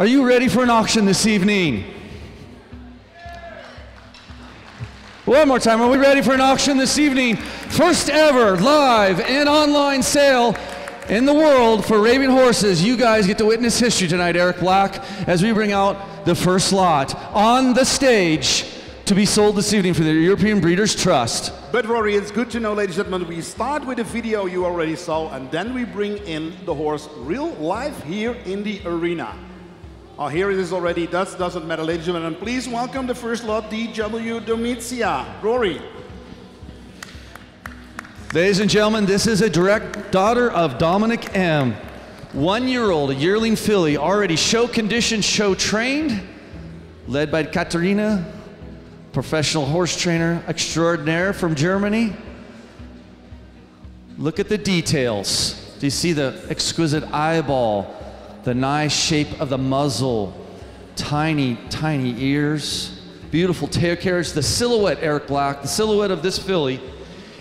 Are you ready for an auction this evening? One more time, are we ready for an auction this evening? First ever live and online sale in the world for Arabian horses. You guys get to witness history tonight, Eric Black, as we bring out the first lot on the stage to be sold this evening for the European Breeders' Trust. But Rory, it's good to know, ladies and gentlemen, we start with a video you already saw, and then we bring in the horse real live here in the arena. Oh, here it is already. That doesn't matter, ladies and gentlemen. Please welcome the first lot, GW Domizia. Rory. Ladies and gentlemen, this is a direct daughter of Dominic M. One year old, a yearling filly, already show conditioned, show trained, led by Katharina, professional horse trainer extraordinaire from Germany. Look at the details. Do you see the exquisite eyeball, the nice shape of the muzzle, tiny, tiny ears, beautiful tail carriage, the silhouette, Eric Black, the silhouette of this filly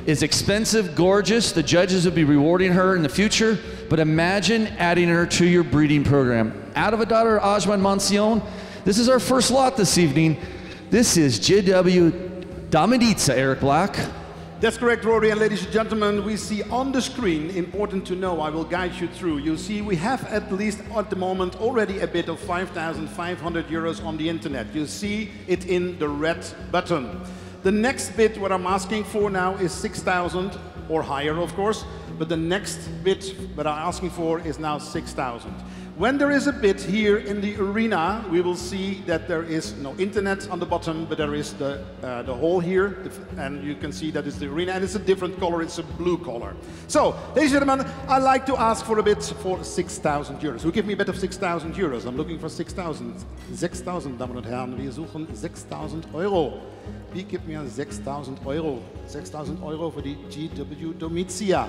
is expensive, gorgeous. The judges will be rewarding her in the future, but imagine adding her to your breeding program. Out of a daughter, Ajman Moniscione. This is our first lot this evening. This is JW Dominica, Eric Black. That's correct, Rory. And ladies and gentlemen, we see on the screen, important to know, I will guide you through. You see, we have at least at the moment already a bid of 5,500 euros on the internet. You see it in the red button. The next bid, what I'm asking for now is 6,000 or higher, of course. But the next bid that I'm asking for is now 6,000. When there is a bid here in the arena, we will see that there is no internet on the bottom, but there is the, uh, the hole here, and you can see that it's the arena, and it's a different color, it's a blue color. So, ladies and gentlemen, I'd like to ask for a bid for 6,000 euros. Who give me a bid of 6,000 euros? I'm looking for 6,000. 6,000, Damen und Herren, wir suchen 6,000 Euro. Wie gibt mir 6.000 Euro? 6.000 Euro für die GW Domizia.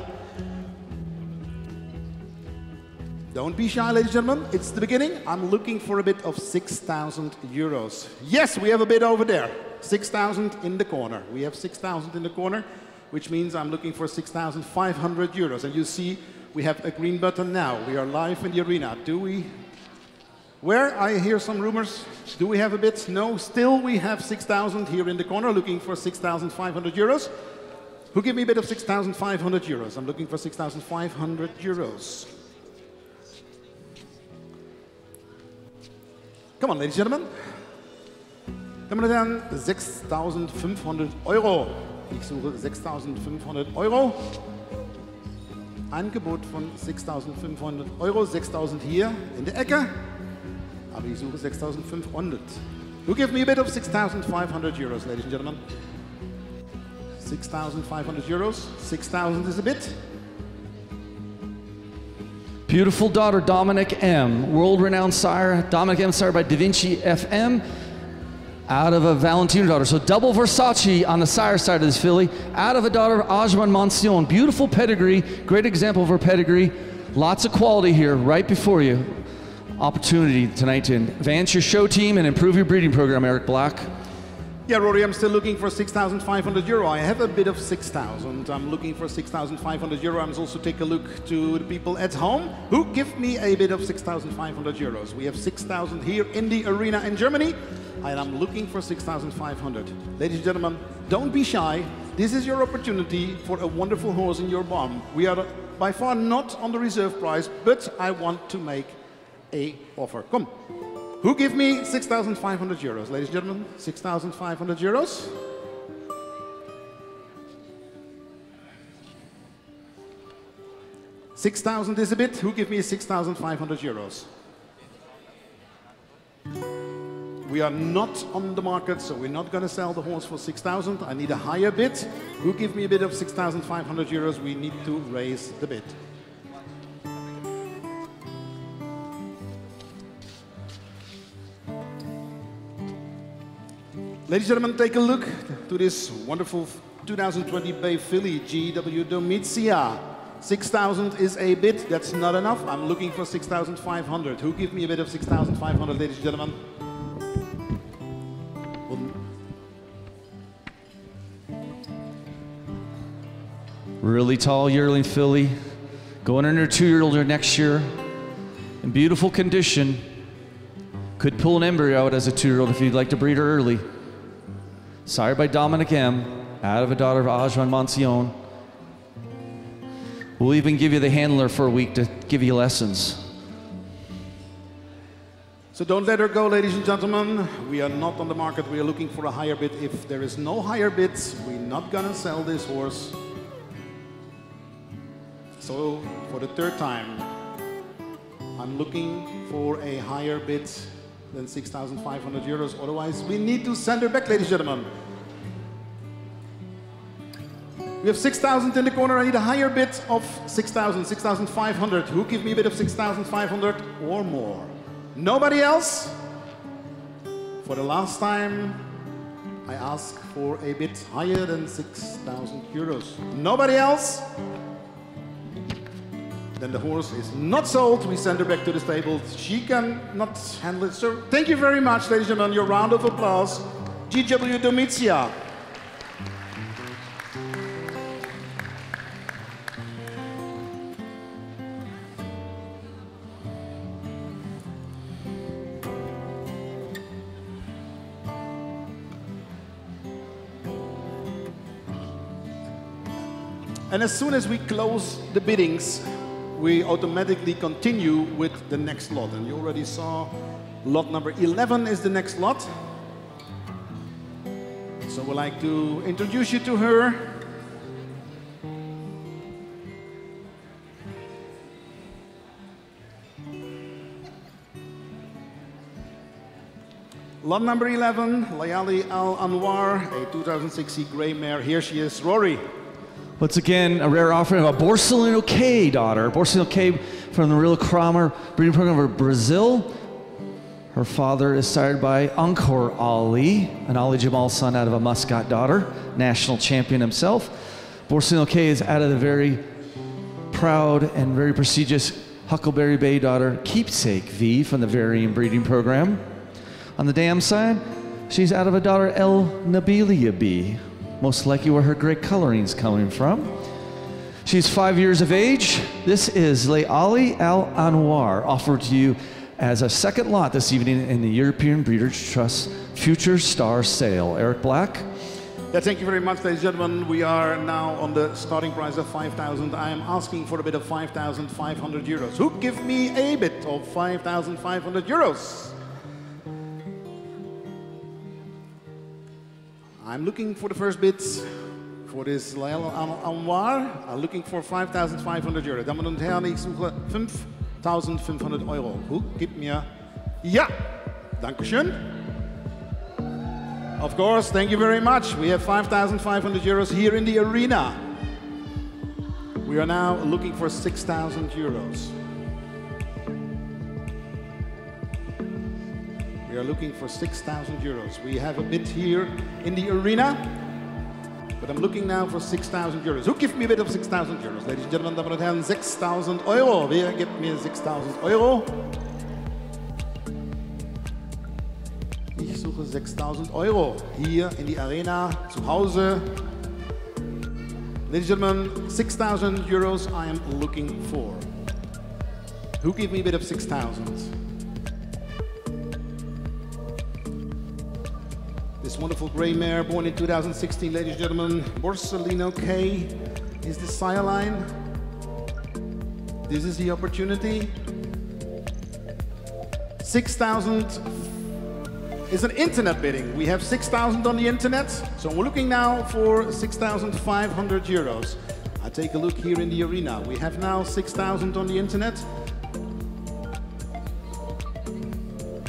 Don't be shy, ladies and gentlemen. It's the beginning. I'm looking for a bid of 6,000 euros. Yes, we have a bid over there. 6,000 in the corner. We have 6,000 in the corner, which means I'm looking for 6,500 euros. And you see, we have a green button now. We are live in the arena. Do we? Where? I hear some rumors. Do we have a bid? No. Still, we have 6,000 here in the corner, looking for 6,500 euros. Who give me a bid of 6,500 euros? I'm looking for 6,500 euros. Come on, ladies and gentlemen. Damen und Herren, 6.500 Euro. Ich suche 6.500 Euro. Angebot von 6.500 Euro. 6.000 hier in der Ecke. Aber ich suche 6.500. Who give me a bid of 6.500 euros, ladies and gentlemen? 6,500 euros. 6,000 is a bit. Beautiful daughter, Dominic M. World renowned sire, Dominic M. Sire by Da Vinci FM. Out of a Valentino daughter. So double Versace on the sire side of this filly. Out of a daughter, Ajman Moniscione. Beautiful pedigree. Great example of her pedigree. Lots of quality here right before you. Opportunity tonight to advance your show team and improve your breeding program, Eric Black. Yeah, Rory, I'm still looking for 6,500 euro. I have a bit of 6,000. I'm looking for 6,500 euro. I'm also take a look to the people at home who give me a bit of 6,500 euros. We have 6,000 here in the arena in Germany, and I'm looking for 6,500. Ladies and gentlemen, don't be shy. This is your opportunity for a wonderful horse in your barn. We are by far not on the reserve price, but I want to make a offer. Come. Who give me 6,500 euros? Ladies and gentlemen, 6,500 euros. Six thousand is a bit. Who give me six thousand five hundred euros? We are not on the market, so we're not going to sell the horse for 6,000. I need a higher bid. Who give me a bid of 6,500 euros? We need to raise the bid. Ladies and gentlemen, take a look to this wonderful 2020 Bay filly, GW Domizia. 6,000 is a bid, that's not enough. I'm looking for 6,500. Who give me a bid of 6,500, ladies and gentlemen? Really tall yearling filly, going in her two-year-old next year, in beautiful condition. Could pull an embryo out as a two-year-old if you'd like to breed her early. Sired by Dominic M, out of a daughter of Ajman Moniscione. We'll even give you the handler for a week to give you lessons. So don't let her go, ladies and gentlemen. We are not on the market. We are looking for a higher bid. If there is no higher bids, we're not gonna sell this horse. So for the third time, I'm looking for a higher bid than 6,500 euros. Otherwise, we need to send her back, ladies and gentlemen. We have 6,000 in the corner. I need a higher bid of 6,000, 6,500. Who give me a bid of 6,500 or more? Nobody else? For the last time, I ask for a bit higher than 6,000 euros. Nobody else? Then the horse is not sold. We send her back to the stable. She can not handle it. So thank you very much, ladies and gentlemen. Your round of applause. GW Domizia. And as soon as we close the biddings, we automatically continue with the next lot. And you already saw lot number 11 is the next lot. So we'd like to introduce you to her. Lot number 11, Layali Al Anwar, a 2060 gray mare. Here she is, Rory. Once again, a rare offering of a Borsalino K daughter. Borsalino K from the Real Kramer breeding program of Brazil. Her father is sired by Angkor Ali, an Ali Jamal son out of a Muscat daughter, national champion himself. Borsalino K is out of the very proud and very prestigious Huckleberry Bey daughter, Keepsake V from the Varian breeding program. On the dam side, she's out of a daughter, El Nabilia B, most likely where her great coloring's coming from. She's five years of age. This is Layali Al Anwar, offered to you as a second lot this evening in the European Breeders' Trust Future Star Sale. Eric Black. Yeah, thank you very much, ladies and gentlemen. We are now on the starting price of 5,000. I am asking for a bid of 5,500 euros. Who give me a bid of 5,500 euros? I'm looking for the first bids for this Lael Anwar. I'm looking for 5,500 Euro. Damen und Herren, ich suche 5.500 Euro. Who gibt mir? Ja, Dankeschön. Of course, thank you very much. We have 5,500 euros here in the arena. We are now looking for 6,000 euros. Are looking for 6,000 euros. We have a bid here in the arena, but I'm looking now for 6,000 euros. Who give me a bid of 6,000 euros? Ladies and gentlemen, Damen und Herren, 6,000 Euro. Wer gibt mir 6,000 Euro? Ich suche 6.000 Euro hier in die Arena, zu Hause. Ladies and gentlemen, 6,000 euros I am looking for. Who give me a bid of 6,000? This wonderful gray mare, born in 2016, ladies and gentlemen, Borsalino K is the sire line. This is the opportunity. 6,000 is an internet bidding. We have 6,000 on the internet, so we're looking now for 6,500 euros. I take a look here in the arena. We have now 6,000 on the internet.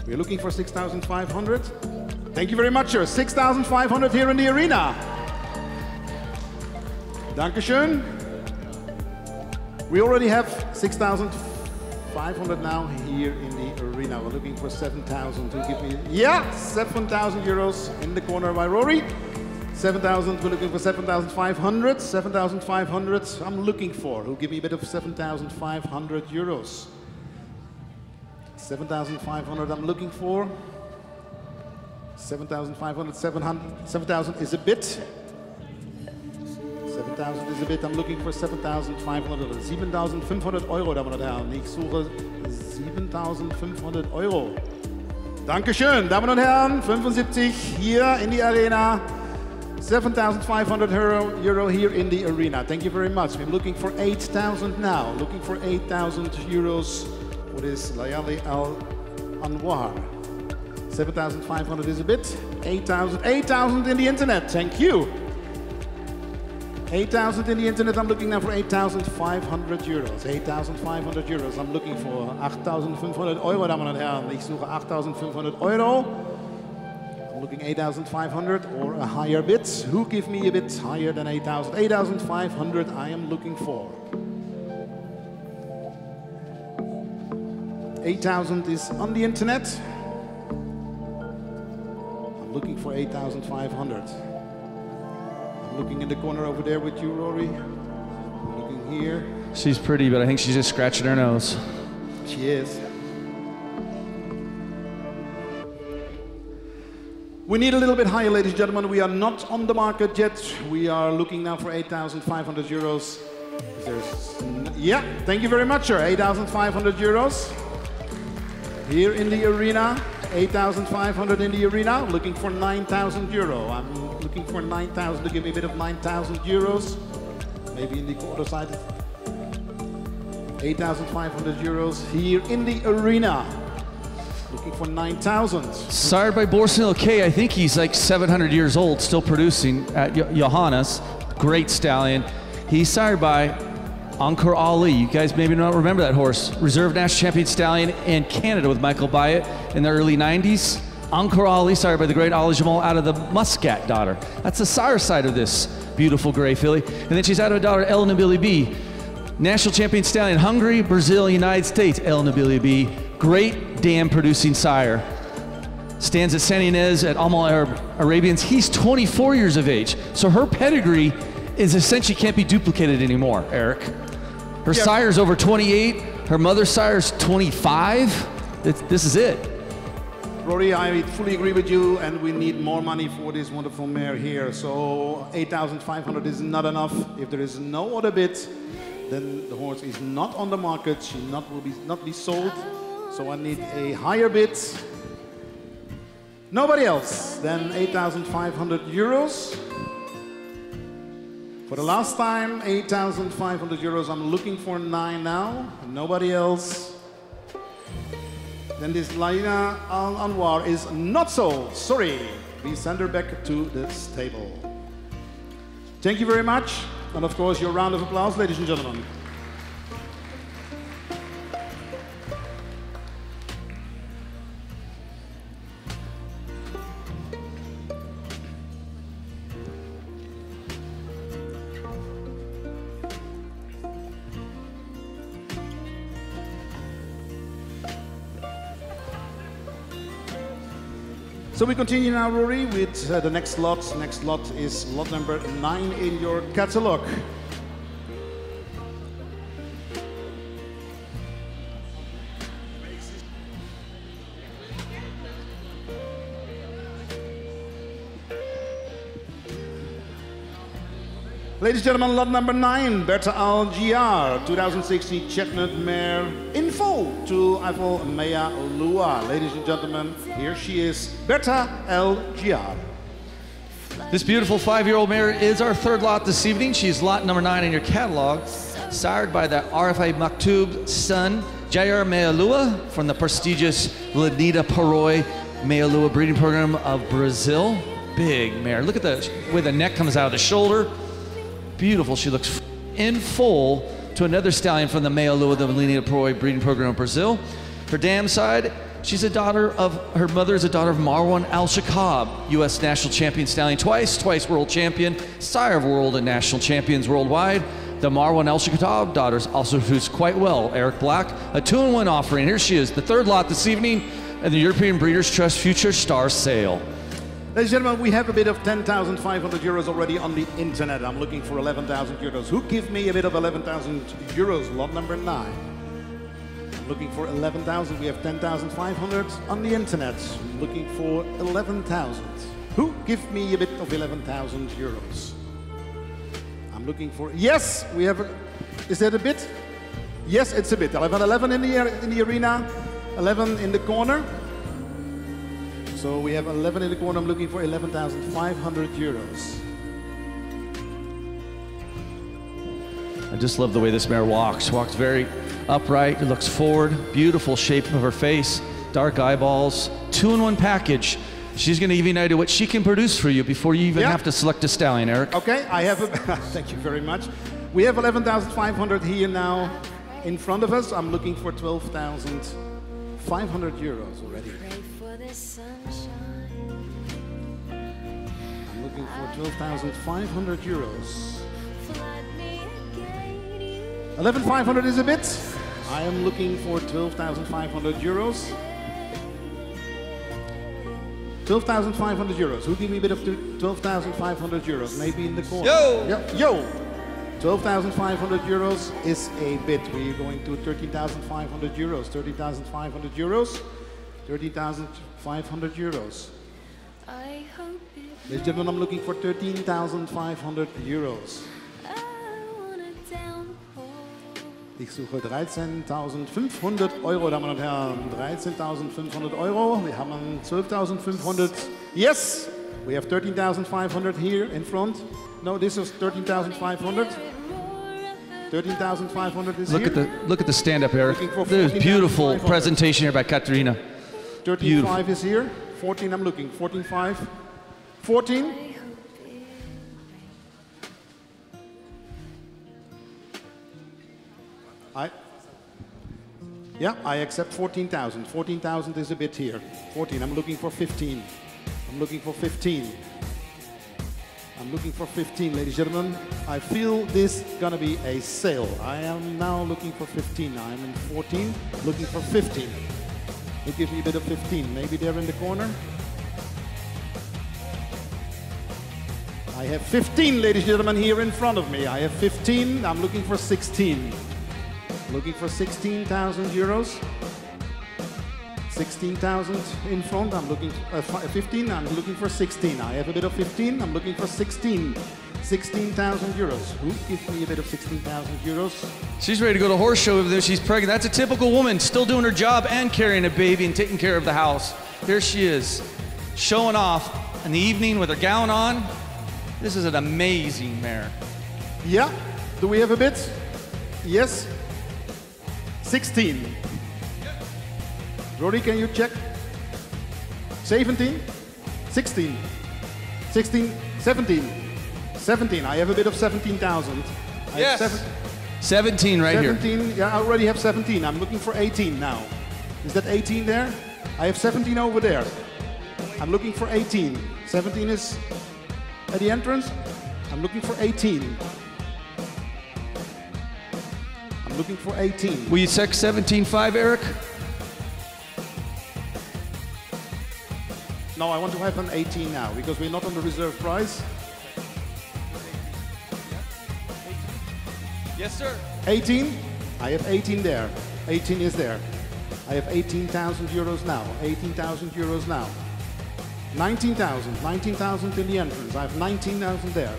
We're looking for 6,500. Thank you very much, sir. 6,500 here in the arena. Dankeschön. We already have 6,500 now here in the arena. We're looking for 7,000 to give me, yeah, 7,000 euros in the corner by Rory. 7,000, we're looking for 7,500. 7,500 I'm looking for. Who'll give me a bit of 7,500 euros? 7,500 I'm looking for. 7,500, 7,000 is a bit. 7,000 is a bit. I'm looking for 7,500. 7,500 Euro, Damen und Herren. Ich suche 7,500 Euro. Dankeschön, Damen und Herren, 75 hier in die Arena. 7,500 euro, here in the arena. Thank you very much. We're looking for 8,000 now. Looking for 8,000 euros for this Layali Al Anwar. 7,500 is a bit. 8,000. 8,000 in the internet. Thank you. 8,000 in the internet. I'm looking now for 8,500 euros. 8,500 euros. I'm looking for 8,500 Euro, Damen und Herren. Ich suche 8,500 Euro. I'm looking 8,500 or a higher bid. Who give me a bit higher than 8,000? 8,500 I am looking for. 8,000 is on the internet. I'm looking for 8,500. I'm looking in the corner over there with you, Rory. I'm looking here. She's pretty, but I think she's just scratching her nose. She is. We need a little bit higher, ladies and gentlemen. We are not on the market yet. We are looking now for 8,500 euros. There's, n- yeah, thank you very much, sir. 8,500 euros. Here in the arena, 8,500 in the arena. Looking for 9,000 euro. I'm looking for 9,000 to give me a bit of 9,000 euros. Maybe in the quarter side. 8,500 euros here in the arena. Looking for 9,000. Sired by Borsalino K, I think he's like 700 years old, still producing at Johannes. Great stallion. He's sired by Ankar Ali. You guys maybe don't remember that horse. Reserve national champion stallion in Canada with Michael Byatt in the early 90s. Ankar Ali, sired by the great Ali Jamal out of the Muscat daughter. That's the sire side of this beautiful gray filly. And then she's out of a daughter, El Nabili B. National champion stallion, Hungary, Brazil, United States, El Nabili B. Great dam producing sire. Stands at San Ynez at Amal Arab Arabians. He's 24 years of age. So her pedigree is essentially can't be duplicated anymore, Eric. Her Yeah. sire's over 28. Her mother's sire's 25. It's, this is it. Rory, I fully agree with you, and we need more money for this wonderful mare here. So 8,500 is not enough. If there is no other bid, then the horse is not on the market. She not will be not be sold. So I need a higher bid. Nobody else than 8,500 euros. For the last time, 8,500 euros. I'm looking for nine now. Nobody else. Then this Laina Al Anwar is not sold. Sorry. We send her back to this table. Thank you very much. And of course, your round of applause, ladies and gentlemen. So we continue now, Rory, with uh, the next lot. Next lot is lot number nine in your catalog. Ladies and gentlemen, lot number nine, Berta Al GR, 2016 Chestnut Mare in full to Eiffel Mea Lua. Ladies and gentlemen, here she is, Berta Al. This beautiful five-year-old mare is our third lot this evening. She's lot number nine in your catalog, sired by the RFA Maktub son, Jair Mealua from the prestigious Lanita Paroi Mealua breeding program of Brazil. Big mare. Look at the way the neck comes out of the shoulder. Beautiful. She looks in full to another stallion from the Mealua, the Lanita Paroi breeding program of Brazil. Her dam side, she's a daughter of, her mother is a daughter of Marwan Al Shaqab, U.S. national champion stallion twice, twice world champion, sire of world and national champions worldwide. The Marwan Al Shaqab daughters also produced quite well. Eric Black, a two in one offering. Here she is, the third lot this evening at the European Breeders' Trust Future Star Sale. Ladies and gentlemen, we have a bit of 10,500 euros already on the internet. I'm looking for 11,000 euros. Who give me a bit of 11,000 euros? Lot number nine. I'm looking for 11,000. We have 10,500 on the internet. I'm looking for 11,000. Who give me a bit of 11,000 euros? I'm looking for. Yes, we have. A, is that a bit? Yes, it's a bit. 11, 11 in the in the arena, 11 in the corner. So we have 11 in the corner. I'm looking for 11,500 euros. I just love the way this mare walks. Walks very upright, looks forward, beautiful shape of her face, dark eyeballs, two in one package. She's going to give you an idea what she can produce for you before you even Yeah. have to select a stallion, Eric. Okay, I have a. thank you very much. We have 11,500 here now in front of us. I'm looking for 12,500 euros already. 12,500 euros. Flood me again. You 11,500 is a bit. I am looking for 12,500 euros. 12,500 euros. Who give me a bit of two- 12,500 euros? Maybe in the corner. Yo! Yeah, yo! 12,500 euros is a bit. We're going to 13,500 euros. 13,500 euros. 13,500 euros. I hope it. Ladies and gentlemen, I'm looking for 13,500 euros. I want a downpour. Ich suche 13.500 Euro, Damen und Herren. 13.500 Euro. Wir haben 12.500. Yes! We have 13,500 here in front. No, this is 13,500. 13,500 is Look here. at the look at the stand up, Eric. Looking for There's beautiful presentation here by Katerina. 13.5 is here. 14, I'm looking. 14.5. 14. I yeah, I accept 14,000. 14,000 is a bit here. 14, I'm looking for 15. I'm looking for 15. I'm looking for 15, ladies and gentlemen. I feel this gonna be a sale. I am now looking for 15. I'm in 14, looking for 15. It gives me a bit of 15. Maybe they're in the corner. I have 15, ladies and gentlemen, here in front of me. I have 15. I'm looking for 16. Looking for 16,000 euros. 16,000 in front. I'm looking uh, 15. I'm looking for 16. I have a bit of 15. I'm looking for 16. 16,000 euros. Who gives me a bit of 16,000 euros? She's ready to go to horse show over there. She's pregnant. That's a typical woman, still doing her job and carrying a baby and taking care of the house. Here she is, showing off in the evening with her gown on. This is an amazing mare. Yeah. Do we have a bit? Yes. 16. Rory, can you check? 17? 16. 16, 17. 17. I have a bit of 17,000. I have Yes. seven- 17 right here. 17, yeah, I already have 17. I'm looking for 18 now. Is that 18 there? I have 17 over there. I'm looking for 18. 17 is at the entrance. I'm looking for 18. I'm looking for 18. Will you check 17.5, Eric? No, I want to have an 18 now because we're not on the reserve price. Yes, sir. 18? I have 18 there. 18 is there. I have 18,000 euros now. 18,000 euros now. 19,000. 19,000 in the entrance. I have 19,000 there.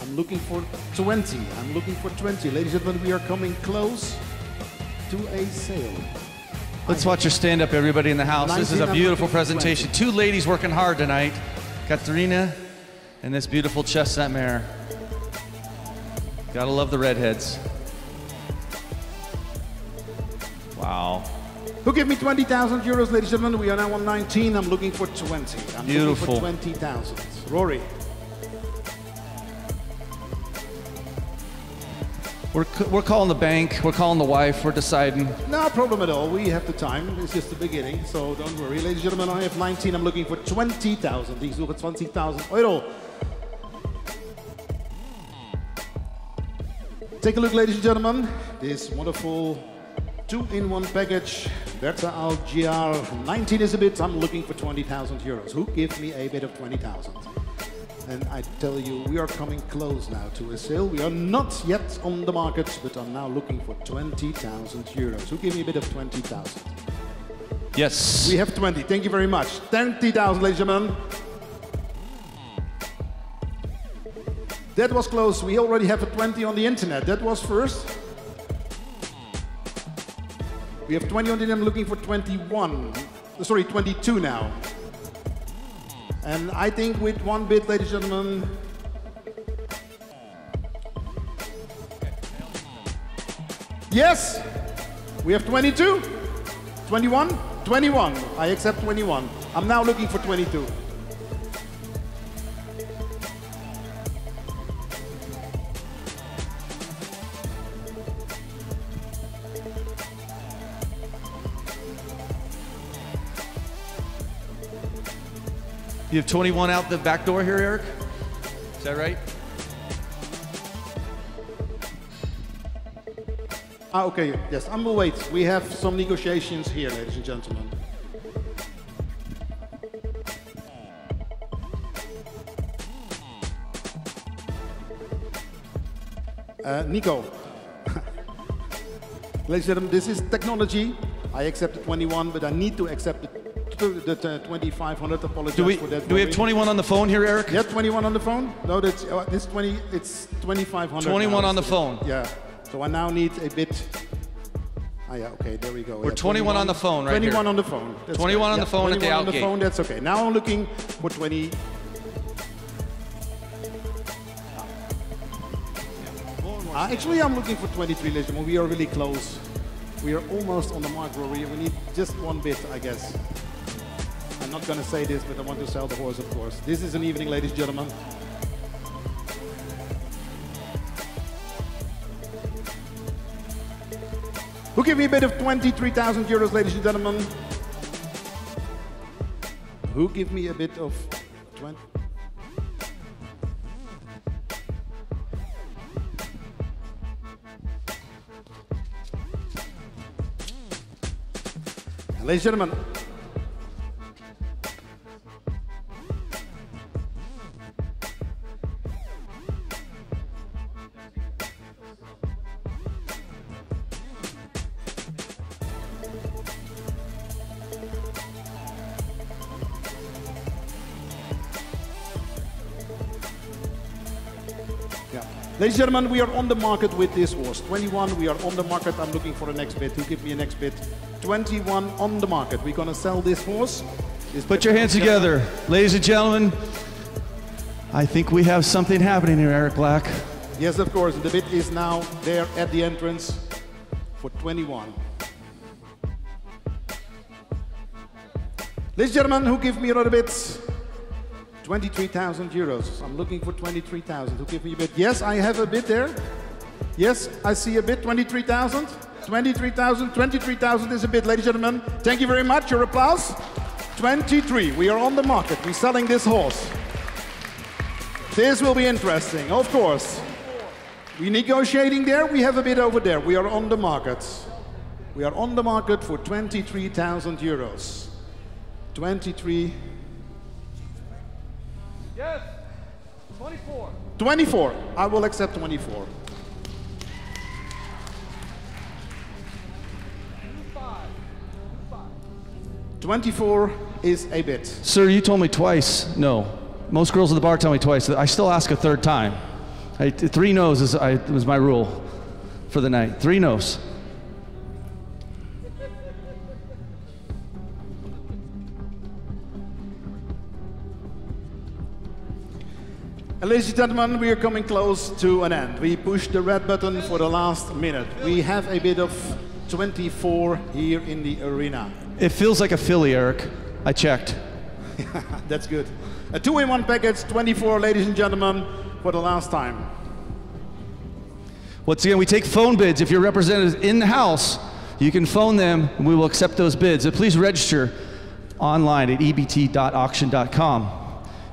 I'm looking for 20. I'm looking for 20. Ladies and gentlemen, we are coming close to a sale. Let's watch her stand up, everybody in the house. This is a beautiful I'm looking for presentation. Two ladies working hard tonight Katerina and this beautiful chestnut mare. Gotta love the redheads. Wow. Who give me 20,000 euros, ladies and gentlemen? We are now on 19. I'm looking for 20. I'm Beautiful. looking for 20,000. Rory. We're, we're calling the bank, we're calling the wife, we're deciding. No problem at all. We have the time. It's just the beginning, so don't worry. Ladies and gentlemen, I have 19. I'm looking for 20,000. Ich suche 20,000 Euro. Take a look, ladies and gentlemen. This wonderful two-in-one package. Bertha Algiar. 19 is a bit. I'm looking for 20,000 euros. Who gives me a bit of 20,000? And I tell you, we are coming close now to a sale. We are not yet on the market, but I'm now looking for 20,000 euros. Who give me a bit of 20,000? Yes. We have 20. Thank you very much. 20,000, ladies and gentlemen. That was close. We already have a 20 on the internet. That was first. We have 20 on. I'm looking for 21. Sorry, 22 now. And I think with one bid, ladies and gentlemen. Yes, we have 22, 21, 21. I accept 21. I'm now looking for 22. You have 21 out the back door here, Eric? Is that right? Ah, okay, yes, I'm will wait. We have some negotiations here, ladies and gentlemen. Uh, Nico. ladies and gentlemen, this is technology. I accept the 21, but I need to accept the, the, the 2500. Apologize Do we, for that. do we have 21 on the phone here, Eric? Yeah, 21 on the phone? No, that's uh, it's 20. It's 2500. 21 now. on the phone. Yeah. So I now need a bit. Ah, yeah. Okay, there we go. We're yeah, 21 on the phone right 21 here. on the phone. That's 21 on yeah, the phone at the 21 on the outgate. phone. That's okay. Now I'm looking for 20. Ah, actually, I'm looking for 23, ladies and. We are really close. We are almost on the mark, Rory. We need just one bit, I guess. Not going to say this, but I want to sell the horse, of course. This is an evening, ladies and gentlemen. Who give me a bit of 23,000 euros, ladies and gentlemen? Who give me a bit of 20? Ladies and gentlemen, Ladies and gentlemen, we are on the market with this horse. 21, we are on the market. I'm looking for a next bid. Who give me a next bid? 21 on the market. We're gonna sell this horse. This Put your hands together. Ladies and gentlemen, I think we have something happening here, Eric Black. Yes, of course. The bid is now there at the entrance for 21. Ladies and gentlemen, who give me another bid? 23,000 euros. I'm looking for 23,000. Who give me a bid? Yes, I have a bid there. Yes, I see a bid. 23,000. 23,000. 23,000 is a bid, ladies and gentlemen. Thank you very much. Your applause. 23. We are on the market. We're selling this horse. This will be interesting, of course. We're negotiating there. We have a bid over there. We are on the market. We are on the market for 23,000 euros. 23. Yes, 24. 24. I will accept 24. Twenty-four is a bit. Sir, you told me twice no. Most girls at the bar tell me twice. I still ask a third time. I, three no's is, I, was my rule for the night. Three no's. And ladies and gentlemen, we are coming close to an end. We pushed the red button for the last minute. We have a bid of 24 here in the arena. It feels like a filly, Eric. I checked. That's good. A two-in-one package, 24, ladies and gentlemen, for the last time. Once again, we take phone bids. If your representative is in the house, you can phone them and we will accept those bids. So please register online at ebt.auction.com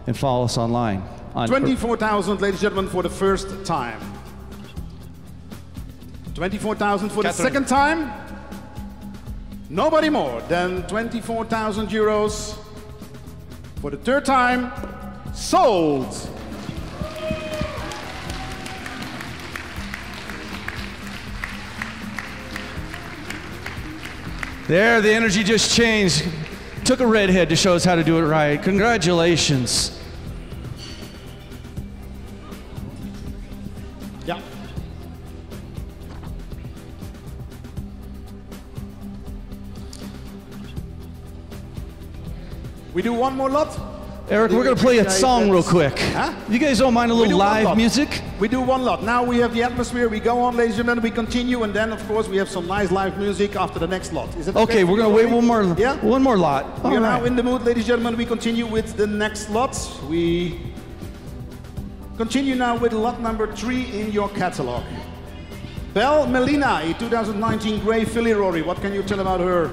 and follow us online. On 24,000, ladies and gentlemen, for the first time. 24,000 for the second time. Nobody more than 24,000 euros for the third time. Sold. There, the energy just changed. Took a redhead to show us how to do it right. Congratulations. We do one more lot. Eric, We we're gonna play a song real quick. Huh? You guys don't mind a little live music? We do one lot. Now we have the atmosphere. We go on, ladies and gentlemen. We continue, and then of course we have some nice live music after the next lot. Is it Okay, for we're gonna wait one more. Yeah. One more lot. We All are now in the mood, ladies and gentlemen. We continue with the next lot. We continue now with lot number three in your catalog. Belle Melina, a 2019 Grey Filly Rory. What can you tell about her?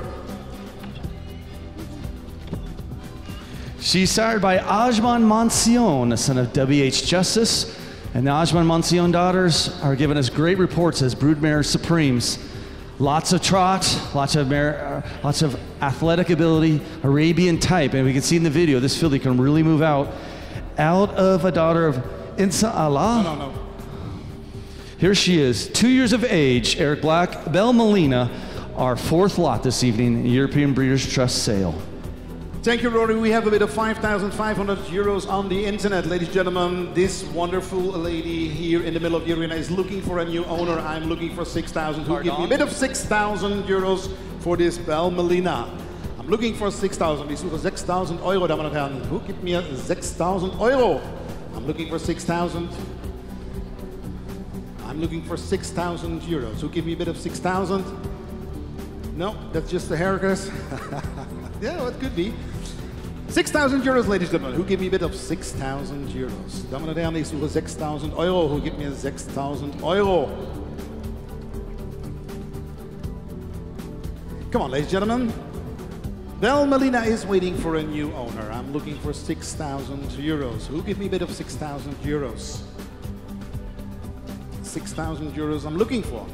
She's sired by Ajman Moniscione, a son of W.H. Justice, and the Ajman Moniscione daughters are giving us great reports as broodmare supremes. Lots of trot, lots of mare, uh, lots of athletic ability, Arabian type, and we can see in the video this filly can really move out. Out of a daughter of Insa Allah. No, no. Here she is, two years of age, Eric Black, Belle Melina, our fourth lot this evening, European Breeders' Trust sale. Thank you, Rory. We have a bit of 5,500 euros on the internet. Ladies and gentlemen, this wonderful lady here in the middle of the arena is looking for a new owner. I'm looking for 6,000. Who give me a bit of 6,000 euros for this Belle Melina? I'm looking for 6,000. Ich suche 6,000 Euro, Damen und Herren. Who gibt mir 6,000 Euro? I'm looking for 6,000. I'm looking for 6,000 euros. Who give me a bit of 6,000? No, that's just the haircut. yeah, well, it could be. 6,000 euros, ladies and gentlemen. Who give me a bit of 6,000 euros? Damen und Herren, ich suche 6,000 Euro. Who give me 6,000 Euro? Come on, ladies and gentlemen. Belle Melina is waiting for a new owner. I'm looking for 6,000 euros. Who give me a bit of 6,000 euros? 6,000 euros I'm looking for.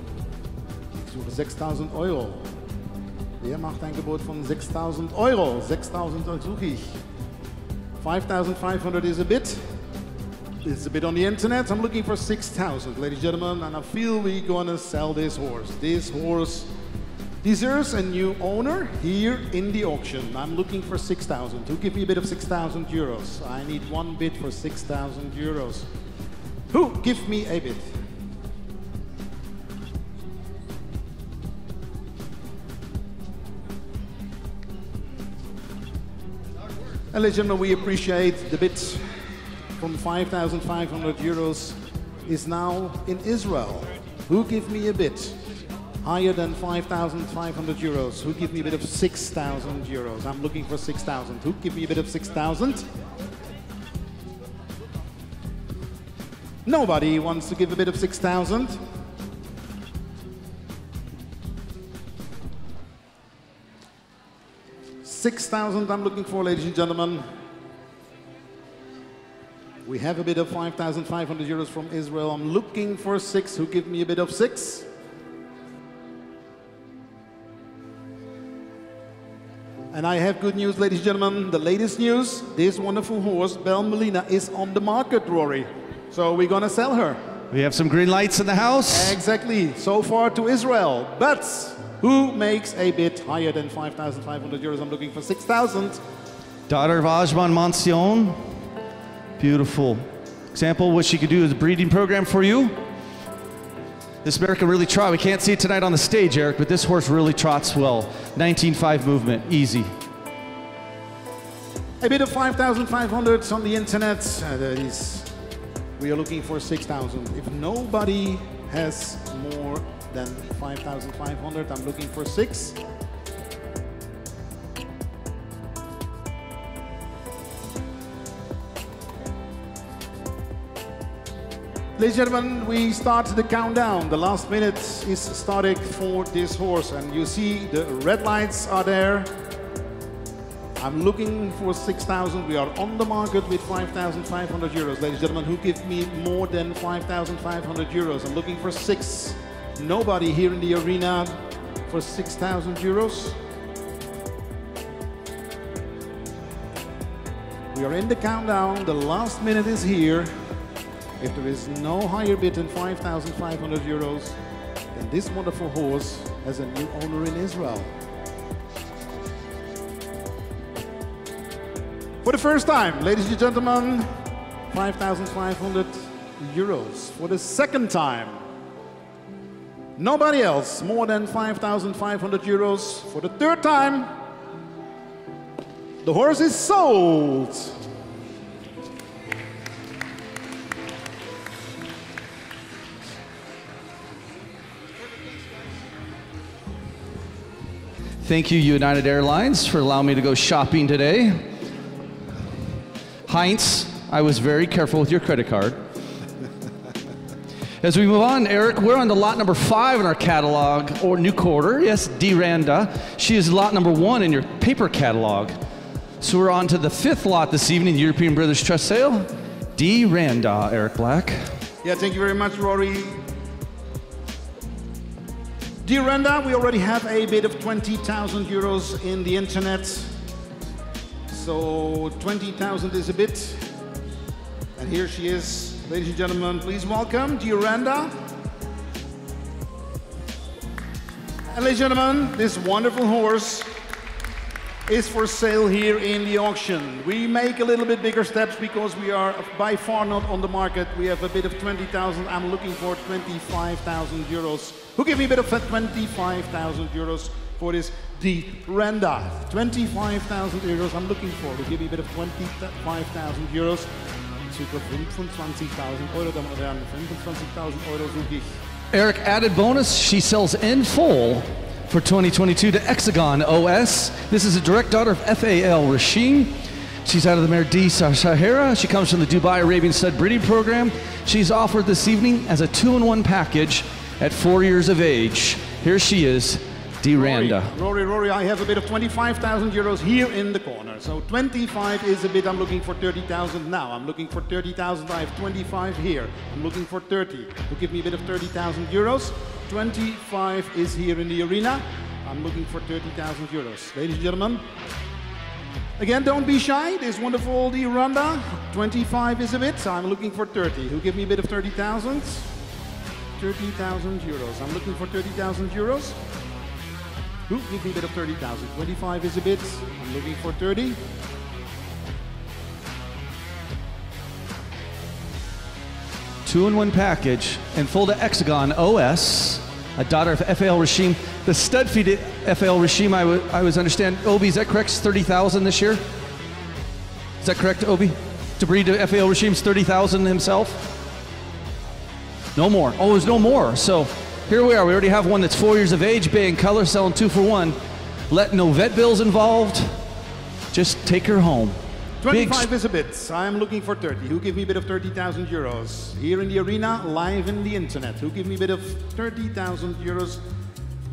Ich suche 6.000 Euro. Wer macht ein Gebot von 6.000 Euro? 6.000 Euro suche ich. 5,500 is a bit. It's a bit on the internet. I'm looking for 6,000, ladies and gentlemen, and I feel we're gonna sell this horse. This horse deserves a new owner here in the auction. I'm looking for 6,000. Who give me a bit of 6,000 euros? I need one bid for 6,000 euros. Who give me a bid? And ladies and gentlemen, we appreciate the bid from 5,500 euros is now in Israel. Who give me a bid higher than 5,500 euros? Who give me a bit of 6,000 euros? I'm looking for 6,000. Who give me a bit of 6,000? Nobody wants to give a bit of 6,000. Six thousand I'm looking for, ladies and gentlemen. We have a bid of 5,500 euros from Israel. I'm looking for six. Who give me a bid of six? And I have good news, ladies and gentlemen. The latest news this wonderful horse, Belle Melina, is on the market, Rory. So we're gonna sell her. We have some green lights in the house. Exactly, so far to Israel. But who makes a bid higher than 5,500 euros? I'm looking for 6,000. Daughter of Ajman Moniscione. Beautiful. Example, what she could do is a breeding program for you. This mare can really trot. We can't see it tonight on the stage, Eric, but this horse really trots well. 19.5 movement, easy. A bid of 5,500 on the internet. Uh, that is, we are looking for 6,000. If nobody has more than 5,500, I'm looking for six. Ladies and gentlemen, we start the countdown. The last minute is starting for this horse, and you see the red lights are there. I'm looking for 6,000. We are on the market with 5,500 euros. Ladies and gentlemen, who give me more than 5,500 euros? I'm looking for six. Nobody here in the arena for 6,000 euros. We are in the countdown. The last minute is here. If there is no higher bid than 5,500 euros, then this wonderful horse has a new owner in Israel. For the first time, ladies and gentlemen, 5,500 euros. For the second time, Nobody else. More than 5,500 euros for the third time. The horse is sold. Thank you, United Airlines, for allowing me to go shopping today. Heinz, I was very careful with your credit card. As we move on, Eric, we're on to lot number five in our catalog, or new quarter. Yes, D. Randa. She is lot number one in your paper catalog. So we're on to the fifth lot this evening, the European Breeders Trust sale. D. Randa, Eric Black. Yeah, thank you very much, Rory. Dear Renda, we already have a bid of 20,000 euros in the internet. So 20,000 is a bit. And here she is. Ladies and gentlemen, please welcome Dear And ladies and gentlemen, this wonderful horse is for sale here in the auction. We make a little bit bigger steps because we are by far not on the market. We have a bid of 20,000. I'm looking for 25,000 euros. Who give me a bit of 25,000 euros for this D Renda? 25,000 euros I'm looking for. Who give me a bit of 25,000 euros? Super 25.000 Euro, dann wären 25.000 Euro suche ich. Eric, added bonus, she sells in full for 2022 to Hexagon OS. This is a direct daughter of FA El Rasheem. She's out of the Mare D Sahara. She comes from the Dubai Arabian Stud breeding program. She's offered this evening as a two-in-one package at four years of age. Here she is, D. Randa. Rory, Rory, Rory, I have a bid of 25,000 euros here in the corner. So 25 is a bid. I'm looking for 30,000 now. I'm looking for 30,000. I have 25 here. I'm looking for 30. Who give me a bid of 30,000 euros? 25 is here in the arena. I'm looking for 30,000 euros. Ladies and gentlemen, again, don't be shy. This wonderful D Randa. 25 is a bid. I'm looking for 30. Who give me a bid of 30,000? 30,000 euros. I'm looking for 30,000 euros. Who give me a bit of 30,000? 25 is a bit. I'm looking for 30. Two-in-one package and full to Hexagon OS, a daughter of FA El Rasheem. The stud feed at FA El Rasheem, I was understand. Obi, is that correct? 30,000 this year? Is that correct, Obi? To breed to FA El Rasheem's 30,000 himself? No more. Oh, there's no more. So here we are. We already have one that's four years of age, bay and color, selling two for one. Let no vet bills involved. Just take her home. Big 25 is a bit. I'm looking for 30. Who give me a bit of 30,000 euros? Here in the arena, live in the internet. Who give me a bit of 30,000 euros?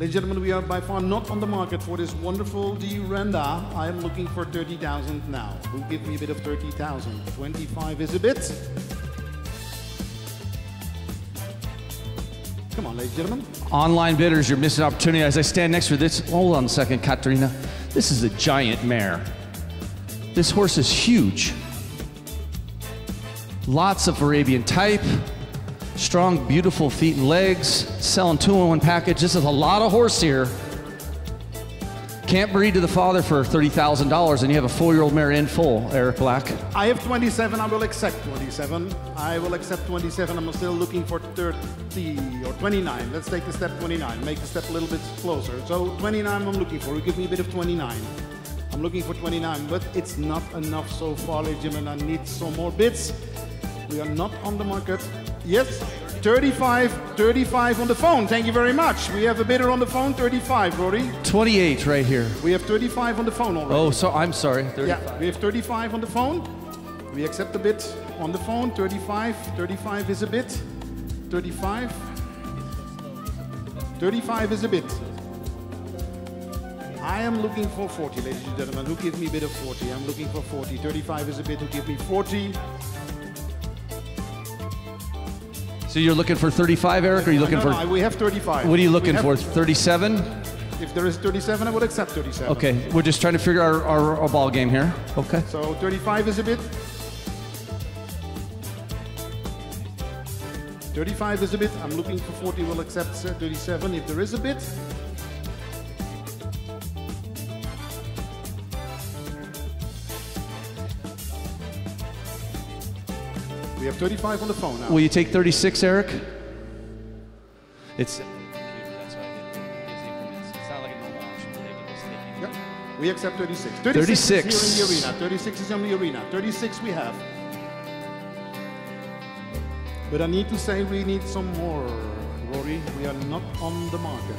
Ladies and gentlemen, we are by far not on the market for this wonderful D Renda. I am looking for 30,000 now. Who give me a bit of 30,000? 25 is a bit. Come on, ladies and gentlemen. Online bidders, you're missing opportunity. As I stand next to this, hold on a second, Katerina. This is a giant mare. This horse is huge. Lots of Arabian type, strong, beautiful feet and legs, selling two in one package. This is a lot of horse here. Can't breed to the father for $30,000 and you have a four year old mare in full, Eric Black. I have 27. I will accept 27. I will accept 27. I'm still looking for 30 or 29. Let's take the step 29. Make the step a little bit closer. So 29 I'm looking for. Give me a bit of 29. I'm looking for 29, but it's not enough so far, ladies and. I need some more bits. We are not on the market. Yes, 35, 35 on the phone. Thank you very much. We have a bidder on the phone, 35, Rory. 28 right here. We have 35 on the phone already. Oh, so I'm sorry. 35. Yeah, we have 35 on the phone. We accept a bid on the phone. 35. 35 is a bid. 35. 35 is a bid. I am looking for 40, ladies and gentlemen. Who give me a bid of 40? I'm looking for 40. 35 is a bid. Who give me 40? So you're looking for 35, Eric, or are you looking No, for. no, we have 35. What are you looking for? 37? If there is 37, I will accept 37. Okay, we're just trying to figure out our, our, our ball game here. Okay. So 35 is a bit. 35 is a bit. I'm looking for 40. We'll accept uh, 37 if there is a bit. We have 35 on the phone now. Will you take 36, Eric? It's. Yep. We accept 36. 36. is here in the arena. 36 is in the arena. 36 we have. But I need to say we need some more, Rory. We are not on the market.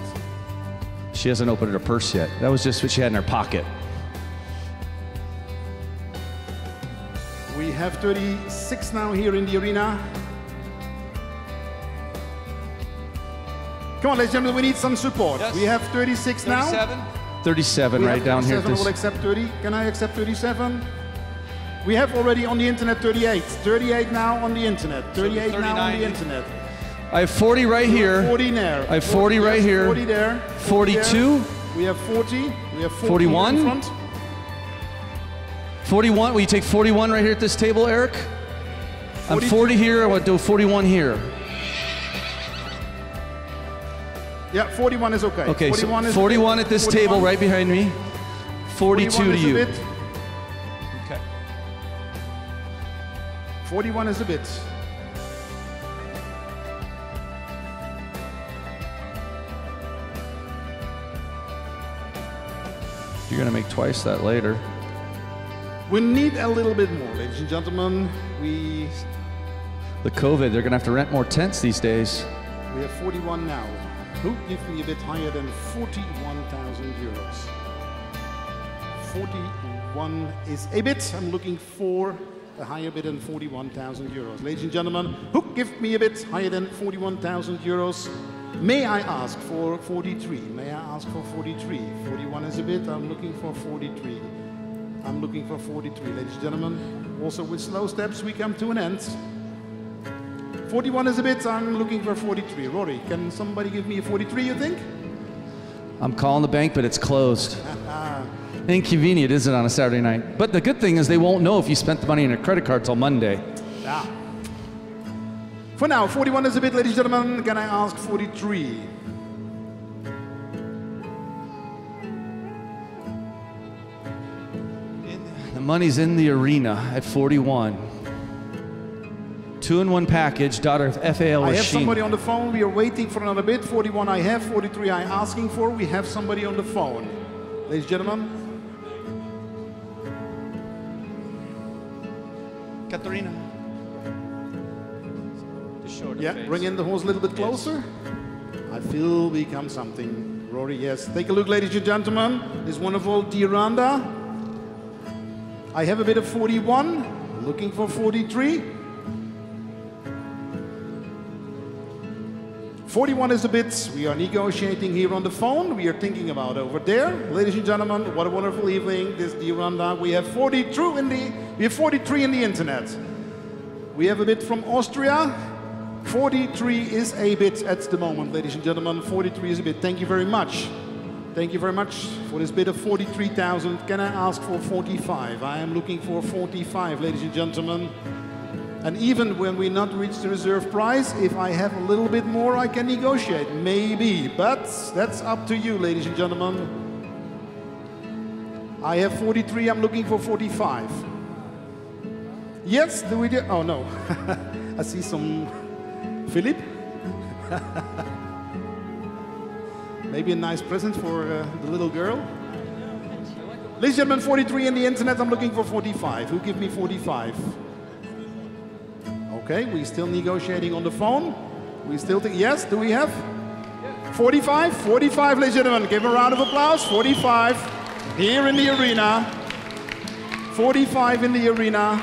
She hasn't opened her purse yet. That was just what she had in her pocket. Have 36 now here in the arena. Come on, ladies and gentlemen, we need some support. Yes. We have 36 now. 37 We right down here. 37. This- will accept 30. Can I accept 37? We have already on the internet 38. 38 now on the internet. 38 now on the internet. I have 40 right here. 40 there. I have 40 right yes, here. 40 there. 42. there. We have 40. We have 40 41. In front. 41. Will you take 41 right here at this table, Eric? I'm 40 here. I want to do 41 here. Yeah, 41 is okay. Okay, 41 so is 41 a at this 41. table right behind me. 42 to you. Okay. 41 is a bit. You're going to make twice that later. We need a little bit more, ladies and gentlemen. We The COVID, they're going to have to rent more tents these days. we have 41 now. Who give me a bit higher than 41,000 euros? 41 is a bit. I'm looking for a higher bid than 41,000 euros. Ladies and gentlemen, who give me a bit higher than 41,000 euros? May I ask for 43? May I ask for 43? 41 is a bit. I'm looking for 43. I'm looking for 43, ladies and gentlemen. Also, with slow steps, we come to an end. 41 is a bit. I'm looking for 43. Rory, can somebody give me a 43, you think? I'm calling the bank, but it's closed. Inconvenient, isn't it, on a Saturday night? But the good thing is they won't know if you spent the money in a credit card till Monday. Yeah. For now, 41 is a bit, ladies and gentlemen. Can I ask 43? Money's in the arena at 41. Two in one package, daughter of FAL I have Rasheen. somebody on the phone. We are waiting for another bit. 41 I have, 43 I asking for. We have somebody on the phone. Ladies and gentlemen, Katarina. yeah, bring in the horse a little bit closer. I feel we come something. Rory, yes. Take a look, ladies and gentlemen. This wonderful Diranda. I have a bit of 41, looking for 43. 41 is a bit, we are negotiating here on the phone. We are thinking about over there. Ladies and gentlemen, what a wonderful evening. This Diranda. We have 42 in the, we have 43 in the internet. We have a bit from Austria. 43 is a bit at the moment, ladies and gentlemen. 43 is a bit. Thank you very much. Thank you very much for this bid of 43,000. Can I ask for 45? I am looking for 45, ladies and gentlemen. And even when we not reach the reserve price, if I have a little bit more, I can negotiate. Maybe. But that's up to you, ladies and gentlemen. I have 43, I'm looking for 45. Yes, do we do? Oh no. I see some Philip. Maybe a nice present for uh, the little girl. Ladies and gentlemen, 43 in the internet. I'm looking for 45. Who give me 45? Okay, we still negotiating on the phone. We still think, yes, do we have? 45? 45, ladies and gentlemen. Give a round of applause. 45 here in the arena. 45 in the arena.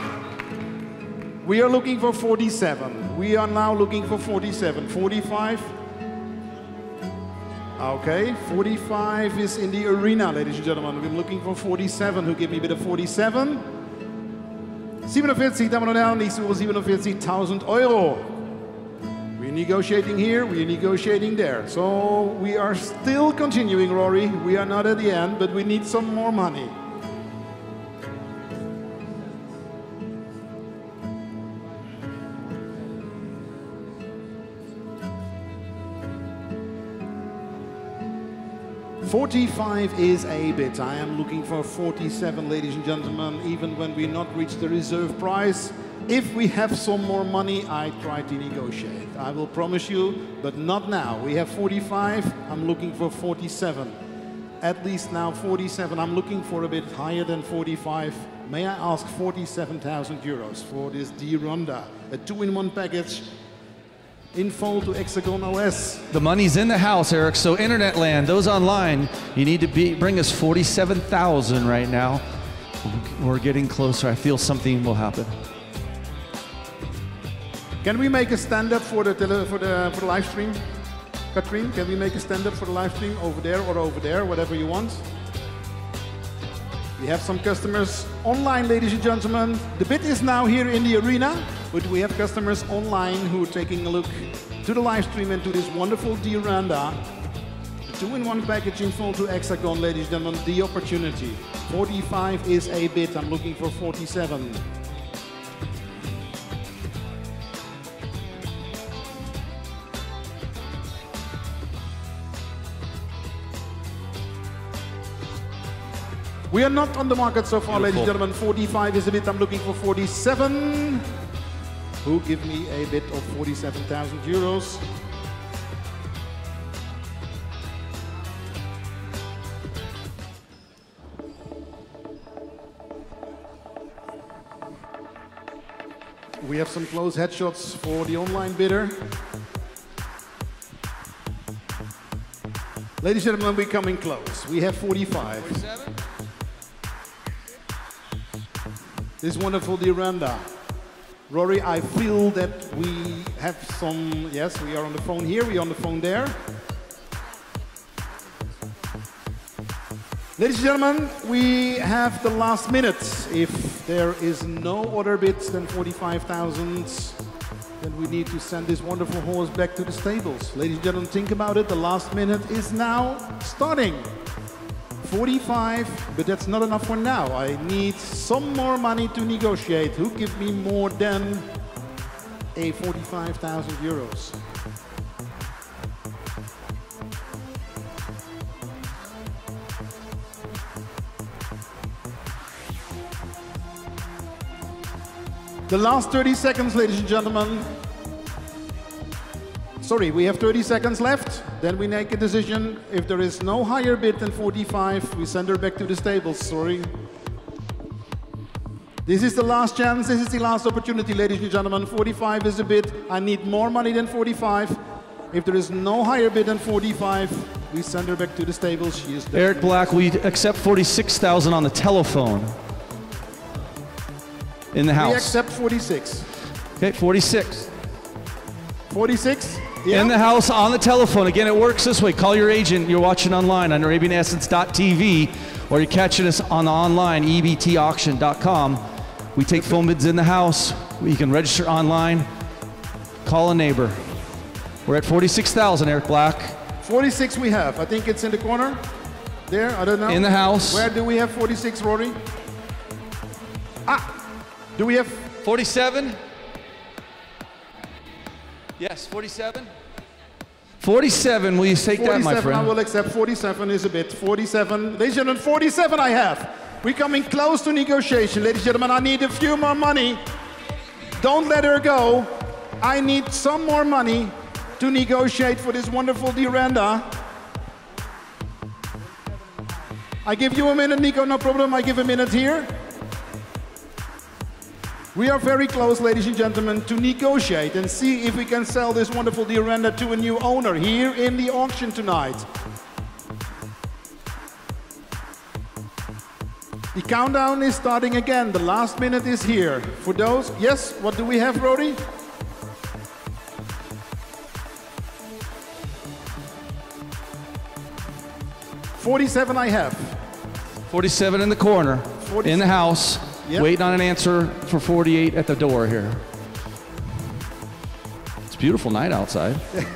We are looking for 47. We are now looking for 47. 45. Okay, 45 is in the arena, ladies and gentlemen. I'm looking for 47. Who give me a bit of 47? 47, Damen und Herren, nächste Uhr 47.000 Euro. We're negotiating here, we're negotiating there. So we are still continuing, Rory. We are not at the end, but we need some more money. Forty-five is a bit. I am looking for forty-seven, ladies and gentlemen. Even when we not reach the reserve price, if we have some more money, I try to negotiate. I will promise you, but not now. We have 45. I'm looking for 47. At least now 47. I'm looking for a bit higher than 45. May I ask 47,000 euros for this D Ronda, a two-in-one package info to Hexagon OS. The money's in the house, Eric. So internet land, those online, you need to be bring us 47,000 right now. We're getting closer. I feel something will happen. Can we make a stand up for the, tele, for the, for the live stream? Katrine, can we make a stand up for the live stream over there or over there, whatever you want? We have some customers online, ladies and gentlemen. The bid is now here in the arena, but we have customers online who are taking a look to the live stream and to this wonderful Dioranda. Two-in-one packaging full to Hexagon, ladies and gentlemen, the opportunity. 45 is a bid, I'm looking for 47. We are not on the market so far, ladies and gentlemen. 45 is a bit. I'm looking for 47. Who give me a bid of 47,000 euros? We have some close headshots for the online bidder. Ladies and gentlemen, we're coming close. We have 45. This wonderful Diranda. Rory, I feel that we have some, yes, we are on the phone here, we are on the phone there. Ladies and gentlemen, we have the last minute. If there is no other bids than 45,000, then we need to send this wonderful horse back to the stables. Ladies and gentlemen, think about it. The last minute is now starting. 45, but that's not enough for now. I need some more money to negotiate. Who give me more than a 45,000 euros? The last 30 seconds, ladies and gentlemen. Sorry, we have 30 seconds left. Then we make a decision. If there is no higher bid than 45, we send her back to the stables. Sorry. This is the last chance. This is the last opportunity, ladies and gentlemen. 45 is a bid. I need more money than 45. If there is no higher bid than 45, we send her back to the stables. She is. Eric Black, we accept 46,000 on the telephone in the house. We accept 46. Okay, 46. 46? In the house on the telephone. Again, it works this way. Call your agent. You're watching online on ArabianEssence.tv or you're catching us on the online, ebtauction.com. We take phone bids in the house. You can register online. Call a neighbor. We're at 46,000, Eric Black. 46 we have. I think it's in the corner. There, I don't know. In the house. Where do we have 46, Rory? Ah! Do we have 47? Yes, 47? 47, will you take that, my friend? I friend? will accept 47 is a bit. 47. Ladies and gentlemen, 47 I have. We're coming close to negotiation. Ladies and gentlemen, I need a few more money. Don't let her go. I need some more money to negotiate for this wonderful Duranda. I give you a minute, Nico, no problem. I give a minute here. We are very close, ladies and gentlemen, to negotiate and see if we can sell this wonderful Duranda to a new owner here in the auction tonight. The countdown is starting again. The last minute is here. For those, yes, what do we have, Brody? Forty-seven I have. 47 in the corner, 40 in the house, Yep. waiting on an answer for 48 at the door here. It's a beautiful night outside.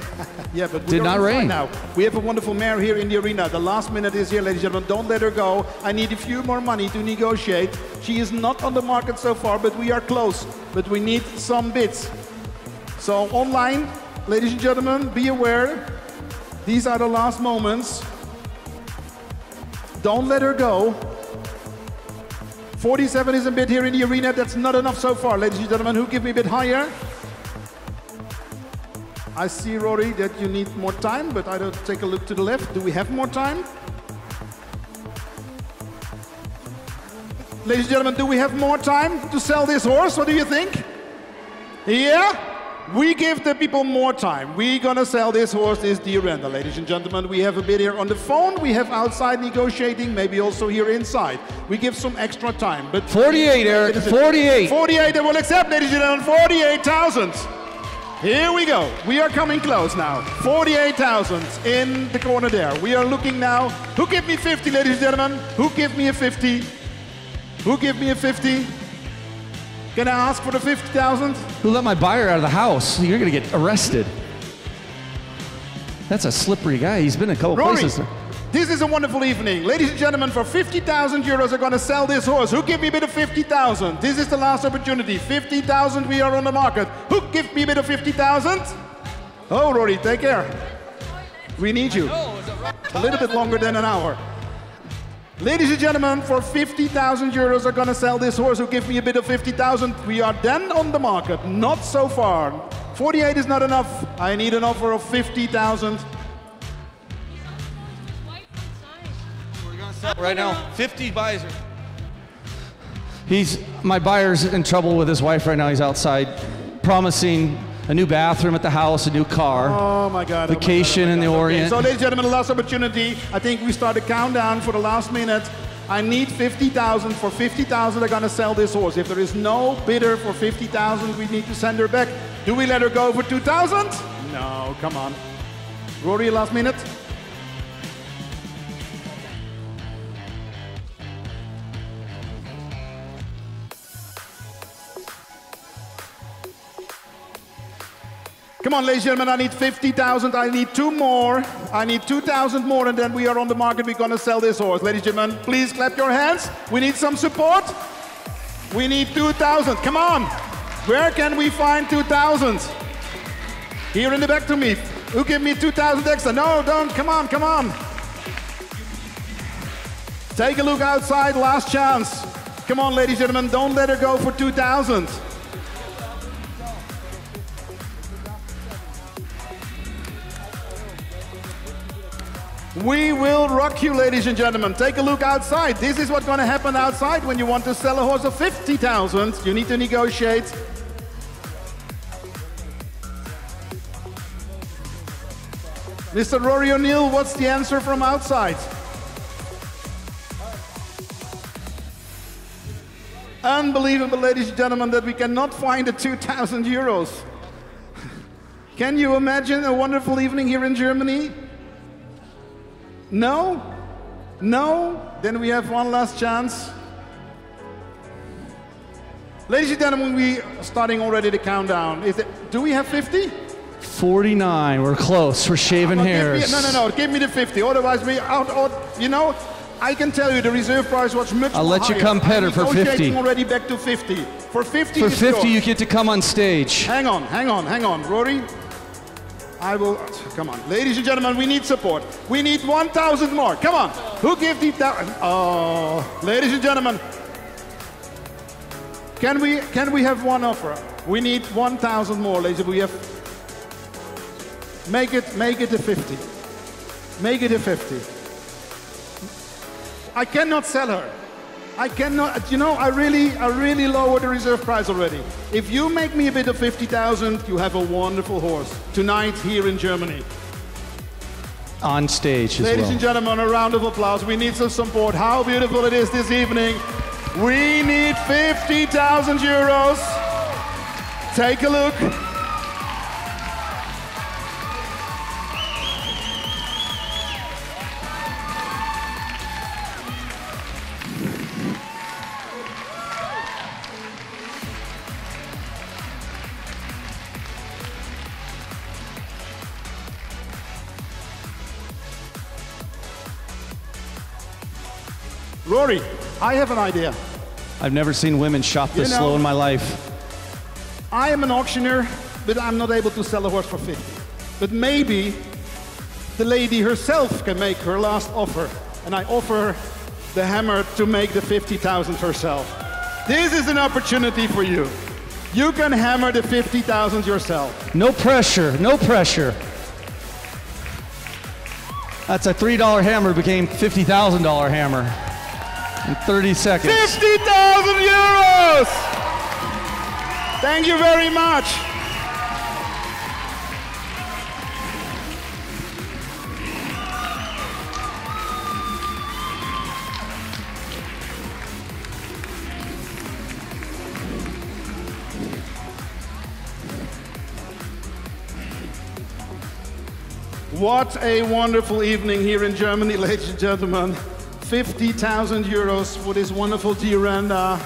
Yeah, but we Did not rain. now. We have a wonderful mare here in the arena. The last minute is here, ladies and gentlemen. Don't let her go. I need a few more money to negotiate. She is not on the market so far, but we are close. But we need some bids. So online, ladies and gentlemen, be aware. These are the last moments. Don't let her go. 47 is a bid here in the arena. That's not enough so far, ladies and gentlemen. Who give me a bit higher? I see, Rory, that you need more time, but I don't take a look to the left. Do we have more time? Ladies and gentlemen, do we have more time to sell this horse? What do you think? Yeah? We give the people more time. We're gonna sell this horse this deer render, ladies and gentlemen. We have a bid here on the phone. We have outside negotiating, maybe also here inside. We give some extra time. But 48, Eric, 48. 48, I will accept, ladies and gentlemen. 48,000. Here we go. We are coming close now. 48,000 in the corner there. We are looking now. Who give me 50, ladies and gentlemen? Who give me a 50? Who give me a 50? Can I ask for the 50,000? Who let my buyer out of the house? You're gonna get arrested. That's a slippery guy. He's been in a couple Rory, places. this is a wonderful evening. Ladies and gentlemen, for 50,000 euros, I'm going to sell this horse. Who give me a bit of 50,000? This is the last opportunity. 50,000, we are on the market. Who give me a bit of 50,000? Oh, Rory, take care. We need you. A little bit longer than an hour. Ladies and gentlemen, for 50,000 euros, I'm going to sell this horse. Who give me a bit of 50,000? We are then on the market. Not so far. 48 is not enough. I need an offer of 50,000. Right now, 50 buys. He's my buyer's in trouble with his wife right now. He's outside promising a new bathroom at the house, a new car. Oh my God. oh my Vacation God, oh my in the God. Okay, Orient. So, ladies and gentlemen, the last opportunity. I think we start the countdown for the last minute. I need 50,000. For 50,000, they're going to sell this horse. If there is no bidder for 50,000, we need to send her back. Do we let her go for 2,000? No, come on. Rory, last minute. Come on, ladies and gentlemen, I need 50,000. I need two more. I need 2,000 more, and then we are on the market. We're gonna sell this horse. Ladies and gentlemen, please clap your hands. We need some support. We need 2,000. Come on. Where can we find 2,000? Here in the back to me. Who give me 2,000 extra? No, don't. Come on, come on. Take a look outside. Last chance. Come on, ladies and gentlemen, don't let her go for 2,000. We will rock you, ladies and gentlemen. Take a look outside. This is what's going to happen outside when you want to sell a horse of 50,000. You need to negotiate. Mr. Rory O'Neill, what's the answer from outside? Unbelievable, ladies and gentlemen, that we cannot find the 2,000 euros. Can you imagine a wonderful evening here in Germany? No? No? Then we have one last chance. Ladies and gentlemen, we are starting already the countdown. Is it, do we have 50? 49. We're close. We're shaving Well, give me- hairs. no, no, no. Give me the 50. Otherwise, we out. out you know, I can tell you the reserve price was much I'll let you higher. come I'm petter for 50. negotiating already back to 50. For 50, For it's 50, you get to come on stage. Hang on, hang on, hang on. Rory, I will. Come on. Ladies and gentlemen, we need support. We need 1,000 more. Come on. Who gave the. Oh, ladies and gentlemen. Can we, can we have one offer? We need 1,000 more, ladies. We have. Make it, make it a 50. Make it a 50. I cannot sell her. I cannot, you know, I really, I really lowered the reserve price already. If you make me a bid of 50,000, you have a wonderful horse tonight here in Germany. On stage Ladies well. and gentlemen, a round of applause. We need some support. How beautiful it is this evening. We need 50,000 euros. Take a look. Rory, I have an idea. I've never seen women shop this You know- slow in my life. I am an auctioneer, but I'm not able to sell a horse for 50. But maybe the lady herself can make her last offer, and I offer the hammer to make the 50,000 herself. This is an opportunity for you. You can hammer the 50,000 yourself. No pressure, no pressure. That's a $3 hammer became $50,000 hammer in 30 seconds. 50,000 euros! Thank you very much. What a wonderful evening here in Germany, ladies and gentlemen. 50,000 euros for this wonderful Diranda.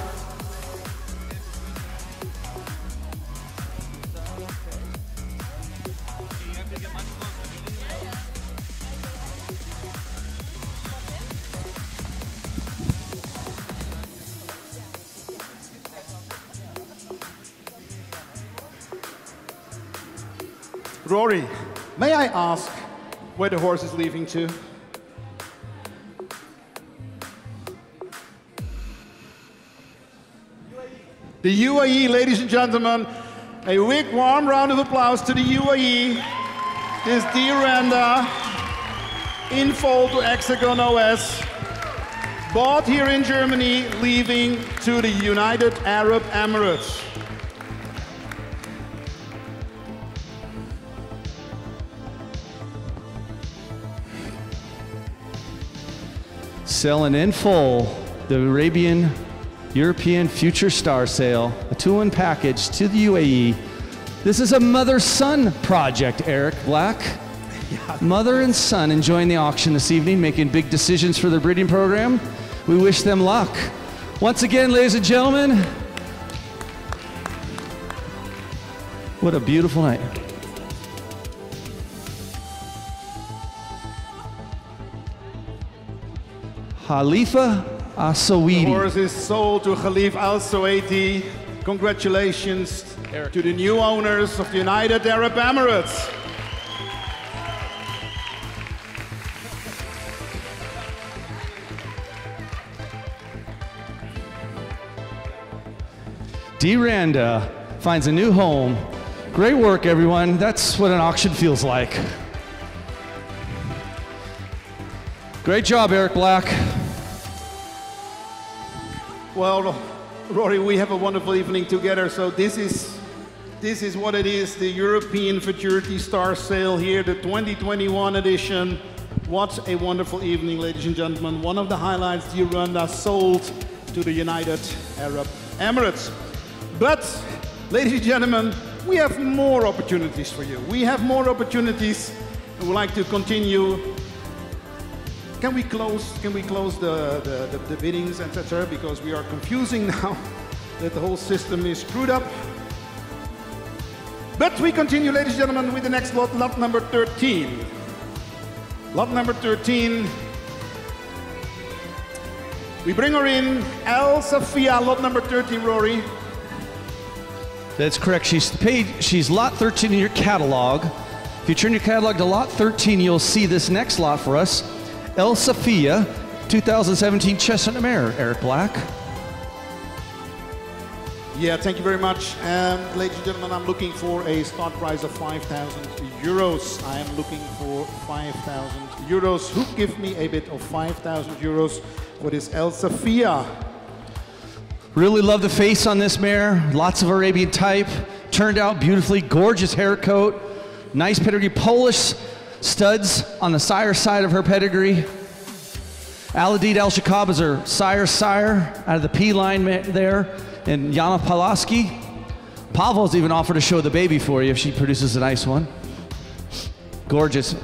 Rory, may I ask where the horse is leaving to? The UAE, ladies and gentlemen, a big warm round of applause to the UAE. This Diranda in full to Hexagon OS. Bought here in Germany, leaving to the United Arab Emirates. Selling in full the Arabian European Future Star Sale, a two-in package to the UAE. This is a mother-son project, Eric Black. Mother and son enjoying the auction this evening, making big decisions for their breeding program. We wish them luck. Once again, ladies and gentlemen, what a beautiful night. Khalifa The Asawidi. horse is sold to Khalif Al Soweiti. Congratulations to the new owners of the United Arab Emirates. D. Randa finds a new home. Great work, everyone. That's what an auction feels like. Great job, Eric Black. Well, Rory, we have a wonderful evening together. So this is this is what it is, the European Futurity Star Sale here, the 2021 edition. What a wonderful evening, ladies and gentlemen. One of the highlights, the Uranda sold to the United Arab Emirates. But, ladies and gentlemen, we have more opportunities for you. We have more opportunities. We would like to continue can we close? Can we close the, the, the, the biddings, etc. Because we are confusing now that the whole system is screwed up. But we continue, ladies and gentlemen, with the next lot, lot number 13. Lot number 13. We bring her in, El Safia, lot number 13, Rory. That's correct. She's paid. She's lot 13 in your catalog. If you turn your catalog to lot 13, you'll see this next lot for us. El Safia, 2017 Chestnut Mare, Eric Black. Yeah, thank you very much. And ladies and gentlemen, I'm looking for a start price of 5,000 euros. I am looking for 5,000 euros. Who give me a bit of 5,000 euros for this El Safia? Really love the face on this mare. Lots of Arabian type. Turned out beautifully. Gorgeous hair coat. Nice pedigree. Polish studs on the sire side of her pedigree. Al Adeed Al Shaqab is her sire sire out of the P line there. And Janow Podlaski. Pavel's even offered to show the baby for you if she produces a nice one. Gorgeous.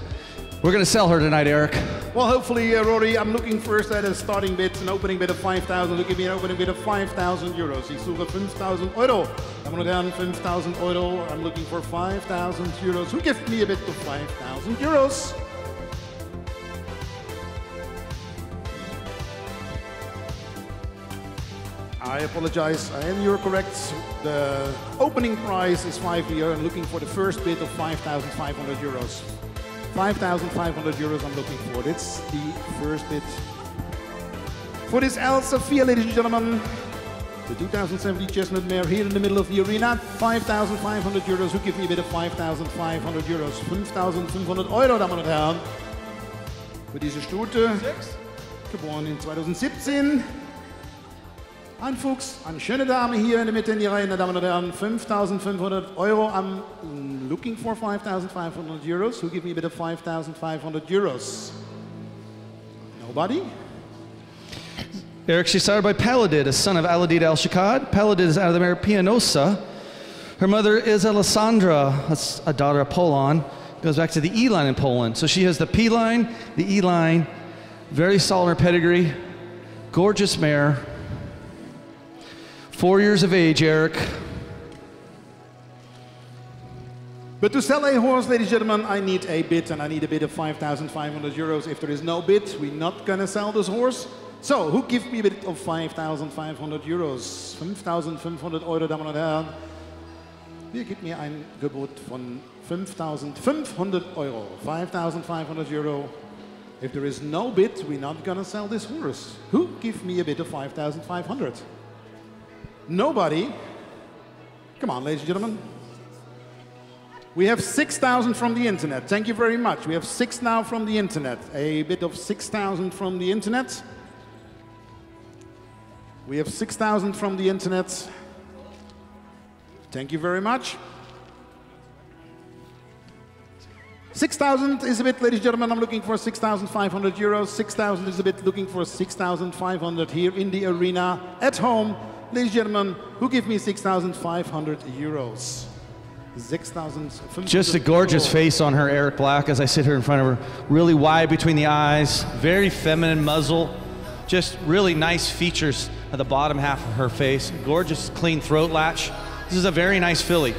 We're going to sell her tonight, Eric. Well, hopefully, uh, Rory, I'm looking first at a starting bid, an opening bid of 5,000. Look at me, an opening bid of 5,000 euros. Ich suche 5,000 Euro. Damen und Herren, 5,000 Euro. I'm looking for 5,000 euros. Who gives me a bid of 5,000 euros? I apologize, and you're correct. The opening price is five euro. I'm looking for the first bid of 5,500 euros. 5,500 euros I'm looking for. That's the first bid. For this El Safia, ladies and gentlemen, the 2017 Chestnut Mare here in the middle of the arena, 5,500 euros. Who give me a bid of 5,500 euros? 5,500 Euro, Damen und Herren. Für diese Stute, geboren in 2017. Ein Fuchs, schöne Dame hier in der Mitte in die Reihe, meine Damen und Herren. 5,500 Euro. I'm mm, looking for 5,500 euros. Who give me a bit of 5,500 euros? Nobody? Eric, she's started by Paladid, a son of Al Adeed Al Shaqab. Paladid is out of the mare Pianosa. Her mother is Alessandra, a daughter of Polon. goes back to the E line in Poland. So she has the P line, the E line, very solid her pedigree, gorgeous mare. Four years of age, Eric. But to sell a horse, ladies and gentlemen, I need a bid, and I need a bid of 5,500 euros. If there is no bid, we're not gonna sell this horse. So, who gives me a bid of 5,500 euros? 5.500 Euro, Damen und Herren. Wer gibt mir ein Gebot von 5.500 Euro? 5,500 Euro. If there is no bid, we're not gonna sell this horse. Who gives me a bid of 5,500? Nobody. Come on, ladies and gentlemen. We have 6,000 from the internet. Thank you very much. We have six now from the internet. A bit of 6,000 from the internet. We have 6,000 from the internet. Thank you very much. 6,000 is a bit, ladies and gentlemen, I'm looking for 6,500 euros. 6,000 is a bit looking for 6,500 here in the arena at home. Ladies and gentlemen, who give me 6,500 euros? 6,500 Just a gorgeous euros. face on her, Eric Black, as I sit here in front of her. Really wide between the eyes, very feminine muzzle, just really nice features at the bottom half of her face. Gorgeous, clean throat latch. This is a very nice filly.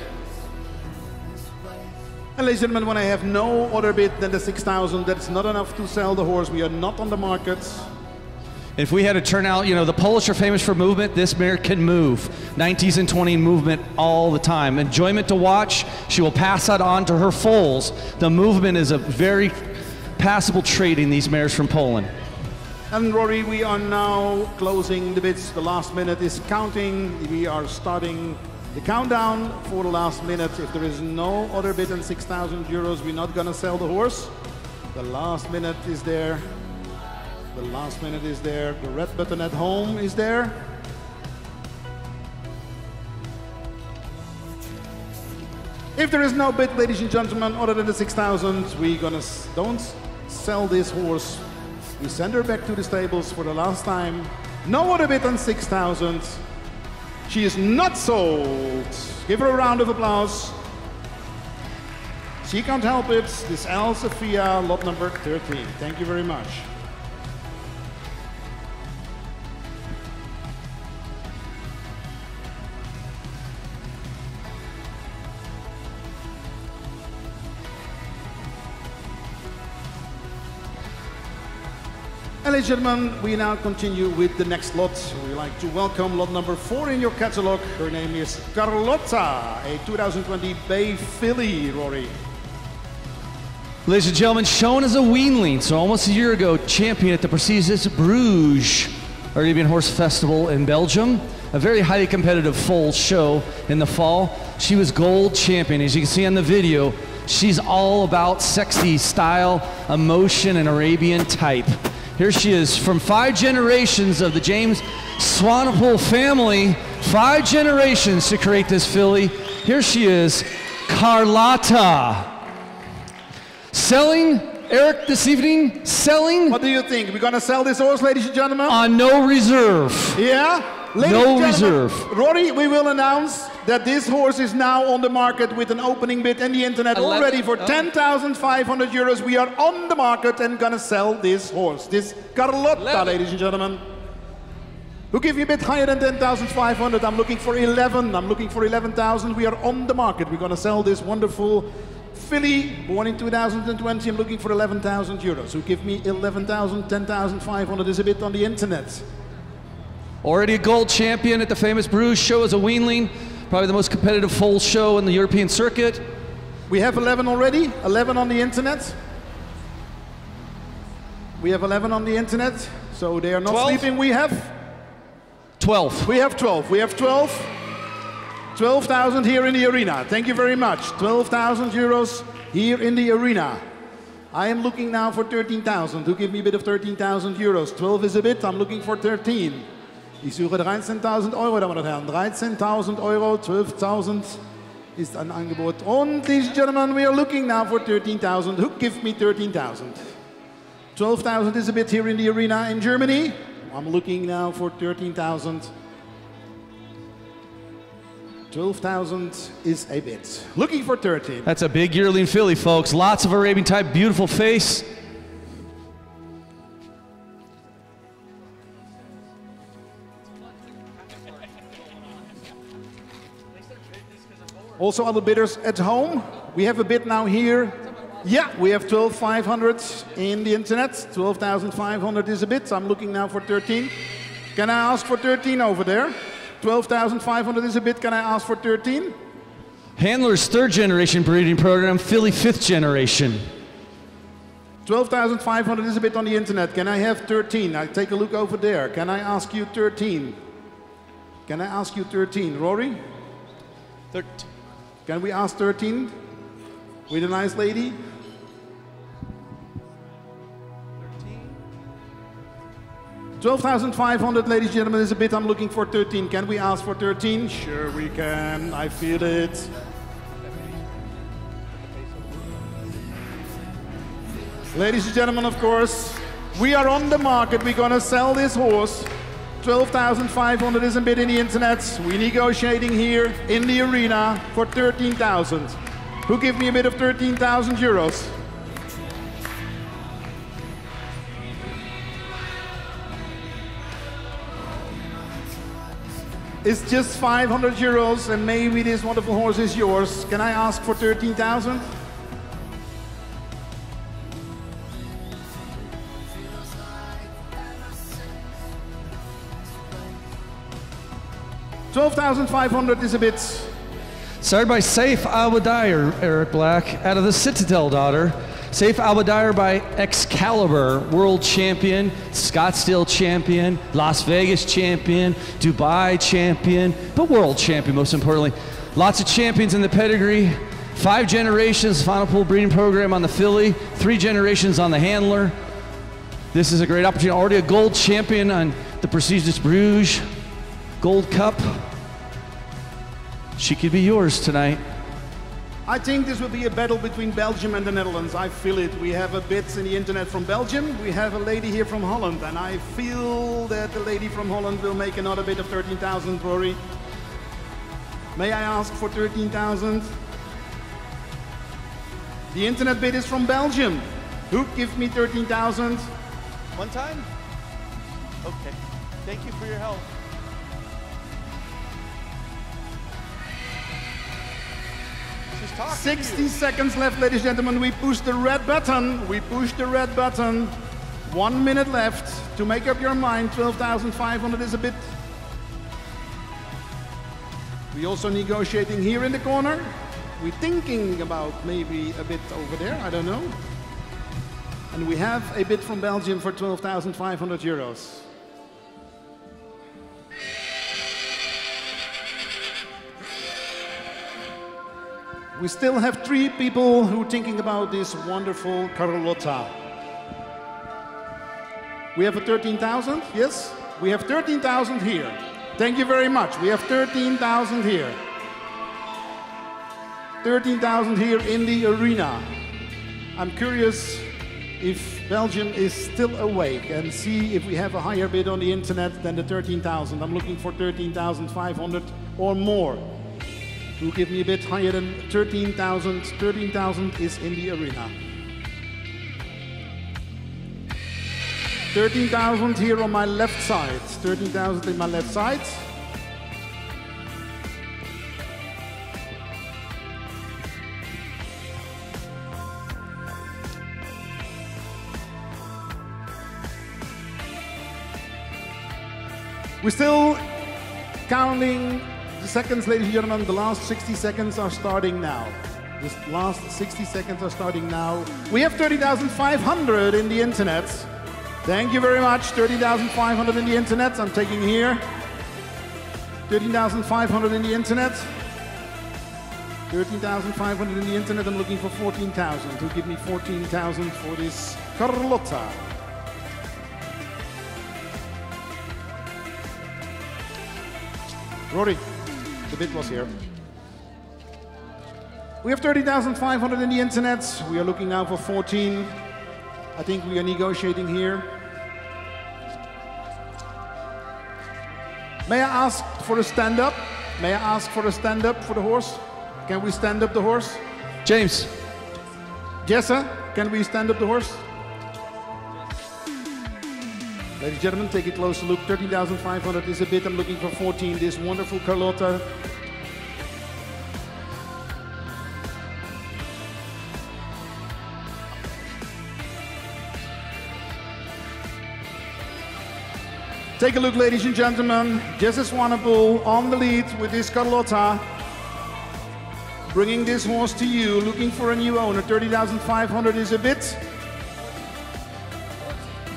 And ladies and gentlemen, when I have no other bid than the 6,000, that's not enough to sell the horse. We are not on the market. If we had to turn out, you know, the Polish are famous for movement. This mare can move. 90s and 20 movement all the time. Enjoyment to watch. She will pass that on to her foals. The movement is a very passable trait in these mares from Poland. And Rory, we are now closing the bids. The last minute is counting. We are starting the countdown for the last minute. If there is no other bid than 6,000 euros, we're not gonna sell the horse. The last minute is there. The last minute is there. The red button at home is there. If there is no bid, ladies and gentlemen, other than the 6,000, we gonna don't sell this horse. We send her back to the stables for the last time. No other bid than 6,000. She is not sold. Give her a round of applause. She can't help it. This Al Sophia, lot number 13. Thank you very much. Ladies and gentlemen, we now continue with the next lot. We'd like to welcome lot number four in your catalog. Her name is Carlotta, a 2020 Bay filly, Rory. Ladies and gentlemen, shown as a weanling, so almost a year ago, champion at the prestigious Bruges Arabian Horse Festival in Belgium. A very highly competitive foal show in the fall. She was gold champion. As you can see on the video, she's all about sexy style, emotion, and Arabian type. Here she is from five generations of the James Swanepoel family, five generations to create this filly. Here she is, Carlotta. Selling, Eric, this evening, selling What do you think? We're gonna sell this horse, ladies and gentlemen? on no reserve. Yeah? Ladies No and gentlemen, reserve. Rory, we will announce that this horse is now on the market with an opening bid in the internet Eleven- already for oh. 10,500 euros. We are on the market and gonna sell this horse. This Carlotta, Eleven. ladies and gentlemen. Who give you a bit higher than 10,500? I'm looking for 11. I'm looking for 11,000. We are on the market. We're gonna sell this wonderful filly, born in 2020. I'm looking for 11,000 euros. Who give me 11,000, 10,500 is a bit on the internet. Already a gold champion at the famous Bruges show as a weanling, probably the most competitive foal show in the European circuit. We have 11 already, 11 on the internet. We have 11 on the internet, so they are not 12? sleeping. We have 12. we have 12. We have 12. 12,000 here in the arena. Thank you very much. 12,000 euros here in the arena. I am looking now for 13,000. Who give me a bit of 13,000 euros? 12 is a bit. I'm looking for 13. Ich suche 13.000 Euro, Damen und Herren. 13.000 Euro, 12.000 ist ein Angebot. Und, ladies and gentlemen, we are looking now for 13,000. Who give me 13,000? 12,000 is a bit here in the arena in Germany. I'm looking now for 13,000. 12,000 is a bit. Looking for 13. That's a big yearling filly, folks. Lots of Arabian type, beautiful face. Also, other bidders at home, we have a bid now here. Yeah, we have 12,500 in the internet. 12,500 is a bid. I'm looking now for 13. Can I ask for 13 over there? 12,500 is a bid. Can I ask for 13? Handler's third generation breeding program, filly fifth generation. 12,500 is a bit on the internet. Can I have 13? I take a look over there. Can I ask you 13? Can I ask you 13? Rory? 13. Can we ask 13? With a nice lady? 12,500, ladies and gentlemen, is a bit. I'm looking for 13. Can we ask for 13? Sure, we can. I feel it. Ladies and gentlemen, of course, we are on the market. We're gonna sell this horse. 12,500 is a bid in the internet. We're negotiating here in the arena for 13,000. Who give me a bid of 13,000 euros? It's just 500 euros and maybe this wonderful horse is yours. Can I ask for 13,000? Twelve thousand five hundred is a bit. Started by Saif Abadire, Eric Black, out of the Citadel daughter. Saif Abadire by Excalibur, world champion, Scottsdale champion, Las Vegas champion, Dubai champion, but world champion most importantly. Lots of champions in the pedigree. Five generations, final pool breeding program on the filly, three generations on the handler. This is a great opportunity. Already a gold champion on the prestigious Bruges Gold Cup. She could be yours tonight. I think this will be a battle between Belgium and the Netherlands. I feel it. We have a bid in the internet from Belgium. We have a lady here from Holland, and I feel that the lady from Holland will make another bid of 13,000, Rory. May I ask for 13,000? The internet bid is from Belgium. Who gives me 13,000? One time? Okay. Thank you for your help. 60 seconds left, ladies and gentlemen. We push the red button. We push the red button. One minute left to make up your mind. 12,500 is a bit. We also negotiating here in the corner. We're thinking about maybe a bit over there. I don't know. And we have a bid from Belgium for 12,500 euros. We still have three people who are thinking about this wonderful Carlotta. We have a 13,000, yes? We have 13,000 here. Thank you very much. We have 13,000 here. 13,000 here in the arena. I'm curious if Belgium is still awake and see if we have a higher bid on the internet than the 13,000. I'm looking for 13,500 or more who give me a bit higher than 13,000. 13,000 is in the arena. 13,000 here on my left side. 13,000 in my left side. We're still counting seconds, ladies and gentlemen. The last 60 seconds are starting now. The last 60 seconds are starting now. We have 30,500 in the internet. Thank you very much. 30,500 in the internet. I'm taking here. 13,500 in the internet. 13,500 in the internet. I'm looking for 14,000. Who give me 14,000 for this Carlotta? Rory, the bid was here. We have 30,500 in the internet. We are looking now for 14. I think we are negotiating here. May I ask for a stand up? May I ask for a stand up for the horse? Can we stand up the horse? James, Jessa, can we stand up the horse? Ladies and gentlemen, take a closer look. 13,500 is a bit. I'm looking for 14. This wonderful Carlotta. Take a look, ladies and gentlemen. Jesse Swanepoel on the lead with this Carlotta. Bringing this horse to you, looking for a new owner. 30,500 is a bit.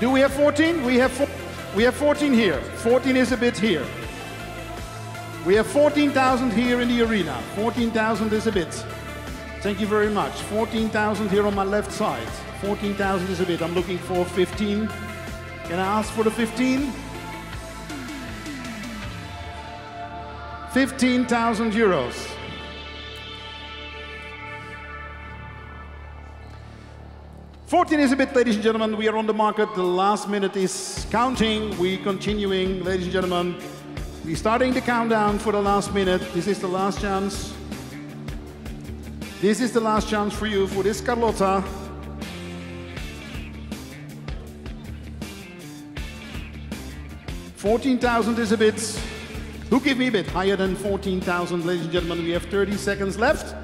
Do we have 14? We have four, we have 14 here. 14 is a bit here. We have 14,000 here in the arena. 14,000 is a bit. Thank you very much. 14,000 here on my left side. 14,000 is a bit. I'm looking for 15. Can I ask for the 15? 15,000 euros. Fourteen is a bit, ladies and gentlemen. We are on the market. The last minute is counting. We continuing, ladies and gentlemen. We starting the countdown for the last minute. This is the last chance. This is the last chance for you for this Carlotta. Fourteen thousand is a bit. Who give me a bit higher than fourteen thousand, ladies and gentlemen? We have thirty seconds left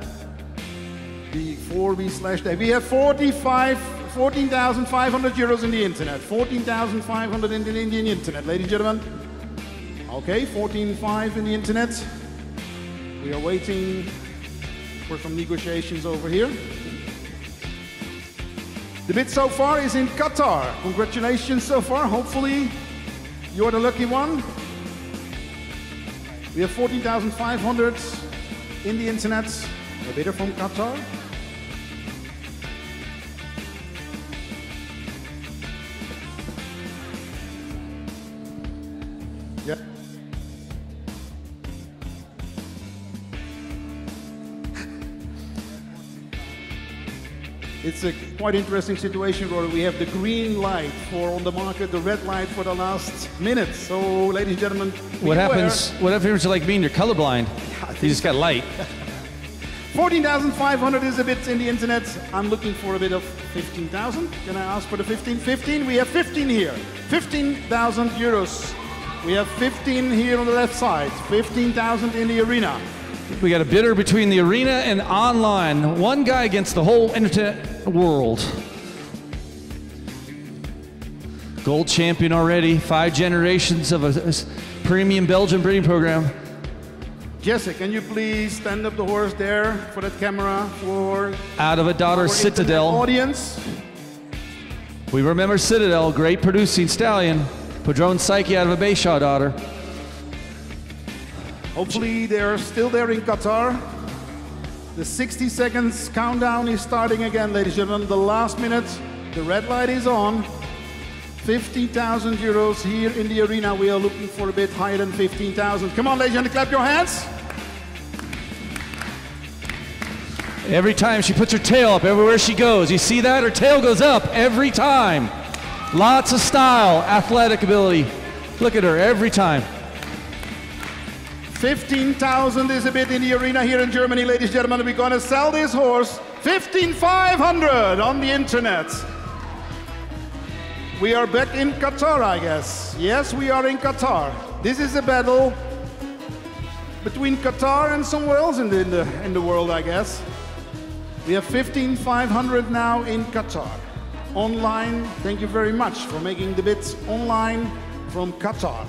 before we slash that. We have 45, 14,500 euros in the internet. 14,500 in the Indian internet, ladies and gentlemen. Okay, 14.5 in the internet. We are waiting for some negotiations over here. The bid so far is in Qatar. Congratulations so far. Hopefully, you're the lucky one. We have 14,500 in the internet. A bidder from Qatar. It's a quite interesting situation, where We have the green light for on the market, the red light for the last minute. So, ladies and gentlemen, what happens? What happens like and you're colorblind? You just got light. 14,500 is a bit in the internet. I'm looking for a bit of 15,000. Can I ask for the 15? 15? We have 15 here. 15,000 euros. We have 15 here on the left side. 15,000 in the arena. We got a bidder between the arena and online. One guy against the whole internet world. Gold champion already. Five generations of a premium Belgian breeding program. Jesse, can you please stand up the horse there for that camera for Out of a daughter Citadel. audience? We remember Citadel, great producing stallion. Padron Psyche out of a Bayshaw daughter. Hopefully they're still there in Qatar. The 60 seconds countdown is starting again, ladies and gentlemen. The last minute, the red light is on. 50,000 euros here in the arena. We are looking for a bit higher than 15,000. Come on, ladies and gentlemen, clap your hands. Every time she puts her tail up, everywhere she goes, you see that? Her tail goes up every time. Lots of style, athletic ability. Look at her every time. 15,000 is a bit in the arena here in Germany, ladies and gentlemen. We're gonna sell this horse 15,500 on the internet. We are back in Qatar, I guess. Yes, we are in Qatar. This is a battle between Qatar and somewhere else in the, in the, in the world, I guess. We have 15,500 now in Qatar. Online, thank you very much for making the bids online from Qatar.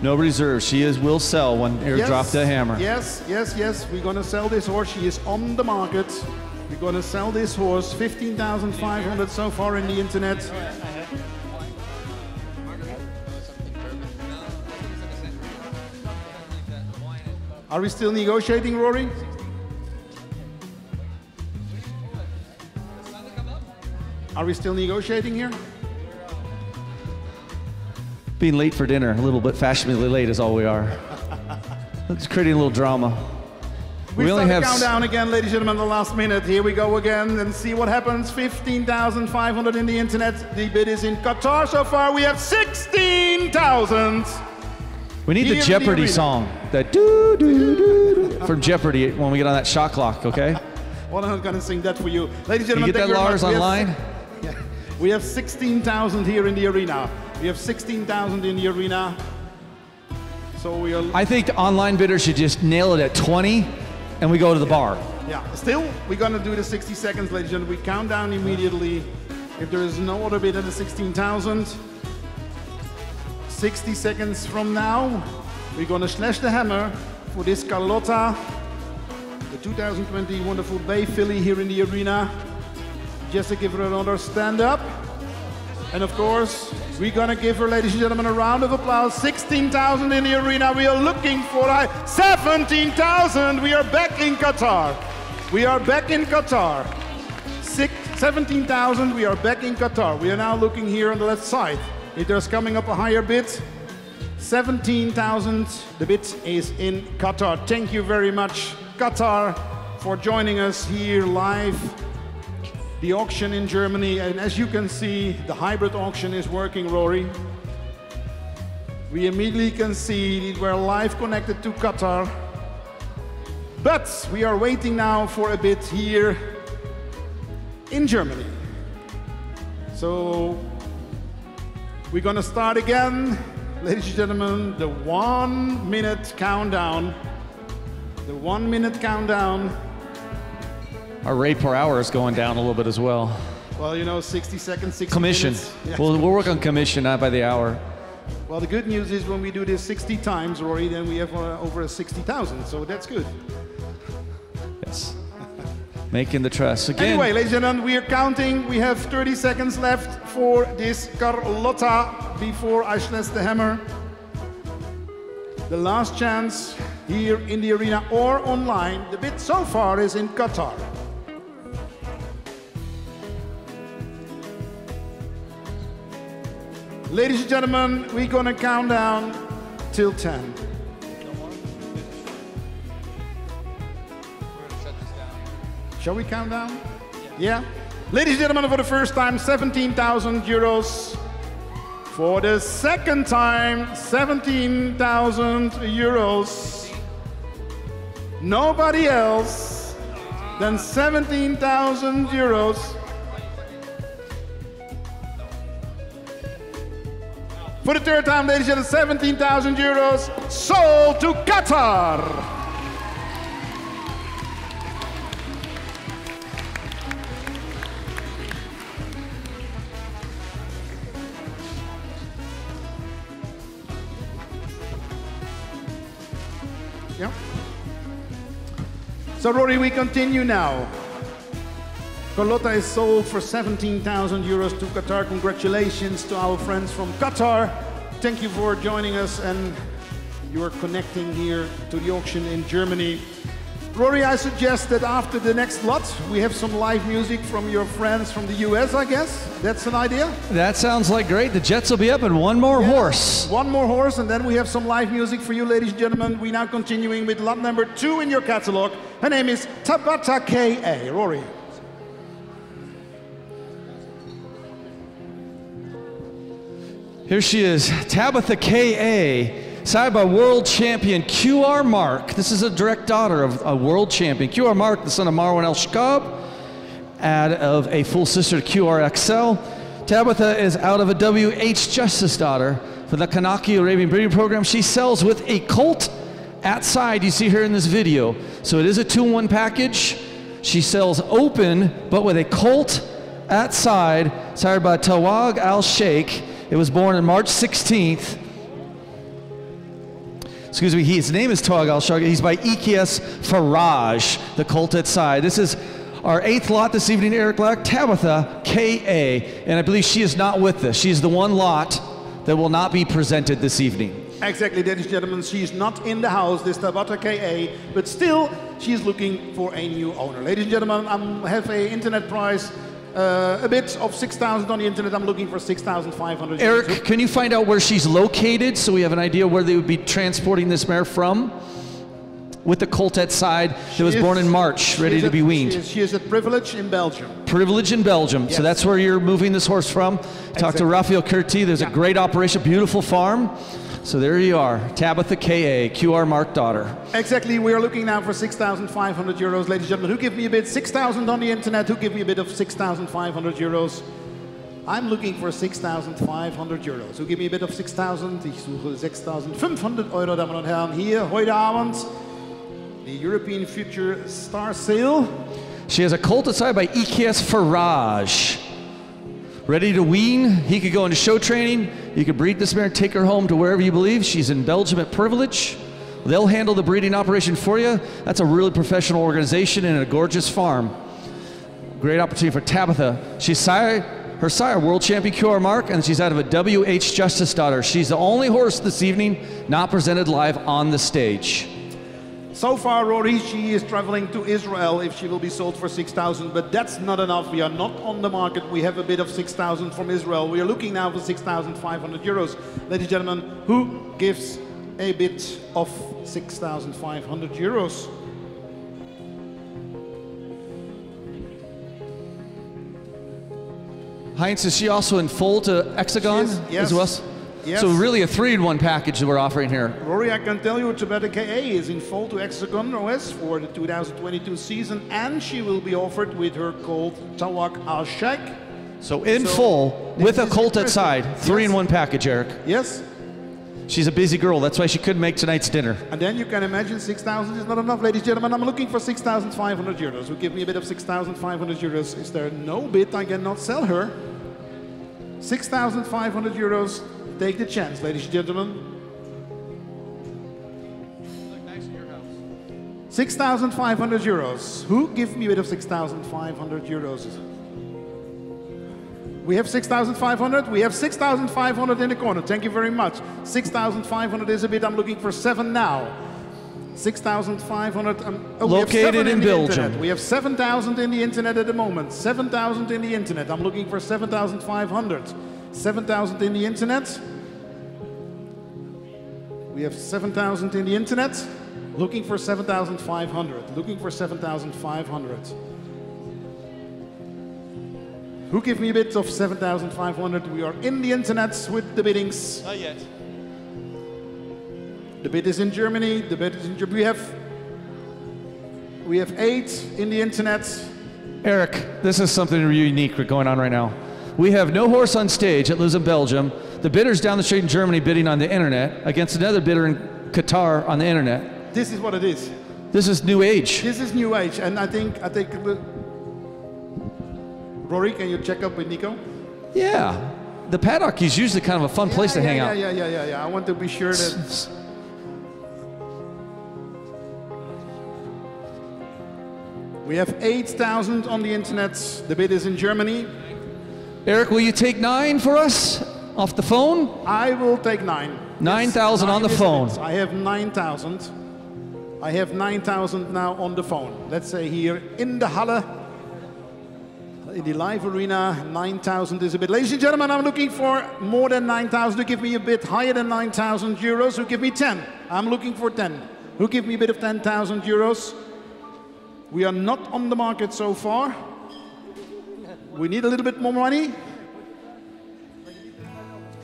No reserve. She is will sell when air drop the hammer. Yes, yes, yes. We're gonna sell this horse. She is on the market. We're gonna sell this horse. 15,500 so far in the internet. Are we still negotiating, Rory? Are we still negotiating here? Being late for dinner, a little bit fashionably late is all we are. It's creating a little drama. We, We only have countdown again, ladies and gentlemen, the last minute. Here we go again and see what happens. 15,500 in the internet. The bid is in Qatar so far. We have 16,000. We need Here the in the Jeopardy song. That doo doo doo from Jeopardy when we get on that shot clock, okay? Well, I'm going to sing that for you. Ladies and You gentlemen, get thank that, Lars. Have- online? Yeah. We have 16,000 here in the arena. We have 16,000 in the arena. So we are, I think the online bidder should just nail it at 20 and we go to the bar. yeah. Still, we're gonna do the 60 seconds, ladies and gentlemen. We count down immediately. If there is no other bid at the 16,000, 60 seconds from now, we're gonna slash the hammer for this Carlotta, the 2020 wonderful Bay filly here in the arena. Just to give her another stand up. And of course, we're gonna give her, ladies and gentlemen, a round of applause. 16,000 in the arena. We are looking for a 17,000. We are back in Qatar. We are back in Qatar. 17,000. We are back in Qatar. We are now looking here on the left side. If there's coming up a higher bid, 17,000. The bid is in Qatar. Thank you very much, Qatar, for joining us here live the auction in Germany. And as you can see, the hybrid auction is working, Rory. We immediately can see we're live connected to Qatar. But we are waiting now for a bit here in Germany. So we're gonna start again. Ladies and gentlemen, the one minute countdown. The one minute countdown. Our rate per hour is going down a little bit as well. Well, you know, 60 seconds, 60 Commission. Yeah. We'll, we'll work on commission, not by the hour. Well, the good news is when we do this 60 times, Rory, then we have uh, over 60,000. So that's good. Yes. Making the trust. Again, Anyway, ladies and gentlemen, we are counting. We have 30 seconds left for this Carlotta before I slash the hammer. The last chance here in the arena or online. The bid so far is in Qatar. Ladies and gentlemen, we're gonna count down till 10. Shall we count down? Yeah. Ladies and gentlemen, for the first time, 17,000 euros. For the second time, 17,000 euros. Nobody else than 17,000 euros. For the third time, ladies and gentlemen, 17,000 euros sold to Qatar. Yeah. So Rory, we continue now. Carlotta is sold for 17,000 euros to Qatar. Congratulations to our friends from Qatar. Thank you for joining us and you are connecting here to the auction in Germany. Rory, I suggest that after the next lot, we have some live music from your friends from the US, I guess. That's an idea? that sounds like great. The Jets will be up and one more horse. One more horse, and then we have some live music for you, ladies and gentlemen. We now continuing with lot number two in your catalog. Her name is Tabata K.A. Rory. Here she is, Tabitha K.A., by world champion QR Marc. This is a direct daughter of a world champion. QR Marc, the son of Marwan Al Shaqab, out of a full sister to QRXL. Tabitha is out of a WH Justice daughter for the Kanaki Arabian breeding program. She sells with a colt at side. You see her in this video. So it is a two-in-one package. She sells open, but with a colt at side, sired by Tawag Al Sheikh. It was born on March 16th. Excuse me, his name is Al Sheikh. He's by EKS Faraj, the colt at side. This is our eighth lot this evening, Eric Black, Tabitha K.A. And I believe she is not with us. She's the one lot that will not be presented this evening. Exactly, ladies and gentlemen, she's not in the house, this Tabata K.A., but still, she's looking for a new owner. Ladies and gentlemen, I have a internet price, uh, a bit of 6,000 on the internet. I'm looking for 6,500. Eric, can you find out where she's located so we have an idea where they would be transporting this mare from? With the colt at side that was She born in March, ready to at- be weaned. She is, she is at Privilege in Belgium. Privilege in Belgium. So that's where you're moving this horse from. Talk to Rafael Curti. There's Yeah. a great operation, beautiful farm. So there you are, Tabitha KA, QR Marc daughter. Exactly, we are looking now for 6,500 euros, ladies and gentlemen. Who give me a bid? 6,000 on the internet. Who give me a bid of 6,500 euros? I'm looking for 6,500 euros. Who give me a bid of 6,000? Ich suche 6,500 Euro, Damen und Herren. Hier heute Abend the European Future Star Sale. She has a colt inside by EKS Farage. Ready to wean. He could go into show training. You could breed this mare take her home to wherever you believe. She's in Belgium at Privilege. They'll handle the breeding operation for you. That's a really professional organization and a gorgeous farm. Great opportunity for Tabitha. She's sire, her sire, world champion QR Marc, and she's out of a WH Justice daughter. She's the only horse this evening not presented live on the stage. So far, Rory, she is traveling to Israel if she will be sold for 6,000, but that's not enough. We are not on the market. We have a bid of 6,000 from Israel. We are looking now for 6,500 euros. Ladies and gentlemen, who gives a bid of 6,500 euros? Heinz, is she also in full to Hexagon is, yes. as well? Yes. So really a three-in-one package that we're offering here. Rory, I can tell you Tabata KA is in full to Hexagon OS for the 2022 season, and she will be offered with her colt Tawak Al Sheikh. So in So, full, with a colt at side, three in Yes. one package, Eric. Yes, She's a busy girl. That's why she couldn't make tonight's dinner. and then you can imagine 6,000 is not enough, ladies and gentlemen. I'm looking for 6,500 euros. Who give me a bit of 6,500 euros? Is there no bid I cannot sell her? 6,500 euros. Take the chance, ladies and gentlemen. 6,500 euros. Who give me a bid of 6,500 euros? We have 6,500. We have 6,500 in the corner. Thank you very much. 6,500 is a bit. I'm looking for seven now. 6,500. Um, oh, Located seven in Belgium. internet. We have 7,000 in the internet at the moment. 7,000 in the internet. I'm looking for 7,500. 7,000 in the internet. We have 7,000 in the internet. Looking for 7,500. Looking for 7,500. Who give me a bid of 7,500? We are in the internet with the biddings. Not yet. The bid is in Germany. The bid is in Germany. We have we have eight in the internet. Eric, this is something really unique going on right now. We have no horse on stage that lives in Belgium. The bidder's down the street in Germany bidding on the internet against another bidder in Qatar on the internet. This is what it is. This is new age. This is new age, and I think I think. Rory, can you check up with Nico? Yeah. The paddock is usually kind of a fun place yeah, to hang yeah, out. Yeah, yeah, yeah, yeah. I want to be sure that. We have 8,000 on the internet. The bid is in Germany. Eric, will you take nine for us off the phone? I will take nine. 9,000 on the phone. I have 9,000. I have 9,000 now on the phone. Let's say here in the Halle, in the live arena, 9,000 is a bit. Ladies and gentlemen, I'm looking for more than 9,000 to give me a bit higher than 9,000 euros. Who give me 10? I'm looking for 10. Who give me a bit of 10,000 euros? We are not on the market so far. We need a little bit more money.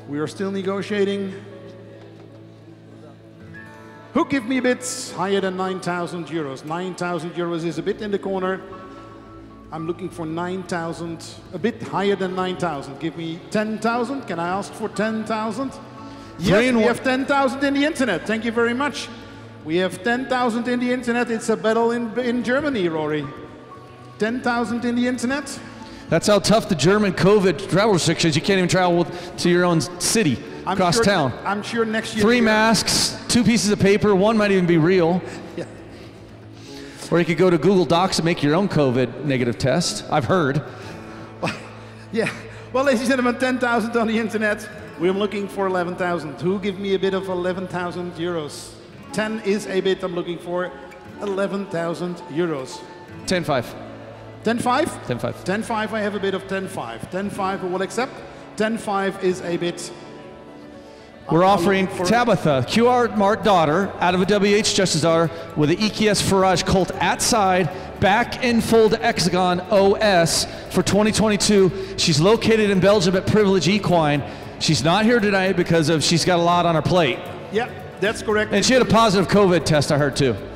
We are still negotiating. Who give me a bit higher than 9,000 euros? 9,000 euros is a bit in the corner. I'm looking for 9,000, a bit higher than 9,000. Give me 10,000. Can I ask for 10,000? Yes, we have 10,000 in the internet. Thank you very much. We have 10,000 in the internet. It's a battle in, in Germany, Rory. 10,000 in the internet. That's how tough the German COVID travel restrictions. You can't even travel with, to your own city I'm across sure, town. I'm sure next year. Three masks, two pieces of paper. One might even be real. Yeah. Or you could go to Google Docs and make your own COVID negative test. I've heard. Yeah. Well, ladies and gentlemen, 10,000 on the internet. We're looking for 11,000. Who give me a bit of 11,000 euros? 10 is a bit I'm looking for. 11,000 euros. 10 5. 10.5? 10 5. 10.5, I have a bit of 10.5. 10.5 I will accept. 10.5 is a bit. We're offering Tabitha, QR Marc daughter, out of a WH Justice daughter, with an EKS Farage Colt at side, back in full to Hexagon OS for 2022. She's located in Belgium at Privilege Equine. She's not here tonight because of she's got a lot on her plate. Yeah, that's correct. And she had a positive COVID test, I heard too.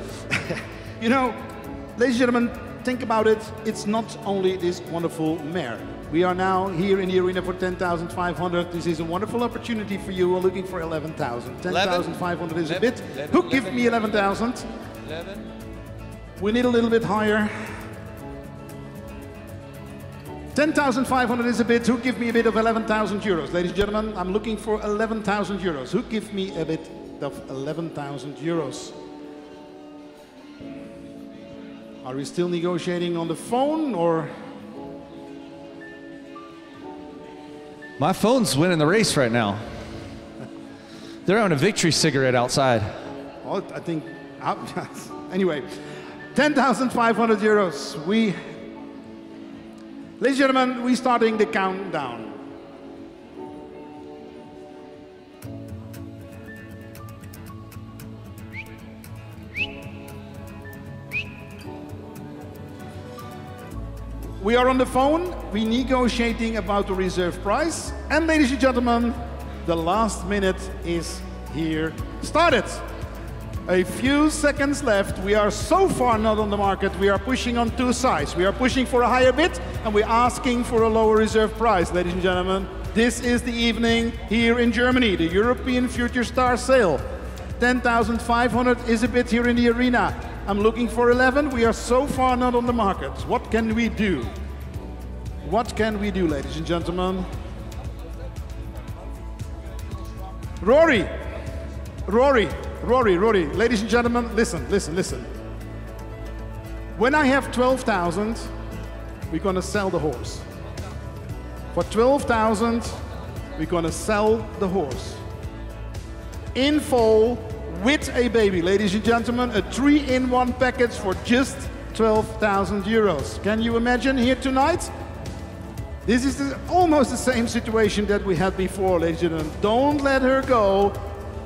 You know, ladies and gentlemen, think about it. It's not only this wonderful mare. We are now here in the arena for 10,500. This is a wonderful opportunity for you. We're looking for 11,000. 10,500 is a bit. eleven, Who give eleven. me 11,000? 11. We need a little bit higher. 10,500 is a bit. Who give me a bit of 11,000 euros? Ladies and gentlemen, I'm looking for 11,000 euros. Who give me a bit of 11,000 euros? Are we still negotiating on the phone or? My phone's winning the race right now. They're on a victory cigarette outside. Oh, I think. Uh, anyway, 10,500 euros. We. Ladies and gentlemen, we're starting the countdown. We are on the phone. We're negotiating about the reserve price. And ladies and gentlemen, the last minute is here started. A few seconds left. We are so far not on the market. We are pushing on two sides. We are pushing for a higher bid and we're asking for a lower reserve price, ladies and gentlemen. This is the evening here in Germany, the European Future Star Sale. 10,500 is a bid here in the arena. I'm looking for 11. We are so far not on the market. What can we do? What can we do, ladies and gentlemen? Rory, Rory, Rory, Rory, ladies and gentlemen, listen, listen, listen. When I have 12,000, we're gonna sell the horse. For 12,000, we're gonna sell the horse. In full, with a baby, ladies and gentlemen, a three-in-one package for just 12,000 euros. Can you imagine here tonight? This is the, almost the same situation that we had before, ladies and gentlemen. Don't let her go.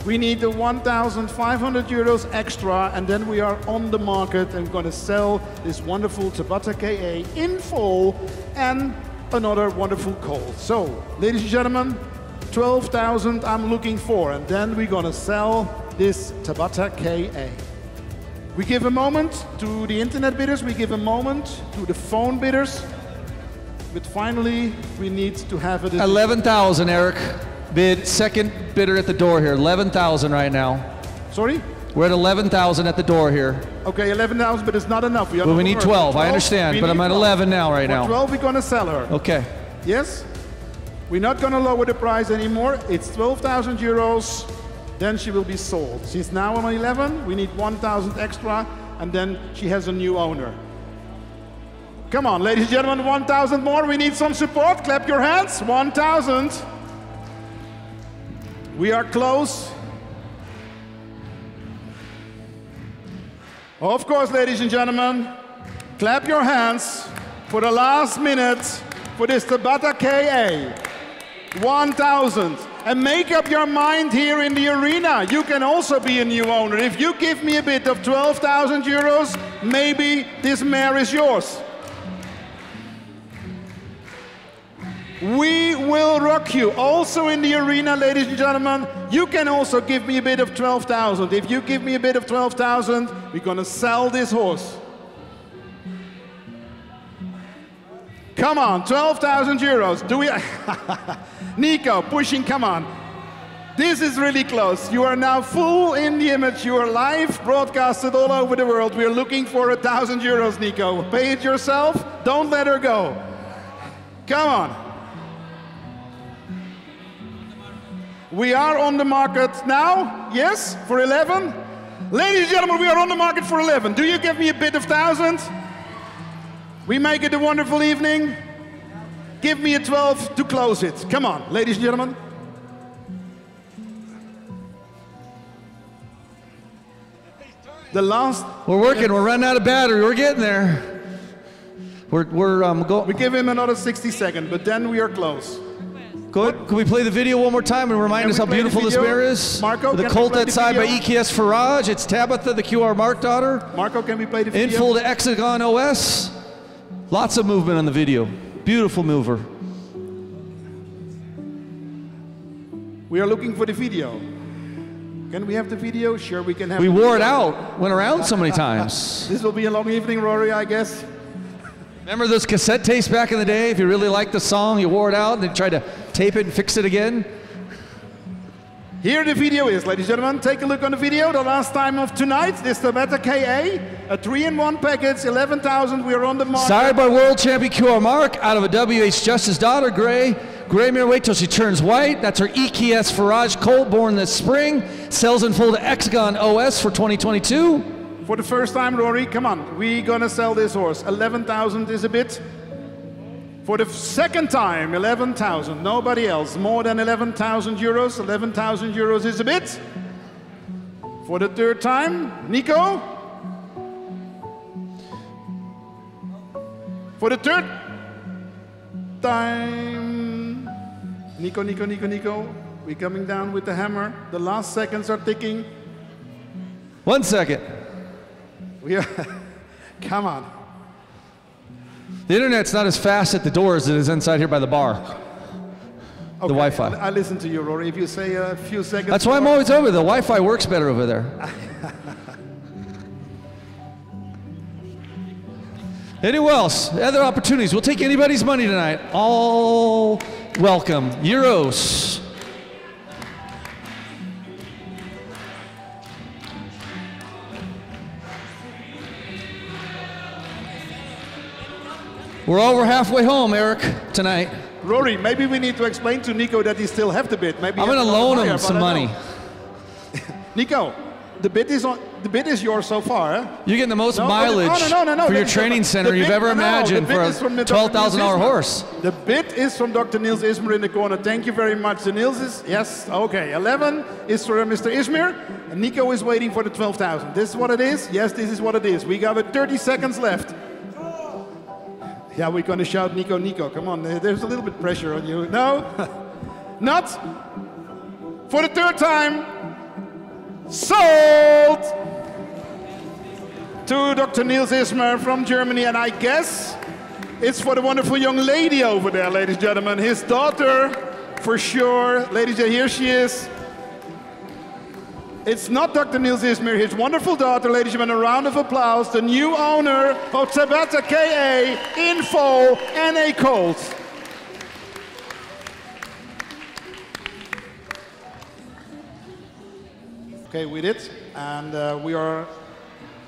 We need the 1,500 euros extra, and then we are on the market and going to sell this wonderful Tabata KA in full and another wonderful colt. So, ladies and gentlemen, 12,000 I'm looking for, and then we're going to sell this Tabata KA. We give a moment to the internet bidders, we give a moment to the phone bidders, but finally we need to have it. 11,000, Eric. Bid, second bidder at the door here. 11,000 right now. Sorry? We're at 11,000 at the door here. Okay, 11,000, but it's not enough. We, Well, we need over. 12. I understand, but I'm at 12. 11 now right For now. 12, we're gonna sell her. Okay. Yes? We're not gonna lower the price anymore. It's 12,000 euros. Then she will be sold. She's now on 11. We need 1,000 extra, and then she has a new owner. Come on, ladies and gentlemen, 1,000 more. We need some support. Clap your hands. 1,000. We are close. Of course, ladies and gentlemen, clap your hands for the last minute for this Tabata KA. 1,000. And make up your mind here in the arena. You can also be a new owner. If you give me a bit of 12,000 euros, maybe this mare is yours. We will rock you. Also in the arena, ladies and gentlemen, you can also give me a bit of 12,000. If you give me a bit of 12,000, we're gonna sell this horse. Come on, 12,000 euros. Do we? Nico, pushing, come on. This is really close. You are now full in the image. You are live broadcasted all over the world. We are looking for a thousand euros, Nico. Pay it yourself. Don't let her go. Come on. We are on the market now. Yes, for 11. Ladies and gentlemen, we are on the market for 11. Do you give me a bid of thousand? We make it a wonderful evening. Give me a 12 to close it. Come on, ladies and gentlemen. The last, We're working. We're running out of battery. We're getting there. We're, we're um, go, we give him another 60 seconds, but then we are close. go ahead. Can we play the video one more time and remind Can us how beautiful this mare is? Marco, With can a we colt the outside by? EKS Farage. It's Tabitha, the QR Marc daughter. Marco, can we play the video? In full to Hexagon OS. Lots of movement on the video. Beautiful mover. We are looking for the video. Can we have the video? Sure, we can have We wore it out, went around so many times. This will be a long evening, Rory, I guess. Remember those cassette tapes back in the day? If you really liked the song, you wore it out and then tried to tape it and fix it again. Here the video is, ladies and gentlemen. Take a look on the video. The last time of tonight, this Tabata KA, a three-in-one package, 11,000. We are on the market. Sired by world champion QR Marc out of a WH Justice daughter, Gray. Gray Mare wait till she turns white. That's her EKS Farage Colt born this spring. Sells in full to Hexagon OS for 2022. For the first time, Rory, come on. we gonna sell this horse. 11,000 is a bit. For the second time, 11,000. Nobody else. More than 11,000 euros. 11,000 euros is a bit. For the third time, Nico. For the third time, Nico, Nico, Nico, Nico. We're coming down with the hammer. The last seconds are ticking. One second. We are, come on. The internet's not as fast at the door as it is inside here by the bar. Okay, Wi-Fi. I listen to you, Rory. If you say a few seconds. That's why I'm always over. The Wi-Fi works better over there. Anyone else? Other opportunities? We'll take anybody's money tonight. All welcome. Euros. We're over halfway home, Eric, tonight. Rory, maybe we need to explain to Nico that he still have the bid. Maybe I'm going to loan him some money. Nico, the bid is on. The bid is yours so far. Eh? You're getting the most No, mileage no, no, for your training center you've ever imagined for a $12,000 horse. The bid is from Dr. Niels Ismer in the corner. Thank you very much. The Niels is, yes, okay. 11 is for Mr. Ismer. And Nico is waiting for the 12,000. This is what it is? Yes, this is what it is. We got it 30 seconds left. Yeah, we're going to shout Nico, Nico. Come on, there's a little bit pressure on you. No? Not? For the third time, sold to Dr. Niels Ismer from Germany, and I guess it's for the wonderful young lady over there, ladies and gentlemen. His daughter, for sure. Ladies and here she is. It's not Dr. Niels Ismer, his wonderful daughter, ladies and gentlemen. A round of applause. The new owner of Tabata KA, Info, and a Colt. Okay, we did. And uh, we are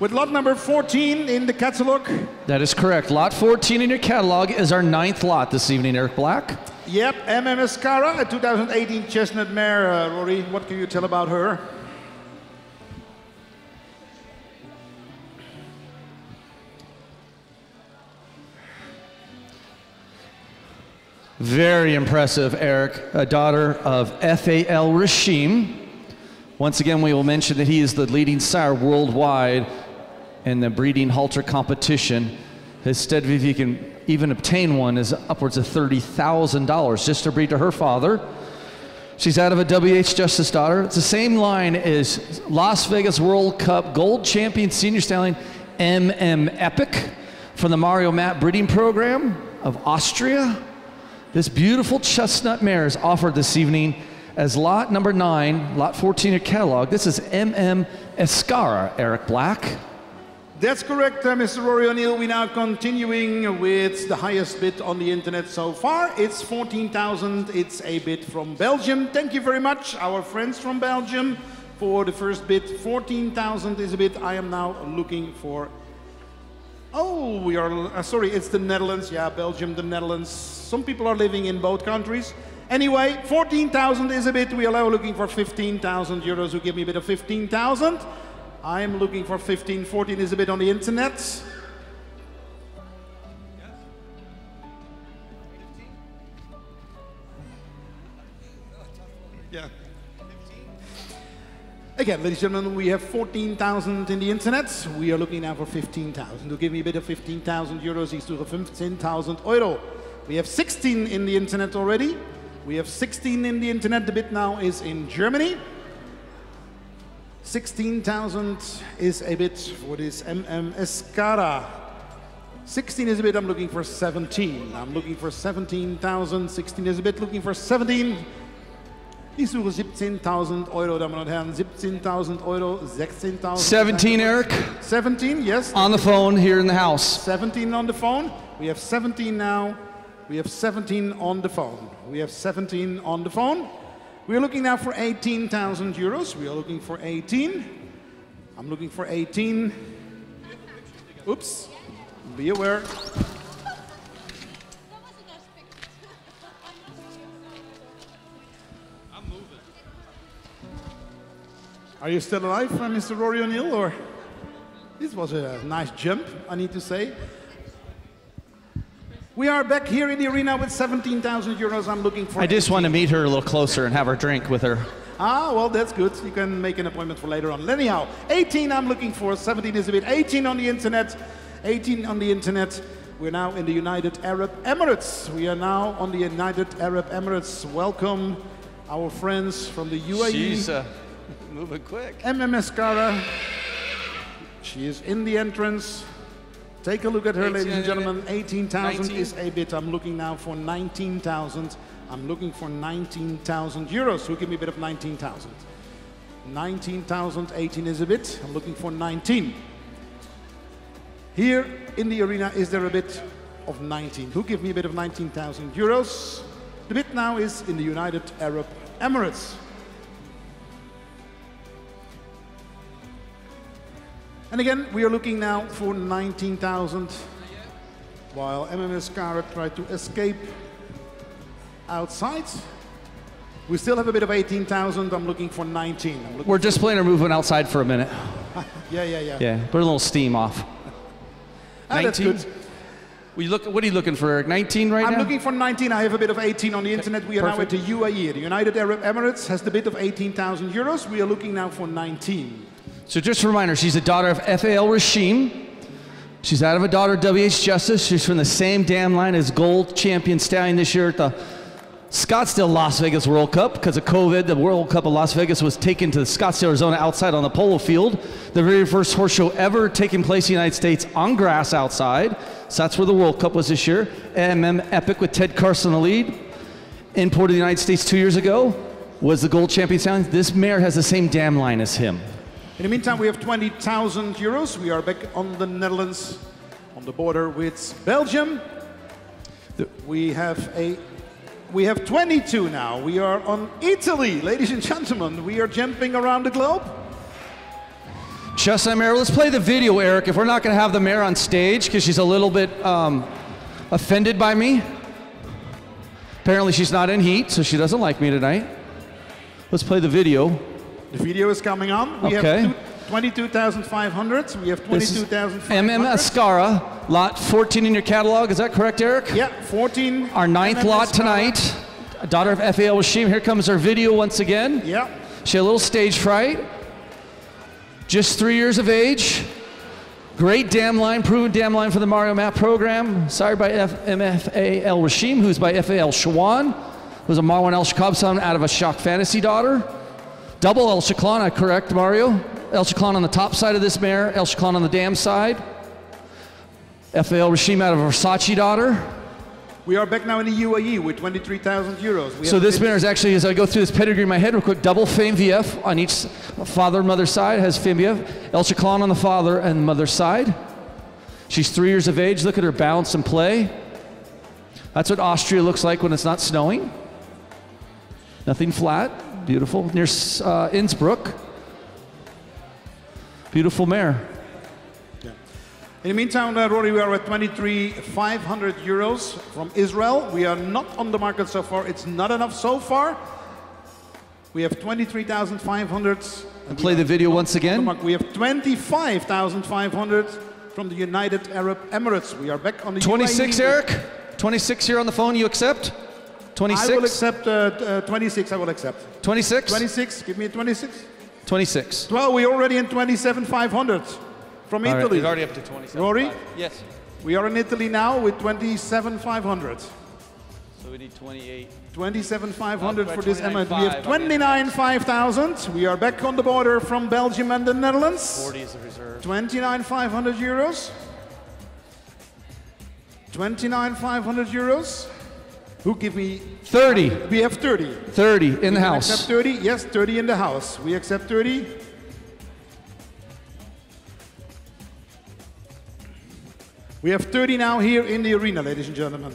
with lot number 14 in the catalog. That is correct. Lot 14 in your catalog is our ninth lot this evening, Eric Black. Yep, MMS Cara, a 2018 Chestnut Mare. Uh, Rory, what can you tell about her? Very impressive, Eric. A daughter of FA El Rasheem. Once again, we will mention that he is the leading sire worldwide in the breeding halter competition. His stud, if you can even obtain one, is upwards of $30,000 just to breed to her father. She's out of a WH Justice daughter. It's the same line as Las Vegas World Cup gold champion senior stallion MM Epic from the Mario Matt breeding program of Austria. This beautiful chestnut mare is offered this evening as lot number nine, lot 14 in your catalog. This is MM Escara, Eric Black. That's correct, uh, Mr. Rory O'Neill. We're now continuing with the highest bid on the internet so far. It's 14,000. It's a bid from Belgium. Thank you very much, our friends from Belgium, for the first bid. 14,000 is a bid. I am now looking for. Oh, we are. Uh, sorry, it's the Netherlands. Yeah, Belgium, the Netherlands. Some people are living in both countries. Anyway, 14,000 is a bit. We are now looking for 15,000 euros. Who give me a bit of 15,000? I'm looking for 15. 14 is a bit on the internet. Again, ladies and gentlemen, we have 14,000 in the internet. We are looking now for 15,000. To give me a bit of 15,000 euros, is to 15,000 euro. We have 16 in the internet already. We have 16 in the internet. The bid now is in Germany. 16,000 is a bit for this MM Escara. 16 is a bit, I'm looking for 17. I'm looking for 17,000. 16 is a bit, looking for 17. Ich suche 17.000 Euro, Damen und Herren. 17.000 Euro, 16.000. 17, Eric, 17, yes. on the phone here in the house. 17 on the phone. We have 17 now. We have 17 on the phone. We have 17 on the phone. We are looking now for 18,000 euros. We are looking for 18. I'm looking for 18. Oops. Be aware. Are you still alive, uh, Mr. Rory O'Neill? Or this was a nice jump, I need to say. We are back here in the arena with 17,000 euros. I'm looking for. I just want to meet her a little closer and have her drink with her. Ah, well, that's good. You can make an appointment for later on. Anyhow, 18 I'm looking for. 17 is a bit. 18 on the internet. 18 on the internet. We're now in the United Arab Emirates. We are now on the United Arab Emirates. Welcome our friends from the UAE. She's uh, moving quick. MMS Cara. She is in the entrance. Take a look at her, ladies and gentlemen. 18,000 is a bit. I'm looking now for 19,000. I'm looking for 19,000 euros. Who give me a bit of 19,000? 19,000, 18 is a bit. I'm looking for 19. Here in the arena, is there a bit of 19? Who give me a bit of 19,000 euros? The bid now is in the United Arab Emirates. And again, we are looking now for 19,000 while MMS Cara tried to escape outside. We still have a bit of 18,000. I'm looking for 19. I'm looking We're just playing her moving outside for a minute. yeah, yeah, yeah. Yeah, put a little steam off. Ah, 19? We look. What are you looking for, Eric? 19 right now? I'm looking for 19. I have a bit of 18 on the internet. We are perfect. now at the UAE. The United Arab Emirates has the bid of 18,000 euros. We are looking now for 19. So just a reminder, she's a daughter of FA El Rasheem. She's out of a daughter of WH Justice. She's from the same damn line as gold champion stallion this year at the Scottsdale Las Vegas World Cup. Because of COVID, the World Cup of Las Vegas was taken to the Scottsdale, Arizona outside on the polo field. The very first horse show ever taking place in the United States on grass outside. So that's where the World Cup was this year. MM Epic with Ted Carson in the lead. Imported to the United States two years ago. Was the gold champion stallion. This mare has the same damn line as him. In the meantime, we have 20,000 euros. We are back on the Netherlands, on the border with Belgium. We have a, we have 22 now. We are on Italy, ladies and gentlemen. We are jumping around the globe. Chestnut Mare, let's play the video, Eric. If we're not going to have the mare on stage because she's a little bit um, offended by me. Apparently, she's not in heat, so she doesn't like me tonight. Let's play the video. The video is coming on. We Okay. have two- 22,500. We have This is 22,500. MM Escara, lot 14 in your catalog. Is that correct, Eric? Yeah, 14. Our ninth MM lot Ascara. tonight. A daughter of FA El Rasheem. Here comes our video once again. Yeah. She had a little stage fright. Just three years of age. Great dam line, proven dam line for the Mario Map program. Sired by F- MFA El Rasheem, who's by FA El Shawan, who's a Marwan Al Shaqab son out of a Shock Fantasy daughter. Double El Shaklan, I correct, Mario. El on the top side of this mare, El on the dam side. FA El Rasheem out of Versace daughter. We are back now in the UAE with 23,000 euros. We So this mare is actually, as I go through this pedigree in my head real quick, double Fame VF on each father and mother side has Fame VF. El Shaklan on the father and mother side. She's three years of age. Look at her bounce and play. That's what Austria looks like when it's not snowing. Nothing flat. Beautiful. Near uh, Innsbruck. Beautiful mare. Yeah. In the meantime, uh, Rory, we are at 23,500 euros from Israel. We are not on the market so far. It's not enough so far. We have 23,500. and Play the video once again. We have 25,500 from the United Arab Emirates. We are back on the 26, UAE. Eric? 26 here on the phone. You accept? I will 26? accept uh, uh, 26. I will accept. 26? 26. Give me 26. 26. Well, we're already in 27,500 from All right. Italy. He's already up to 27. Rory? Yes. We are in Italy now with 27,500. So we need 28. 27,500 Uh, for this 29,500 Emirates. We have 29,500. We are back on the border from Belgium and the Netherlands. 40 is the reserve. 29,500 euros. 29,500 euros. Who give me? 30. We have 30. 30 in the Can I house. Accept 30? Yes, 30 in the house. We accept 30. We have 30 now here in the arena, ladies and gentlemen.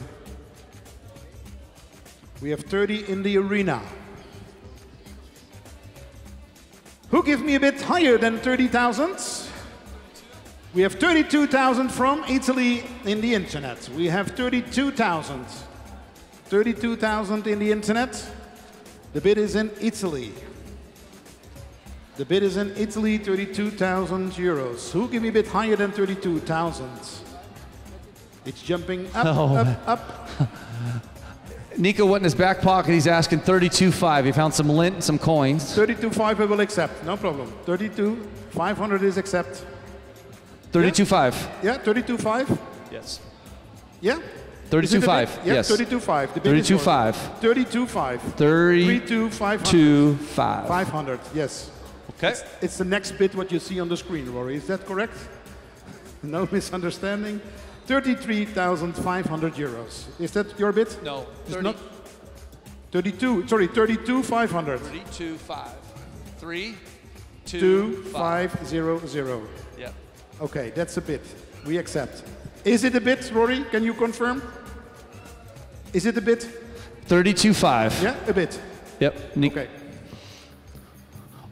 We have 30 in the arena. Who give me a bit higher than 30,000? We have 32,000 from Italy in the internet. We have 32,000. 32,000 in the internet. The bid is in Italy. The bid is in Italy, 32,000 euros. Who give me a bit higher than 32,000? It's jumping up, Oh, up, man. up. Nico went in his back pocket. He's asking 32.5. He found some lint and some coins. 32.5 I will accept, no problem. 32, 500 is accept. 32.5. Yeah, 32.5? Yes. Yeah? Is it a 32.5. bid? Yeah, Yes. 32.5. The bid is yours. 32.5. 32.5. 32.5. 32.500. 500, yes. Okay. It's the next bit what you see on the screen, Rory. Is that correct? No misunderstanding? 33,500 euros. Is that your bit? No. It's not 32, sorry, 32,500. 32.5. 3, 2500. Yeah. Okay, that's a bit. We accept. Is it a bit, Rory? Can you confirm? Is it a bit? 32.5. Yeah, a bit. Yep. Okay.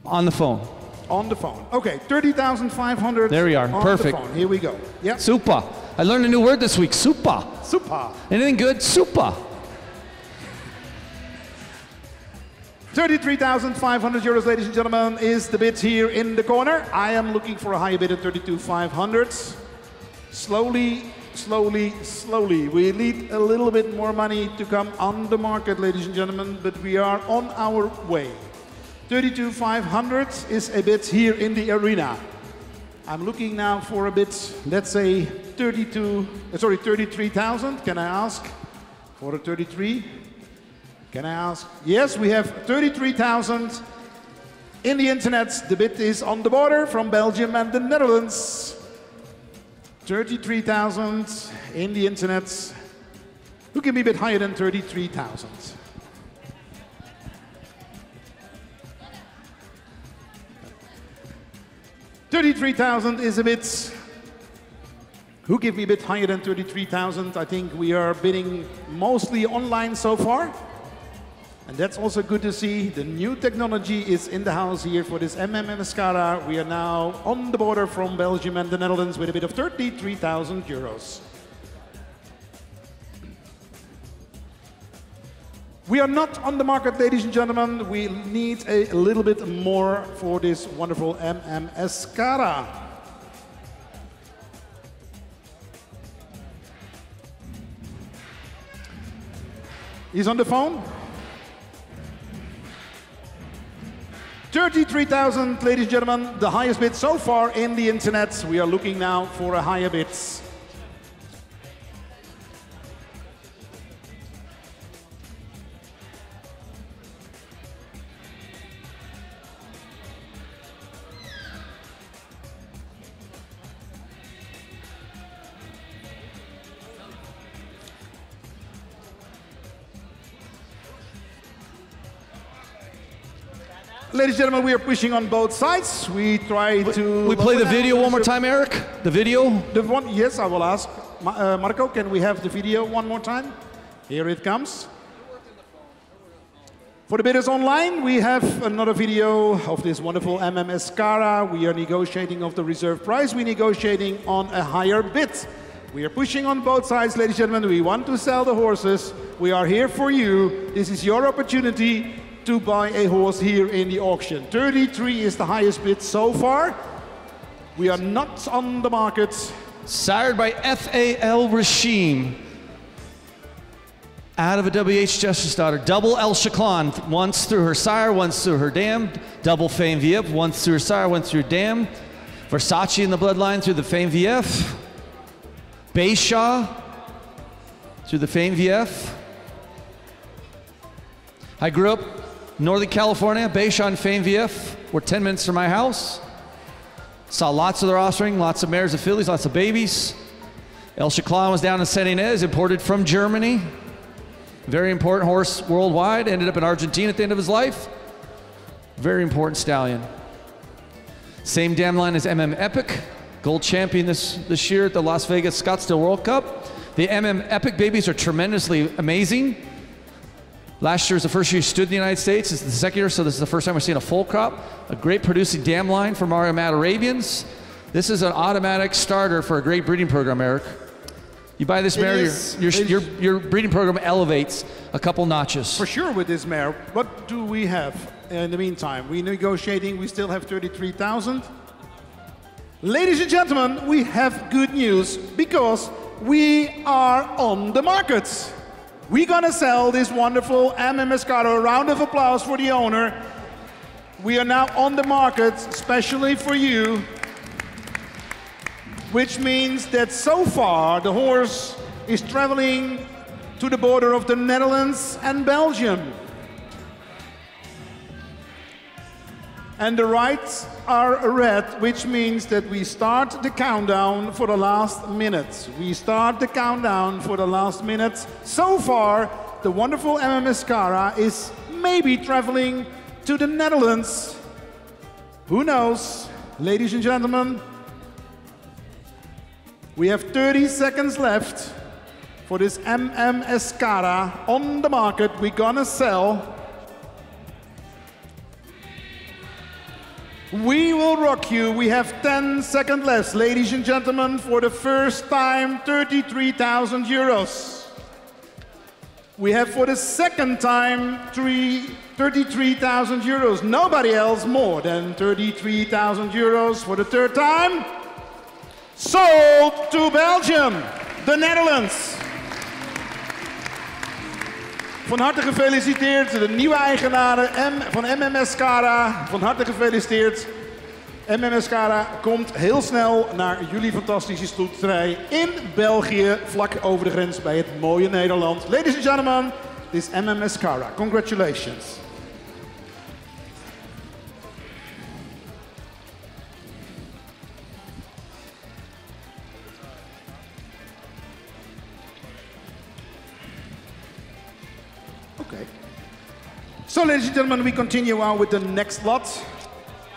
On the phone. On the phone. Okay, 30,500. There we are. Perfect. Here we go. Yeah. Super. I learned a new word this week. Super. Super. Anything good? Super. 33,500 euros, ladies and gentlemen, is the bid here in the corner. I am looking for a higher bid of 32,500. Slowly, slowly, slowly. We need a little bit more money to come on the market, ladies and gentlemen, but we are on our way. 32,500 is a bit here in the arena. I'm looking now for a bit, let's say 32, uh, sorry, 33,000. Can I ask for a 33? Can I ask? Yes, we have 33,000 in the internet. The bid is on the border from Belgium and the Netherlands. 33,000 in the internet. Who can be a bit higher than 33,000? Thirty-three thousand is a bit. Who give me a bit higher than thirty-three thousand? I think we are bidding mostly online so far. And that's also good to see. The new technology is in the house here for this MM Escara. We are now on the border from Belgium and the Netherlands with a bid of 33,000 euros. We are not on the market, ladies and gentlemen. We need a little bit more for this wonderful MM Escara. He's on the phone. 33,000, ladies and gentlemen, the highest bid so far in the internet. We are looking now for a higher bid. Ladies and gentlemen, we are pushing on both sides. We try to. We play the video one more time, Eric? The video? The one, yes, I will ask. Ma- uh, Marco, can we have the video one more time? Here it comes. For the bidders online, we have another video of this wonderful MMS Cara. We are negotiating of the reserve price. We're negotiating on a higher bid. We are pushing on both sides, ladies and gentlemen. We want to sell the horses. We are here for you. This is your opportunity to buy a horse here in the auction. 33 is the highest bid so far. We are not on the market. Sired by FA El Rasheem. Out of a W.H. Justice daughter. Double El Shaklan. Once through her sire, once through her dam. Double Fame VF. Once through her sire, once through her dam. Versace in the bloodline through the Fame VF. Bey Shah through the Fame VF. I grew up Northern California, Bey Shah and Fame VF. We're 10 minutes from my house. Saw lots of their offspring, lots of mares and fillies, lots of babies. El Shaklan was down in San Inez, imported from Germany. Very important horse worldwide. Ended up in Argentina at the end of his life. Very important stallion. Same dam line as MM Epic, gold champion this, this year at the Las Vegas Scottsdale World Cup. The MM Epic babies are tremendously amazing. Last year was the first year he stood in the United States. It's the second year, so this is the first time we're seeing a full crop. A great producing dam line for Mario Matt Arabians. This is an automatic starter for a great breeding program, Eric. You buy this It mare, your, is- your, your, your breeding program elevates a couple notches. For sure with this mare. What do we have in the meantime? We're negotiating, we still have 33,000. Ladies and gentlemen, we have good news because we are on the market. We're gonna sell this wonderful MM Escara. A round of applause for the owner. We are now on the market, especially for you. Which means that so far the horse is traveling to the border of the Netherlands and Belgium. And the rights are red, which means that we start the countdown for the last minute. We start the countdown for the last minute. So far, the wonderful MMS Cara is maybe traveling to the Netherlands. Who knows? Ladies and gentlemen, we have 30 seconds left for this MM Escara on the market. We're gonna sell. We will rock you. We have 10 seconds left, ladies and gentlemen, for the first time 33,000 euros. We have for the second time three, 33,000 euros. Nobody else more than 33,000 euros for the third time. Sold to Belgium, the Netherlands. Van harte gefeliciteerd, de nieuwe eigenaren M van MMS Cara. Van harte gefeliciteerd. MMS Cara komt heel snel naar jullie fantastische stoeterij in België, vlak over de grens bij het mooie Nederland. Ladies and gentlemen, this is MMS Cara. Congratulations. So, ladies and gentlemen, we continue on with the next lot.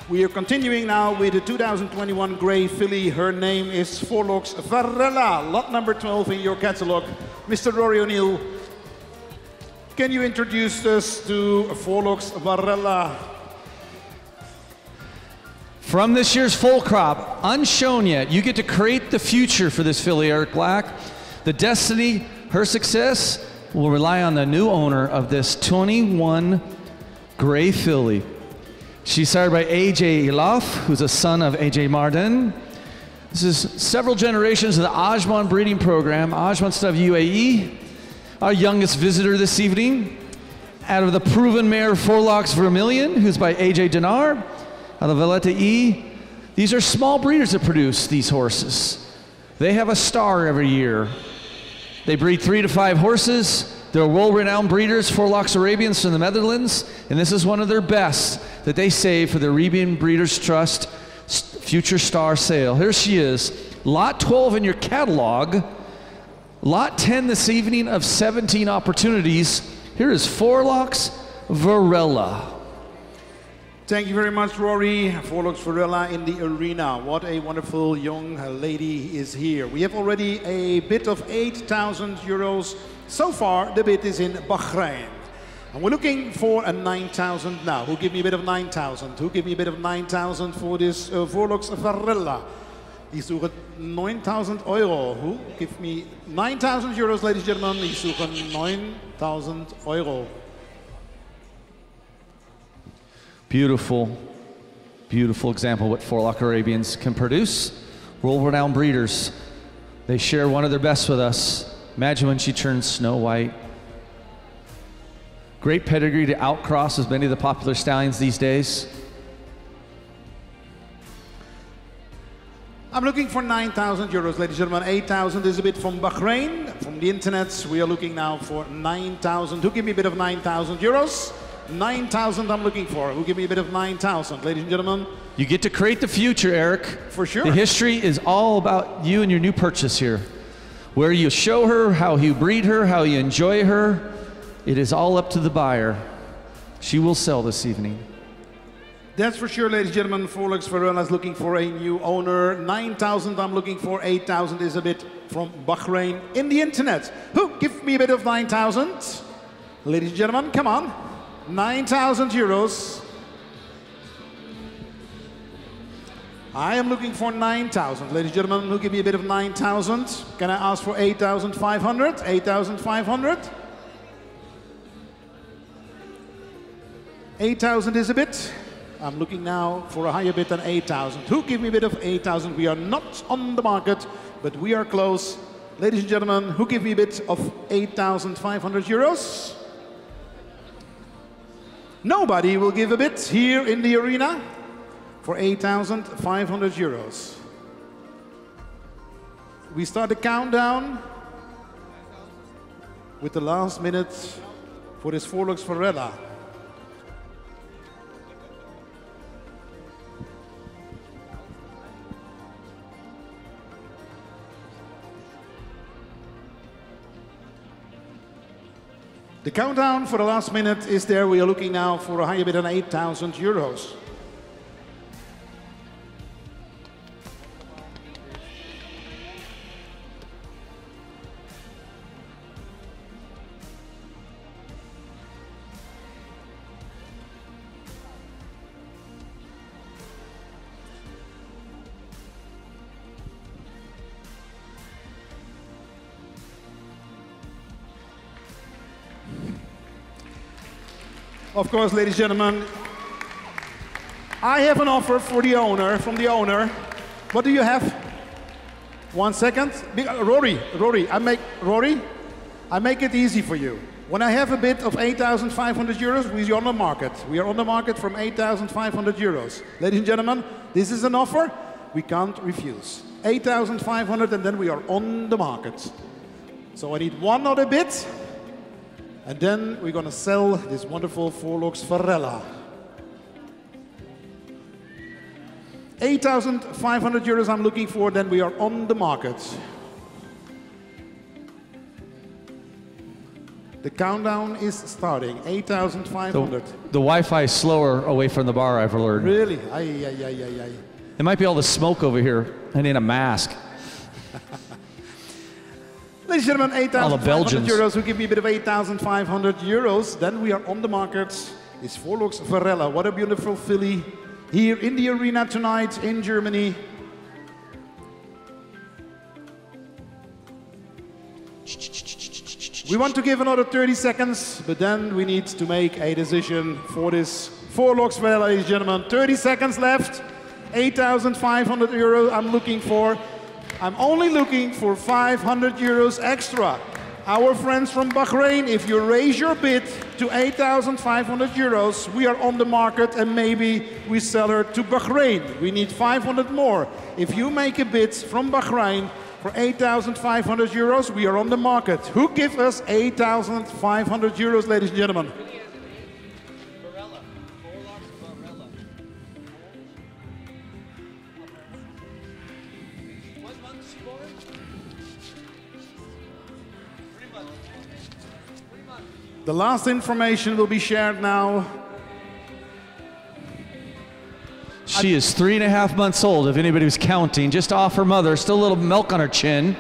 We are continuing now with the 2021 Grey Filly. Her name is Forlux Varela, lot number 12 in your catalog. Mr. Rory O'Neill, can you introduce us to Forlux Varela? From this year's full crop, unshown yet, you get to create the future for this filly, Eric Black. The destiny, her success, will rely on the new owner of this 21 gray filly. She's sired by AJ Ilaf, who's a son of AJ Mardan. This is several generations of the Ajman breeding program, Ajman Stud UAE. Our youngest visitor this evening, out of the proven mare Forlocks Vermilion, who's by AJ Dinar, out of Valletta E. These are small breeders that produce these horses. They have a star every year. They breed three to five horses. They're world-renowned breeders, Forlocks Arabians from the Netherlands, and this is one of their best that they save for the Arabian Breeders' Trust Future Star Sale. Here she is, lot 12 in your catalog, lot 10 this evening of 17 opportunities. Here is Forlocks Varela. Thank you very much, Rory. Forlux Varela in the arena. What a wonderful young lady is here. We have already a bid of 8,000 euros. So far, the bid is in Bahrain. And we're looking for a 9,000 now. Who give me a bit of 9,000? Who give me a bit of 9,000 for this uh, Forlux Varela? Ich suche 9.000 Euro. Who give me 9,000 Euros, ladies and gentlemen? Ich suche 9,000 Euro. Beautiful, beautiful example what Forlock Arabians can produce. World-renowned breeders. They share one of their best with us. Imagine when she turns snow white. Great pedigree to outcross as many of the popular stallions these days. I'm looking for 9,000 euros, ladies and gentlemen. 8,000 is a bit from Bahrain, from the internet. We are looking now for 9,000. Who give me a bit of 9,000 euros? 9,000 I'm looking for. Who give me a bit of 9,000, ladies and gentlemen? You get to create the future, Eric. For sure. The history is all about you and your new purchase here. Where you show her, how you breed her, how you enjoy her. It is all up to the buyer. She will sell this evening. That's for sure, ladies and gentlemen. Forlux Varela is looking for a new owner. 9,000 I'm looking for. 8,000 is a bit from Bahrain in the internet. Who? Give me a bit of 9,000. Ladies and gentlemen, come on. 9,000 euros. I am looking for 9,000. Ladies and gentlemen, who give me a bit of 9,000? Can I ask for 8,500? 8,500? 8,000 is a bit. I'm looking now for a higher bid than 8,000. Who give me a bit of 8,000? We are not on the market, but we are close. Ladies and gentlemen, who give me a bit of 8,500 euros? Nobody will give a bit here in the arena for 8,500 euros. We start the countdown with the last minute for this Forlux Varela. The countdown for the last minute is there. We are looking now for a higher bid than 8,000 euros. Of course, ladies and gentlemen, I have an offer for the owner, from the owner. What do you have? One second. Uh, Rory, Rory, I make, Rory, I make it easy for you. When I have a bid of 8,500 euros, we are on the market. We are on the market from 8,500 euros. Ladies and gentlemen, this is an offer we can't refuse. 8,500 and then we are on the market. So I need one other bid and then we're gonna sell this wonderful Forlux Varela. 8,500 euros I'm looking for, then we are on the market. The countdown is starting. 8,500. The Wi Fi is slower away from the bar, I've learned. Really? Ay, ay, ay, ay, ay. It might be all the smoke over here. I need a mask. Ladies and gentlemen, 8,500 Belgians. euros. Who give me a bit of 8,500 euros? Then we are on the market. It's Forlux Varela. What a beautiful filly here in the arena tonight in Germany. We want to give another 30 seconds, but then we need to make a decision for this Forlux Varela, ladies and gentlemen. 30 seconds left. 8,500 euros I'm looking for. I'm only looking for 500 euros extra. Our friends from Bahrain, if you raise your bid to 8,500 euros, we are on the market and maybe we sell her to Bahrain. We need 500 more. If you make a bid from Bahrain for 8,500 euros, we are on the market. Who give us 8,500 euros, ladies and gentlemen? The last information will be shared now. She is three and a half months old, if anybody was counting, just off her mother, still a little milk on her chin.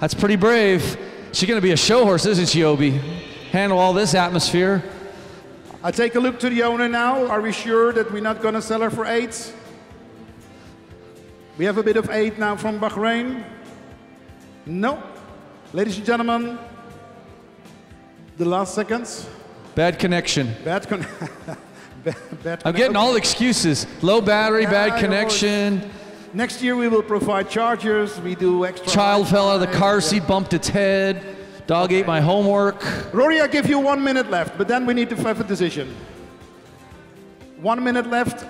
That's pretty brave. She's going to be a show horse, isn't she, Obi? Handle all this atmosphere. I take a look to the owner now. Are we sure that we're not going to sell her for eight? We have a bit of eight now from Bahrain. No. Ladies and gentlemen, the last seconds. Bad connection. Bad con- bad, bad I'm getting all excuses. Low battery, Yeah, bad connection. Next year we will provide chargers. We do extra. Child fell out of the car Yeah. seat, bumped its head. Dog ate my homework. Rory, I give you one minute left, but then we need to have a decision. One minute left.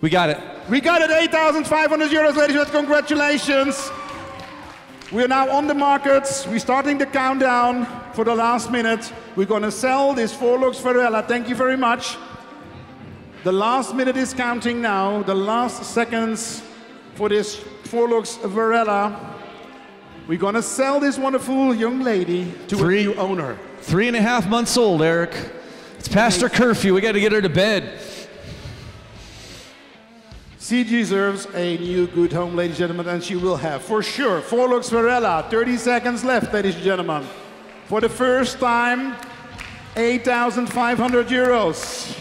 We got it. We got it, 8,500 euros, ladies and gentlemen. Congratulations. We are now on the market. We're starting the countdown for the last minute. We're going to sell this Forlux Varela. Thank you very much. The last minute is counting now. The last seconds for this Forlux Varela. We're gonna sell this wonderful young lady to Three. a new owner. Three and a half months old, Eric. It's past her curfew. We got to get her to bed. She deserves a new good home, ladies and gentlemen, and she will have, for sure. Forlux Varela, 30 seconds left, ladies and gentlemen. For the first time, 8,500 euros.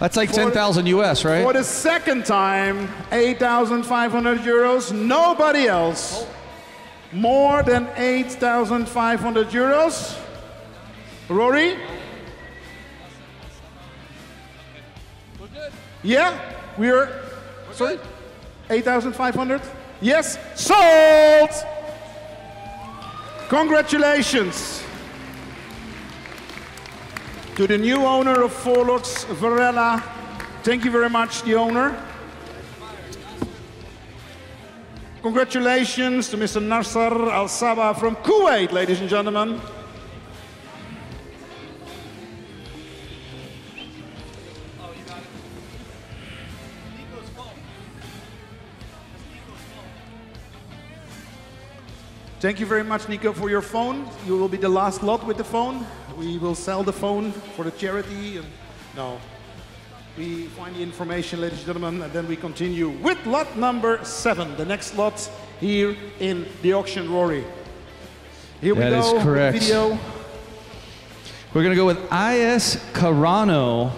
That's like 10,000 US, right? For the second time, 8,500 euros. Nobody else. More than 8,500 euros. Rory? Yeah, we're. Sorry? 8,500? Yes, sold! Congratulations to the new owner of Forlux Varela. Thank you very much, the owner. Congratulations to Mr. Nasser Al Saba from Kuwait, ladies and gentlemen. Thank you very much, Nico, for your phone. You will be the last lot with the phone. We will sell the phone for the charity. And no, we find the information, ladies and gentlemen, and then we continue with lot number seven, the next lot here in the auction, Rory. Here we That is go. with correct. Video. We're going to go with IS Carano,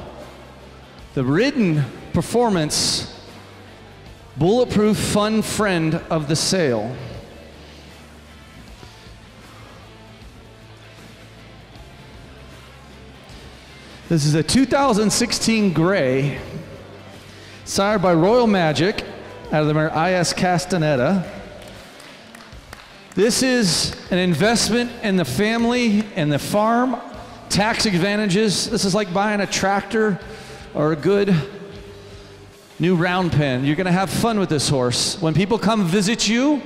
the ridden performance, bulletproof fun friend of the sale. This is a 2016 gray, sired by Royal Magic out of the mare IS Castaneda. This is an investment in the family and the farm, tax advantages. This is like buying a tractor or a good new round pen. You're going to have fun with this horse. When people come visit you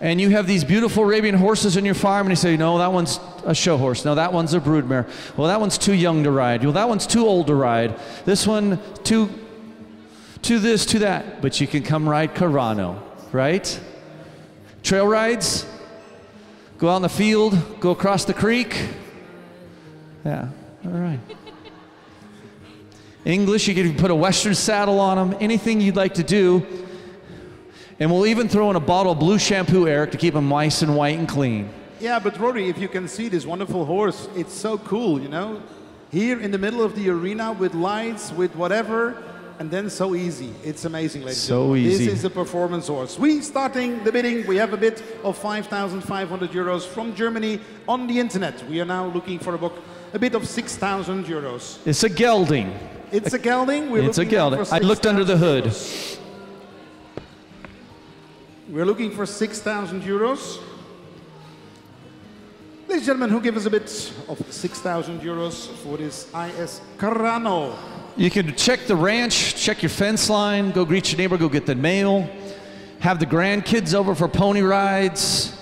and you have these beautiful Arabian horses in your farm and you say, no, that one's a show horse. No, that one's a broodmare. Well, that one's too young to ride. Well, that one's too old to ride. This one, too, to this, to that. But you can come ride Carano, right? Trail rides, go out in the field, go across the creek. Yeah, all right. English, you can put a Western saddle on them, anything you'd like to do. And we'll even throw in a bottle of blue shampoo, Eric, to keep them nice and white and clean. Yeah, but Rory, if you can see this wonderful horse, it's so cool, you know? Here in the middle of the arena with lights, with whatever, and then so easy. It's amazing, ladies So and easy. This is a performance horse. We starting the bidding. We have a bid of 5,500 euros from Germany on the internet. We are now looking for a book, a bid of 6,000 euros. It's a gelding. It's a gelding. We're It's a gelding. I looked under the hood. euros. We're looking for 6,000 euros. Ladies and gentlemen, who give us a bit of 6,000 euros for this IS Carano? You can check the ranch, check your fence line, go greet your neighbor, go get the mail, have the grandkids over for pony rides.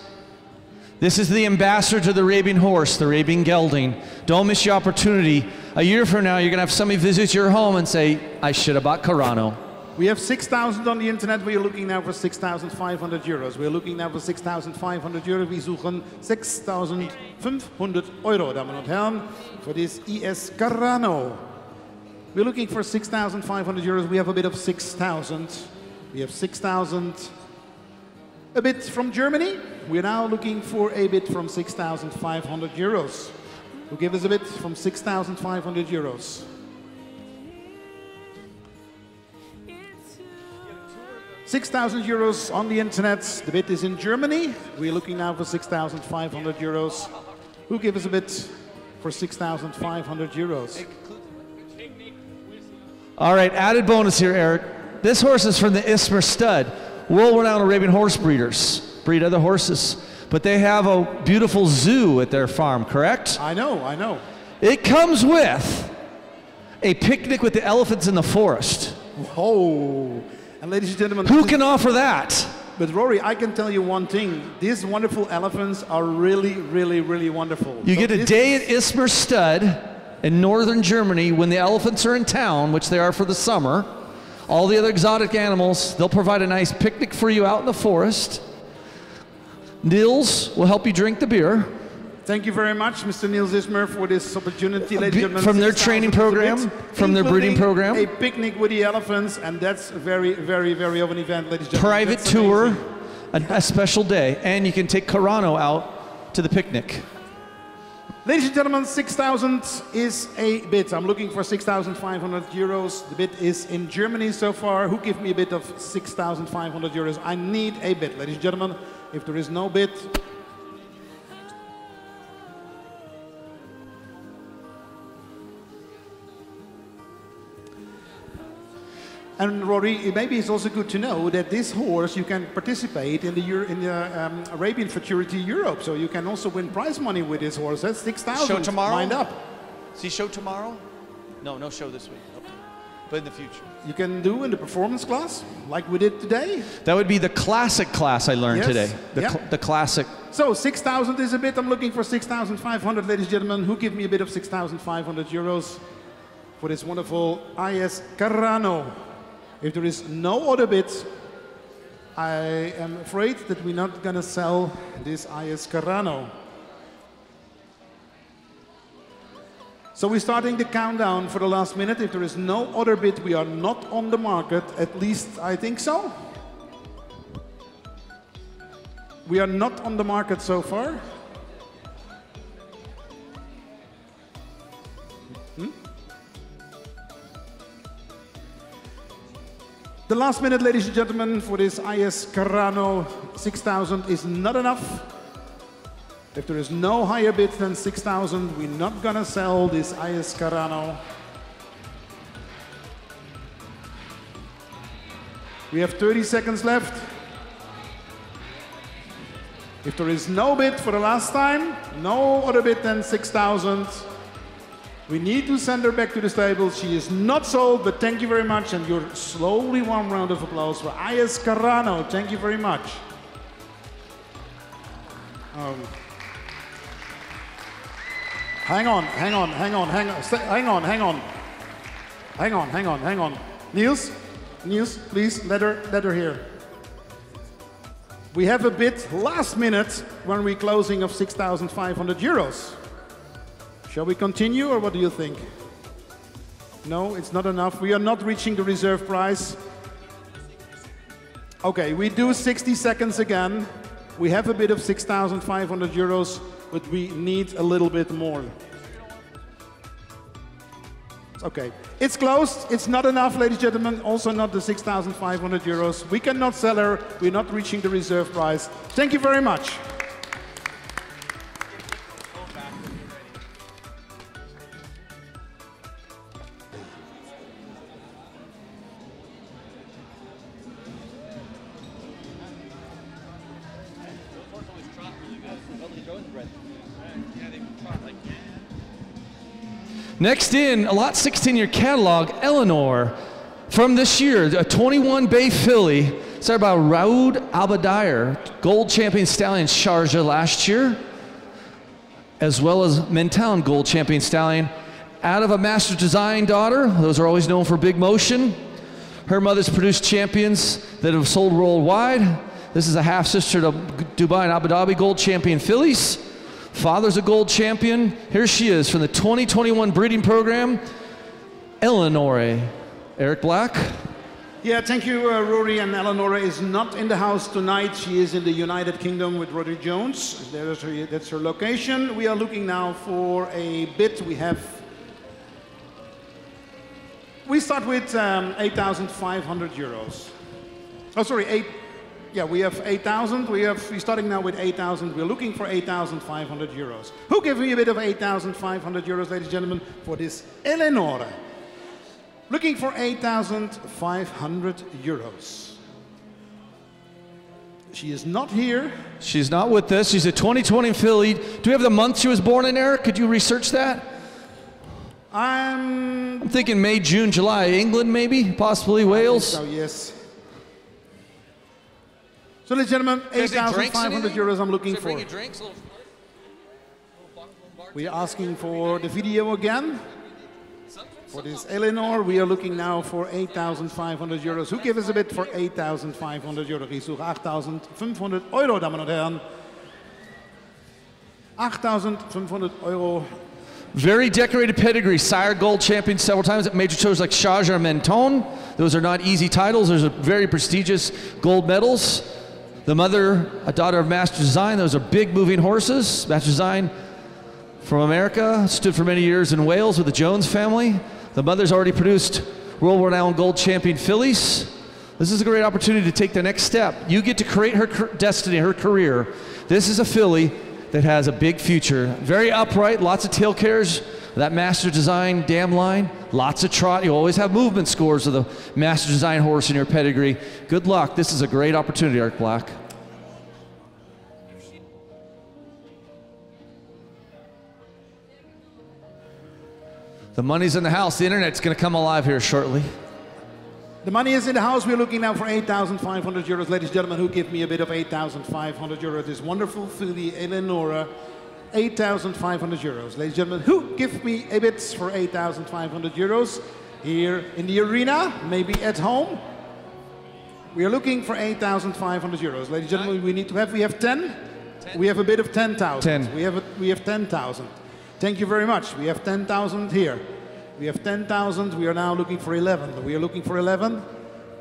This is the ambassador to the Arabian horse, the Arabian gelding. Don't miss your opportunity. A year from now, you're going to have somebody visit your home and say, I should have bought Carano. We have 6,000 on the internet. We are looking now for 6,500 euros. We are looking now for 6,500 euros. We suchen 6,500 Euro, Damen und Herren, for this IS Carano. We're looking for 6,500 euros. We have a bit of 6,000. We have 6,000. A bit from Germany. We're now looking for a bit from 6,500 euros. Who give us a bit from 6,500 euros? Six thousand euros on the internet. The bid is in Germany. We're looking now for six thousand five hundred euros. Who give us a bid for six thousand five hundred euros? All right, added bonus here, Eric. This horse is from the Ismer Stud, world-renowned Arabian horse breeders. Breed other horses, but they have a beautiful zoo at their farm. Correct? I know, I know. It comes with a picnic with the elephants in the forest. Oh, and ladies and gentlemen, Who can offer that? But Rory, I can tell you one thing: these wonderful elephants are really, really, really wonderful. You So get a day at Ismer Stud in northern Germany when the elephants are in town, which they are for the summer, All the other exotic animals, they'll provide a nice picnic for you out in the forest. Nils will help you drink the beer. Thank you very much, Mr. Niels Ismer, for this opportunity, uh, ladies and gentlemen. from their 6,000 training program, from their breeding program. A picnic with the elephants, and that's a very, very, very of an event, ladies and gentlemen. Private That's tour, a, a special day, and you can take Carano out to the picnic. Ladies and gentlemen, 6,000 is a bid. I'm looking for 6,500 euros. The bid is in Germany so far. Who give me a bid of 6,500 euros? I need a bid, ladies and gentlemen. If there is no bid, And Rory, maybe it's also good to know that this horse you can participate in the Euro, in the um, Arabian Futurity Europe, so you can also win prize money with this horse. That's six thousand. Show tomorrow? Lined up. See show tomorrow? No, no show this week. Okay. But in the future. You can do in the performance class, like we did today. That would be the classic class I learned Yes, today. The, yeah. cl- the classic. So six thousand is a bit. I'm looking for six thousand five hundred, ladies and gentlemen. Who give me a bit of six thousand five hundred euros for this wonderful IS Carrano? If there is no other bid, I am afraid that we're not gonna sell this IS Carrano. So we're starting the countdown for the last minute. If there is no other bid, we are not on the market. At least I think so. We are not on the market so far. The last minute, ladies and gentlemen, for this IS Carrano 6000 is not enough. If there is no higher bid than 6000, we're not gonna sell this IS Carrano. We have 30 seconds left. If there is no bid for the last time, no other bid than 6,000, we need to send her back to the stable. She is not sold, but thank you very much. And your slowly one round of applause for IS Carrano. Thank you very much. Um, hang on, hang on, hang on, hang on, hang on, hang on. Hang on, hang on, hang on. Niels, Niels, please let her, let her here. We have a bid last minute when we're closing of 6,500 euros. Shall we continue or what do you think? No, it's not enough. We are not reaching the reserve price. Okay, we do 60 seconds again. We have a bid of 6,500 euros, but we need a little bit more. Okay, it's closed. It's not enough, ladies and gentlemen. Also, not the 6,500 euros. We cannot sell her. We're not reaching the reserve price. Thank you very much. Next in, a lot 16 year catalog, Eleanor. From this year, a 21 Bay filly, started by Raoud Abadire, gold champion stallion Sharjah last year, as well as Menton gold champion stallion. Out of a master design daughter, those are always known for big motion. Her mother's produced champions that have sold worldwide. This is a half sister to Dubai and Abu Dhabi gold champion fillies. Father's a gold champion. Here she is from the 2021 breeding program, Eleanor. Eric Black. Yeah, thank you, uh, Rory. And Eleonora is not in the house tonight. She is in the United Kingdom with Roddy Jones. There's her, that's her location. We are looking now for a bid. We have. We start with um, 8,500 euros. Oh, sorry, eight. Yeah, we have 8,000. We have. We're starting now with 8,000. We're looking for 8,500 euros. Who gives me a bit of 8,500 euros, ladies and gentlemen, for this Eleonora? Looking for 8,500 euros. She is not here. She's not with us. She's a 2020 filly. Do we have the month she was born in, Eric? Could you research that? I'm. I'm thinking May, June, July. England, maybe? Possibly Wales? So, yes. So, ladies and gentlemen, Does it drinks 8,500 euros I'm looking Does it bring for. drinks? A little- We're asking for the video again. For this Eleanor, we are looking now for 8,500 euros. Who gives us a bid for 8.500 euro? Ich suche 8.500 Euro, Damen und Herren. 8.500 Euro. Very decorated pedigree, sire gold champion several times at major shows like Sharjah and Menton. Those are not easy titles. Those are very prestigious gold medals. The mother, a daughter of Master Design. Those are big moving horses. Master Design from America, stood for many years in Wales with the Jones family. The mother's already produced world renowned gold champion fillies. This is a great opportunity to take the next step. You get to create her destiny, her career. This is a filly that has a big future. Very upright, lots of tail cares. That master design dam line, lots of trot. You always have movement scores of the master design horse in your pedigree. Good luck. This is a great opportunity, Art Black. The money's in the house. The internet's going to come alive here shortly. The money is in the house. We're looking now for 8,500 euros. Ladies and gentlemen, who give me a bit of 8,500 euros? This wonderful filly, Eleonora. 8,500 euros. Ladies and gentlemen, who give me a bid for 8,500 euros? Here in the arena, maybe at home. We are looking for 8,500 euros. Ladies and gentlemen, we need to have, we have 10? We have a bid of 10,000. 10. We have, a, we have 10,000. Thank you very much. We have 10,000 here. We have 10,000. We are now looking for 11. We are looking for 11.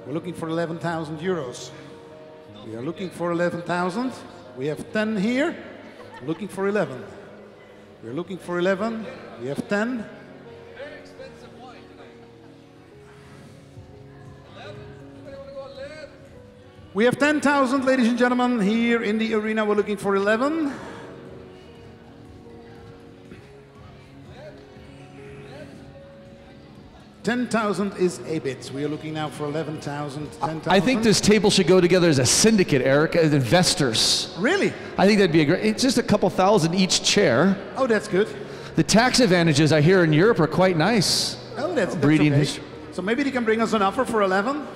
We're looking for 11,000 euros. We are looking for 11,000. We have 10 here. Looking for 11. We're looking for 11. We have 10. We have 10,000, ladies and gentlemen, here in the arena. We're looking for 11. Ten thousand is a bit. We are looking now for eleven thousand. Ten thousand. I think this table should go together as a syndicate, Eric, as investors. Really? I think that'd be a great. It's just a couple thousand each chair. Oh, that's good. The tax advantages I hear in Europe are quite nice. Oh, that's, that's Breeding okay. So maybe they can bring us an offer for eleven.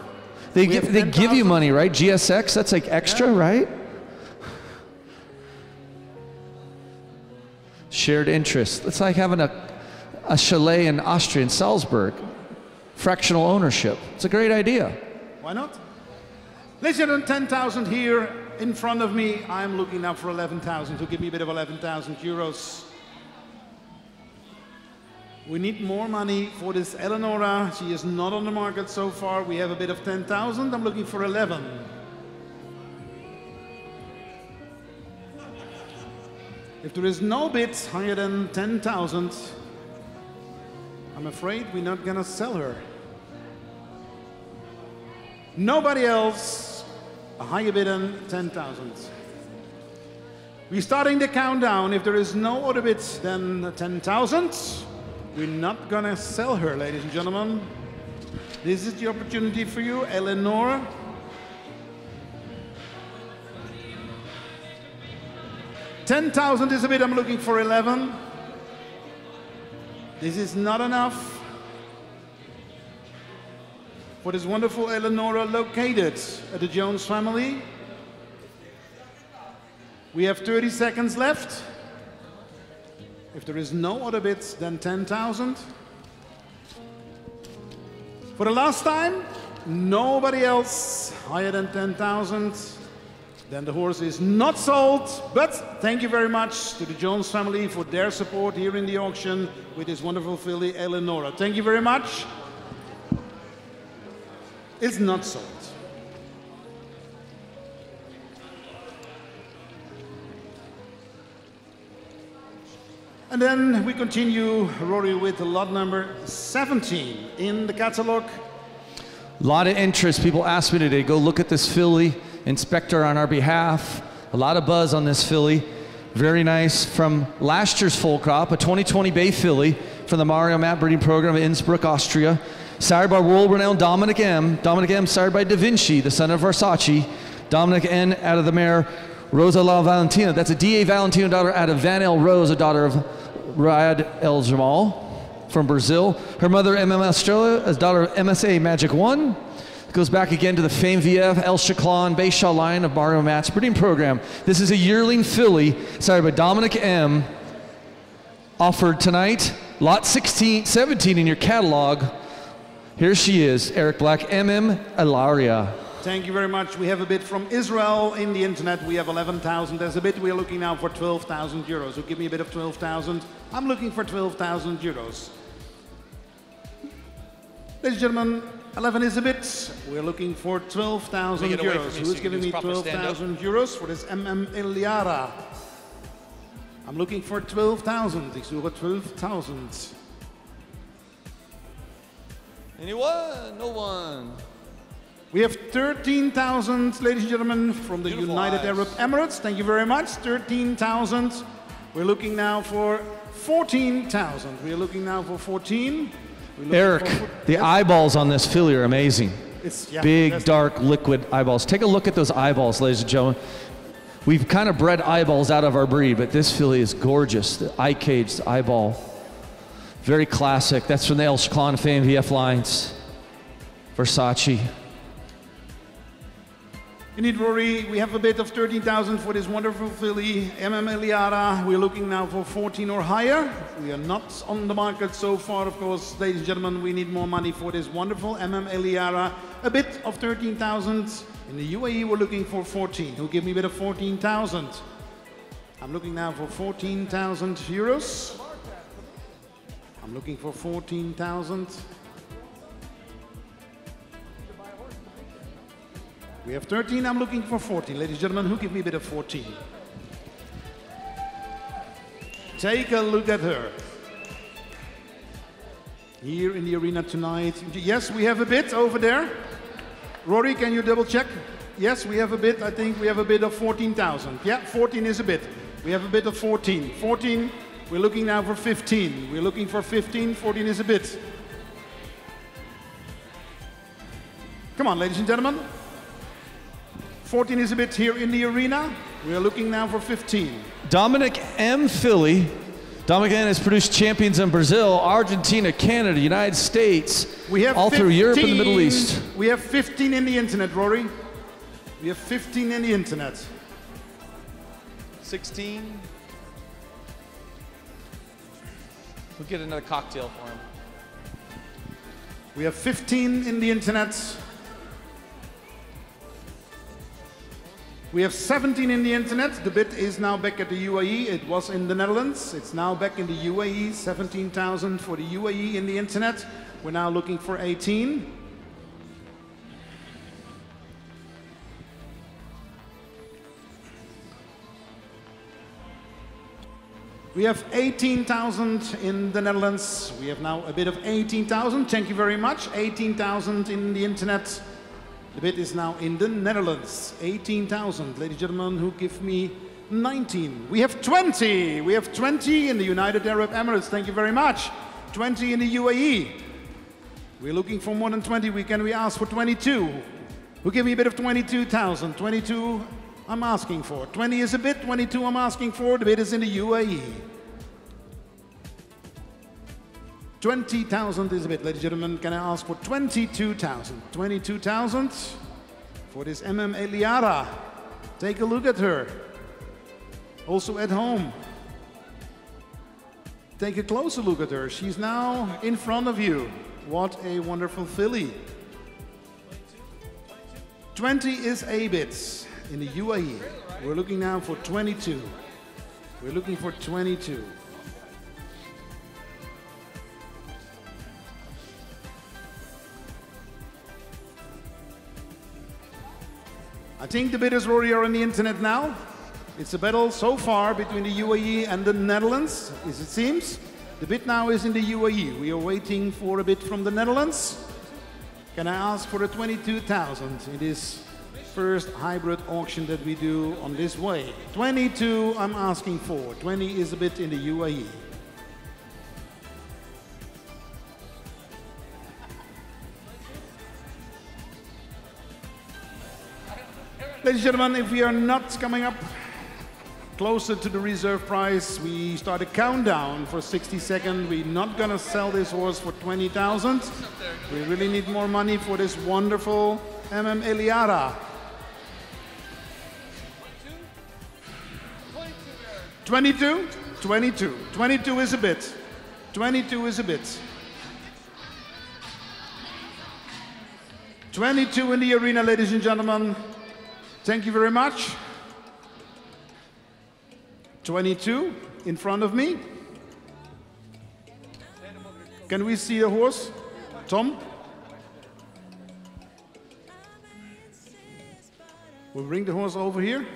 They, We gi- have they give you money, right? GSX, that's like extra, right? Shared interest. It's like having a, a chalet in Austria, in Salzburg. Fractional ownership. It's a great idea. Why not? Gentlemen, ten thousand here in front of me. I'm looking now for eleven thousand. To give me a bit of eleven thousand euros. We need more money for this Eleonora. She is not on the market so far. We have a bit of 10,000. I'm looking for 11. If there is no bid higher than 10,000, I'm afraid we're not gonna sell her. Nobody else a higher bid than 10,000. We're starting the countdown. If there is no other bid than 10,000, we're not gonna sell her, ladies and gentlemen. This is the opportunity for you, Eleanor. Ten thousand is a bit. I'm looking for eleven. This is not enough for this wonderful Eleonora located at the Jones family. We have 30 seconds left. If there is no other bids than 10,000. For the last time, nobody else higher than 10,000. Then the horse is not sold. But thank you very much to the Jones family for their support here in the auction with this wonderful filly, Eleonora. Thank you very much. It's not sold. And then we continue, Rory, with lot number 17 in the catalog. A lot of interest. People asked me today, go look at this filly, Inspector on our behalf. A lot of buzz on this filly. Very nice. From last year's full crop, a 2020 Bay filly from the Mario Matt breeding program in Innsbruck, Austria. Sired by world renowned Dominic M. Dominic M. sired by Da Vinci, the son of Versace. Dominic M. out of the mare Rosa La Valentina. That's a D.A. Valentino daughter out of Van El Rose, a daughter of Riyad El Jamal from Brazil. Her mother, MM Australia, is daughter of MSA Magic One. Goes back again to the famed VF El Shaklan Bayshaw line of Mario Matt's breeding program. This is a yearling filly, sired by Dominic M. Offered tonight lot 16, 17 in your catalog. Here she is, Eric Black, MM Ilaria. Thank you very much. We have a bid from Israel in the internet. We have 11,000. There's a bid. We're looking now for 12,000 euros. So give me a bit of 12,000. I'm looking for 12,000 euros. Ladies and gentlemen, 11 is a bit. We're looking for 12,000 Let me get away euros. from so Who's giving me do proper stand-up. 12,000 euros for this MM Eliara? I'm looking for 12,000. Ik zoek 12,000. Anyone? No one. We have 13,000, ladies and gentlemen, from the Beautiful United eyes. Arab Emirates. Thank you very much. 13,000. We're looking now for 14,000. We're looking now for 14. Eric, for- the Yes, eyeballs on this filly are amazing. it's, yeah, Big, dark, liquid eyeballs. Take a look at those eyeballs, ladies and gentlemen. We've kind of bred eyeballs out of our breed, but this filly is gorgeous. The eye cage, the eyeball. Very classic. That's from the El Shaklan fame VF lines. Versace. Indeed, Rory, we have a bid of 13,000 for this wonderful filly, MM Eliara. We're looking now for 14 or higher. We are not on the market so far, of course. Ladies and gentlemen, we need more money for this wonderful MM Eliara. A bid of 13,000. In the UAE, we're looking for 14. Who give me a bid of 14,000? I'm looking now for 14,000 euros. I'm looking for 14,000. We have 13, I'm looking for 14. Ladies and gentlemen, who give me a bit of 14? Take a look at her. Here in the arena tonight. Yes, we have a bid over there. Rory, can you double check? Yes, we have a bid. I think we have a bid of 14,000. Yeah, 14 is a bid. We have a bid of 14. 14, we're looking now for 15. We're looking for 15. 14 is a bit. Come on, ladies and gentlemen. 14 is a bit here in the arena. We are looking now for 15. Dominic M. filly. Dominic M has produced champions in Brazil, Argentina, Canada, United States, We have all through Europe and the Middle 15 East. We have 15 in the internet, Rory. We have 15 in the internet. 16. We'll get another cocktail for him. We have 15 in the internet. We have 17 in the internet. The bid is now back at the UAE. It was in the Netherlands. It's now back in the UAE. 17,000 for the UAE in the internet. We're now looking for 18. We have 18,000 in the Netherlands. We have now a bid of 18,000. Thank you very much. 18,000 in the internet. The bid is now in the Netherlands. 18,000. Ladies and gentlemen, who give me 19? We have 20. We have 20 in the United Arab Emirates. Thank you very much. 20 in the UAE. We're looking for more than 20. We can we ask for 22? Who give me a bit of 22,000? 22 I'm asking for. 20 is a bid, 22 I'm asking for. The bid is in the. UAE. 20,000 is a bit, ladies and gentlemen. Can I ask for 22,000? 22,000 for this MM Eliara. Take a look at her. Also at home. Take a closer look at her. She's now in front of you. What a wonderful filly. 20 is a bit in the UAE. We're looking now for 22. We're looking for 22. I think the bidders Rory are on the internet now. It's a battle so far between the UAE and the Netherlands, as it seems. The bid now is in the UAE. We are waiting for a bid from the Netherlands. Can I ask for the 22,000 in this first hybrid auction that we do on this way? 22 I'm asking for. 20 is a bit in the. UAE. Ladies and gentlemen, if we are not coming up closer to the reserve price, we start a countdown for 60 seconds. We're not gonna sell this horse for 20,000. We really need more money for this wonderful MM Eliara. 22? 22. 22 is a bit. 22 is a bit. 22 in the arena, ladies and gentlemen. Thank you very much. 22 in front of me. Can we see the horse? Tom? We'll bring the horse over here.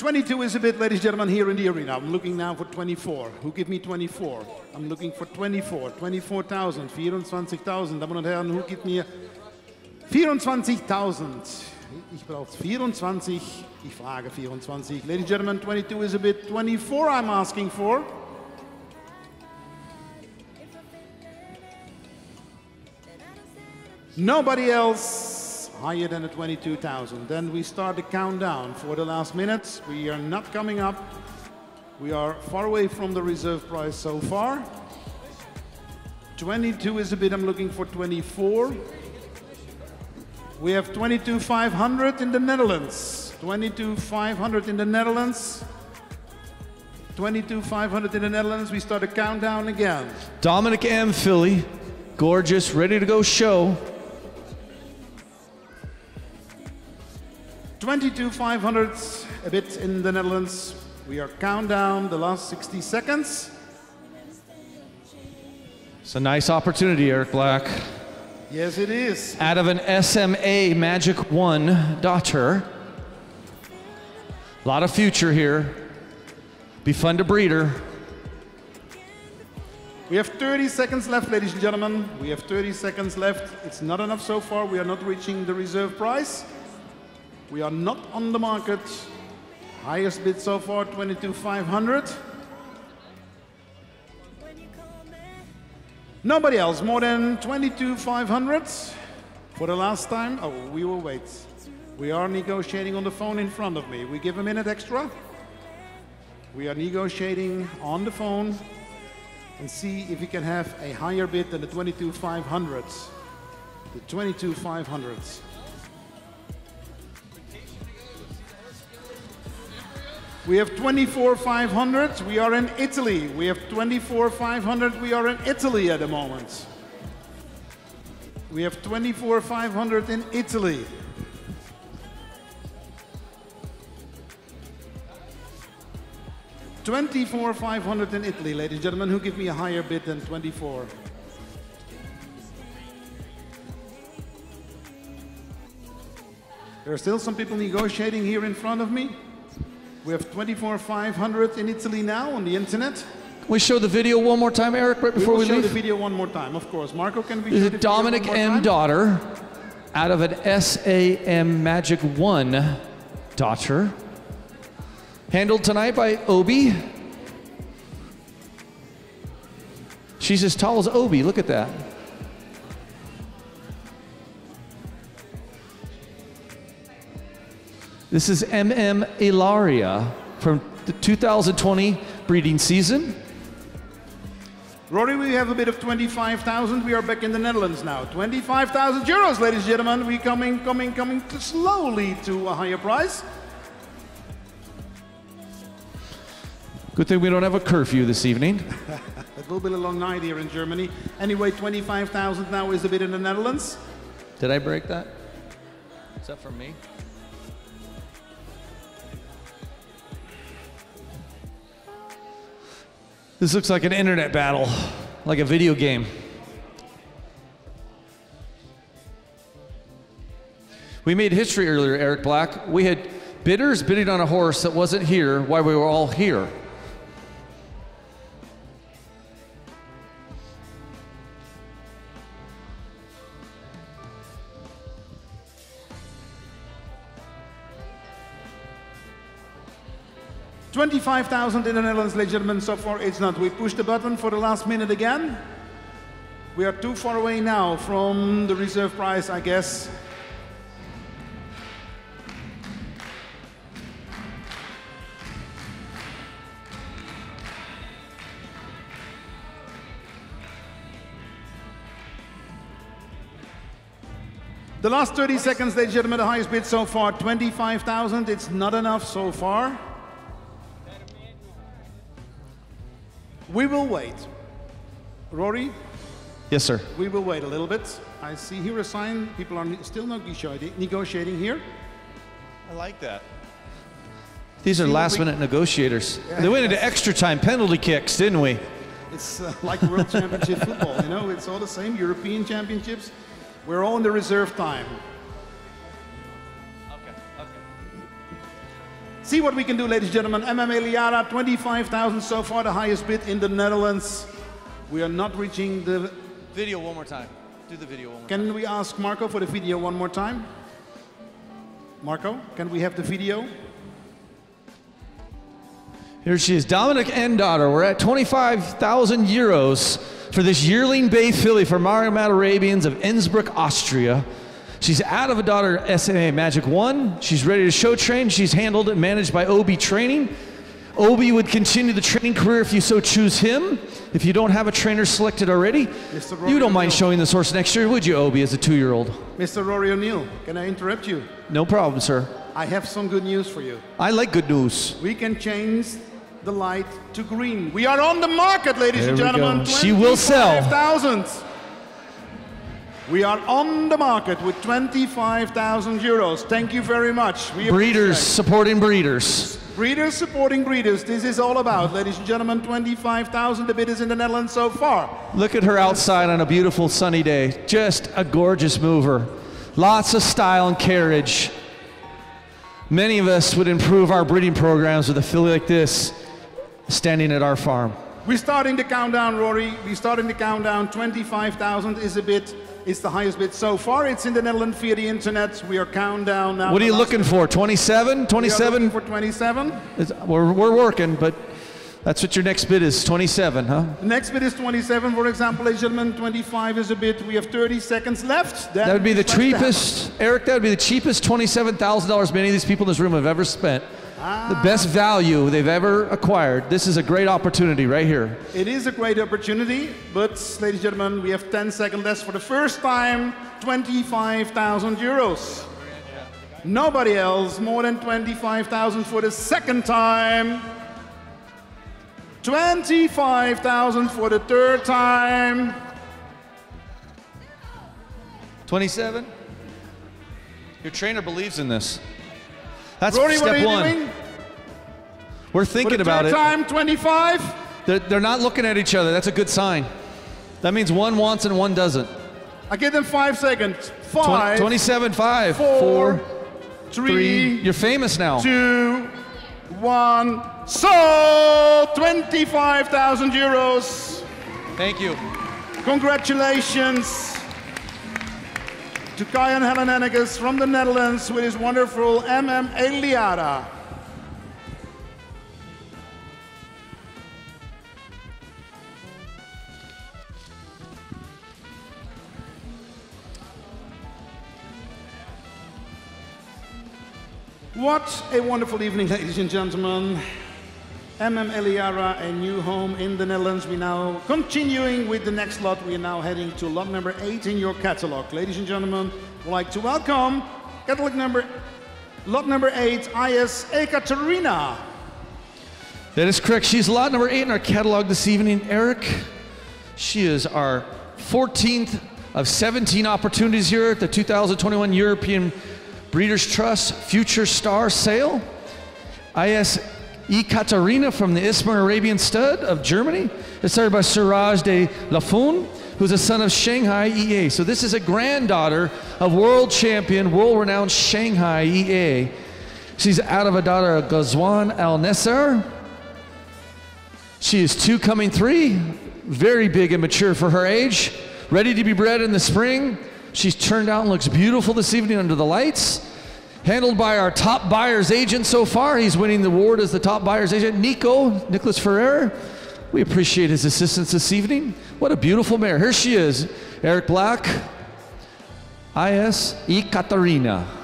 22 is a bit, ladies and gentlemen, here in the arena. I'm looking now for 24. Who give me 24? I'm looking for 24. 24.000, 24.000. Damen und Herren, who gibt mir 24.000? Ich brauche 24. Ich frage 24. Ladies and gentlemen, 22 is a bit. 24 I'm asking for. Nobody else higher than the 22,000. Then we start the countdown for the last minutes. We are not coming up. We are far away from the reserve price so far. 22 is a bit, I'm looking for 24. We have 22,500 in the Netherlands. 22,500 in the Netherlands. 22,500 in the Netherlands. We start a countdown again. Dominic M. filly, gorgeous, ready to go show. 22,500 a bit in the Netherlands. We are countdown the last 60 seconds. It's a nice opportunity, Eric Black. Yes, it is. Out of an SMA Magic 1 daughter. A lot of future here. Be fun to breed her. We have 30 seconds left, ladies and gentlemen. We have 30 seconds left. It's not enough so far. We are not reaching the reserve price. We are not on the market. Highest bid so far, 22,500. Nobody else, more than 22,500 for the last time. Oh, we will wait. We are negotiating on the phone in front of me. We give a minute extra. We are negotiating on the phone and see if we can have a higher bid than the 22,500. The 22,500. We have 24,500. We are in Italy. We have 24,500. We are in Italy at the moment. We have 24,500 in Italy. Twenty-four five hundred in Italy, ladies and gentlemen. Who give me a higher bid than twenty-four? There are still some people negotiating here in front of me. We have 24,500 in Italy now on the internet. Can we show the video one more time, Eric, right We before will we, show leave? the video one more time, of course. Marco, can we This show is the video Dominic one M. time? Daughter out of an SAM Magic 1 daughter. Handled tonight by Obi. She's as tall as Obi. Look at that. This is MM Ilaria from the 2020 breeding season. Rory, we have a bit of 25,000. We are back in the Netherlands now. 25,000 euros, ladies and gentlemen. We coming, coming, coming to slowly to a higher price. Good thing we don't have a curfew this evening. It will be a long night here in Germany. Anyway, 25,000 now is a bit in the Netherlands. Did I break that? Is that from me? This looks like an internet battle, like a video game. We made history earlier, Eric Black. We had bidders bidding on a horse that wasn't here while we were all here. Twenty-five thousand in the Netherlands, legitimate. So far, it's not. We push the button for the last minute again. We are too far away now from the reserve price, I guess. The last 30 seconds, ladies and gentlemen, the highest bid so far, 25,000. It's not enough so far. We will wait. Rory, Yes, sir. we will wait a little bit. I see here a sign. People are still negotiating, negotiating here. I like that. These are See last we- minute negotiators. Yeah, they went into extra time penalty kicks, didn't we? It's uh, like World Championship football, you know, it's all the same. European Championships, we're all in the reserve time. See what we can do, ladies and gentlemen. MMA Liara, 25,000 so far, the highest bid in the Netherlands. We are not reaching the. Video one more time. Do the video one more time. Can we ask Marco for the video one more time? Marco, can we have the video? Here she is, Dominic Endaughter. We're at 25,000 euros for this yearling bay filly for Mario Arabians of Innsbruck, Austria. She's out of a daughter SMA Magic 1. She's ready to show train. She's handled and managed by Obi Training. Obi would continue the training career if you so choose him. If you don't have a trainer selected already, Mr. you don't mind showing this horse next year, would you, Obi, as a two year old? Mr. Rory O'Neill, can I interrupt you? No problem, sir. I have some good news for you. I like good news. We can change the light to green. We are on the market, ladies There and we gentlemen. go. She will sell. 25,000. We are on the market with 25,000 euros. Thank you very much. We Breeders supporting breeders. Breeders supporting breeders. This is all about, ladies and gentlemen, 25,000 the bidders in the Netherlands so far. Look at her outside on a beautiful sunny day. Just a gorgeous mover. Lots of style and carriage. Many of us would improve our breeding programs with a filly like this standing at our farm. We're starting the countdown, Rory. We're starting the countdown. 25,000 is a bid. It's the highest bid so far. It's in the Netherlands via the internet. We are countdown now. What are you looking for? 27? 27? looking for 27. It's- We're, we're working, but that's what your next bid is 27, huh? The next bid is 27, for example, ladies and gentlemen. 25 is a bid. We have 30 seconds left. Then That would be the that. cheapest, Eric, that would be the cheapest $27,000 many of these people in this room have ever spent. The best value they've ever acquired. This is a great opportunity right here. It is a great opportunity, but ladies and gentlemen, we have 10 seconds left for the first time. 25,000 euros. Nobody else more than 25,000 for the second time. 25,000 for the third time. 27? Your trainer believes in this. That's Rory, step one. doing? We're thinking about it. time, 25. They're, they're not looking at each other. That's a good sign. That means one wants and one doesn't. I give them five seconds. Five, 27 5. four, four, three, three. You're famous now. two, one. So, 25,000 euros. Thank you. Congratulations to Kajan Helen Henniges from the Netherlands with his wonderful MM Eliara. What a wonderful evening, ladies and gentlemen. MM Eliara, a new home in the Netherlands. We now continuing with the next lot. We are now heading to lot number eight in your catalog. Ladies and gentlemen, We'd like to welcome catalog number, lot number eight, IS Ekaterina. That is correct. She's lot number eight in our catalog this evening. Eric, she is our 14th of 17 opportunities here at the 2021 European Breeders' Trust Future Star Sale. IS Ekaterina from the Ismar Arabian Stud of Germany. It's started by Siraj de Lafon, who's a son of Shanghai EA. So this is a granddaughter of world champion, world-renowned Shanghai EA. She's out of a daughter of Ghazwan Al Nessar. She is two coming three, very big and mature for her age, ready to be bred in the spring. She's turned out and looks beautiful this evening under the lights. Handled by our top buyer's agent so far. He's winning the award as the top buyer's agent, Nico, Nicholas Ferrer. We appreciate his assistance this evening. What a beautiful mare. Here she is, Eric Black, IS Ekaterina.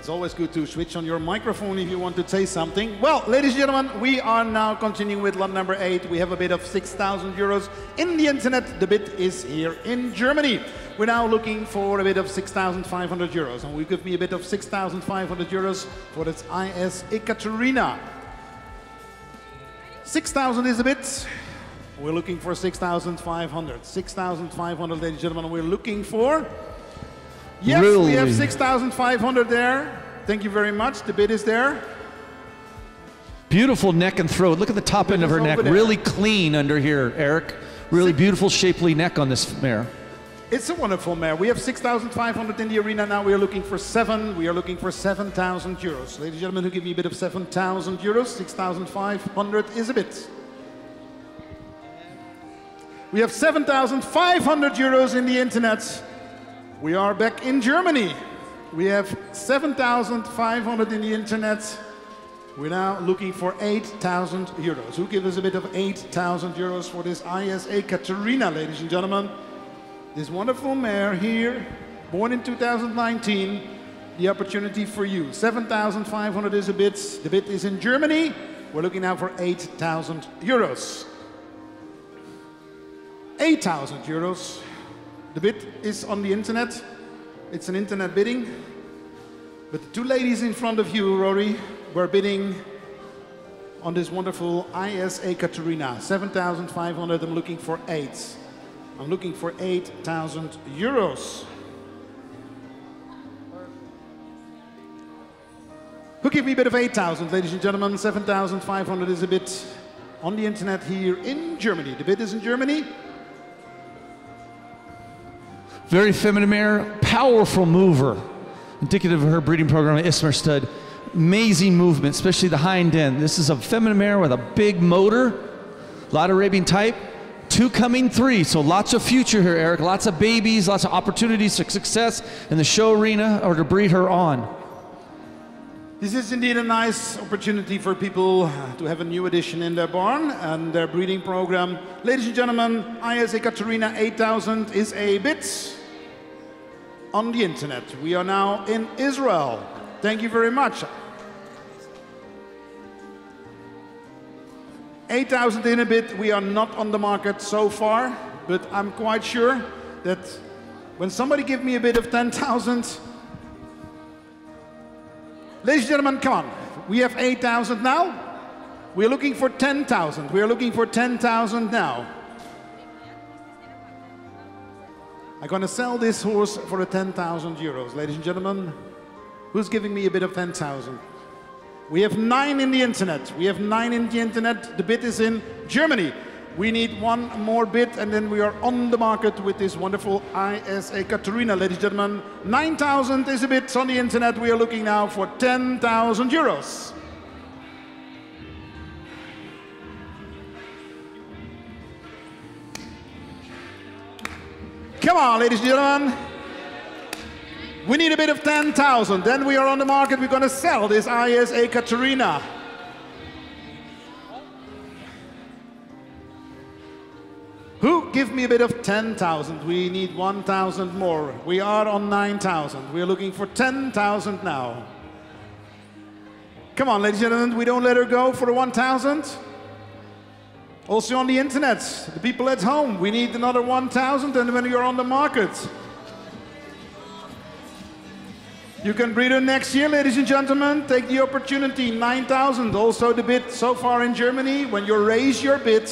It's always good to switch on your microphone if you want to say something. Well, ladies and gentlemen, we are now continuing with lot number eight. We have a bid of 6,000 euros in the internet. The bid is here in Germany. We're now looking for a bid of 6,500 euros. And we give me a bid of 6,500 euros for this IS Ekaterina. 6,000 is a bid. We're looking for 6,500. 6,500, ladies and gentlemen, we're looking for. Yes, we have 6,500 there. Thank you very much. The bid is there. Beautiful neck and throat. Look at the top end of her neck. there. Really clean under here, Eric. Really beautiful, shapely neck on this mare. It's a wonderful mare. We have 6,500 in the arena now. We are looking for seven. We are looking for 7,000 euros. Ladies and gentlemen, who give me a bid of 7,000 euros? 6,500 is a bit. We have 7,500 euros in the internet. We are back in Germany. We have 7,500 in the internet. We're now looking for 8,000 euros. Who give us a bit of 8,000 euros for this IS Ekaterina, ladies and gentlemen? This wonderful mare here, born in 2019, the opportunity for you. 7,500 is a bid. The bid is in Germany. We're looking now for 8,000 euros. 8,000 euros. The bid is on the internet. It's an internet bidding. But the two ladies in front of you, Rory, were bidding on this wonderful IS Ekaterina. 7,500. I'm looking for eight. I'm looking for 8,000 euros. Who give me a bit of 8,000, ladies and gentlemen? 7,500 is a bit on the internet here in Germany. The bid is in Germany. Very feminine mare, powerful mover. Indicative of her breeding program at Ismer Stud. Amazing movement, especially the hind end. This is a feminine mare with a big motor, a lot of Arabian type. Two coming three, so lots of future here, Eric. Lots of babies, lots of opportunities for success in the show arena or to breed her on. This is indeed a nice opportunity for people to have a new addition in their barn and their breeding program. Ladies and gentlemen, IS Ekaterina 8000 is a bit on the internet. We are now in Israel. Thank you very much. 8,000 in a bit. We are not on the market so far, but I'm quite sure that when somebody give me a bid of 10,000, Ladies and gentlemen, come on. We have 8,000 now. We're looking for 10,000. We're looking for 10,000 now. I'm going to sell this horse for a 10,000 euros. Ladies and gentlemen, who's giving me a bid of 10,000? We have nine in the internet. We have nine in the internet. The bid is in Germany. We need one more bid and then we are on the market with this wonderful IS Ekaterina, ladies and gentlemen. 9,000 is a bid on the internet. We are looking now for 10,000 euros. Come on, ladies and gentlemen. We need a bit of 10,000. Then we are on the market. We're going to sell this IS Ekaterina. Who give me a bit of 10,000? We need 1,000 more. We are on 9,000. We're looking for 10,000 now. Come on, ladies and gentlemen, we don't let her go for the 1,000. Also on the internet, the people at home, we need another 1,000 and when you're on the market. You can breed her next year, ladies and gentlemen. Take the opportunity. 9,000. Also the bid so far in Germany. When you raise your bid,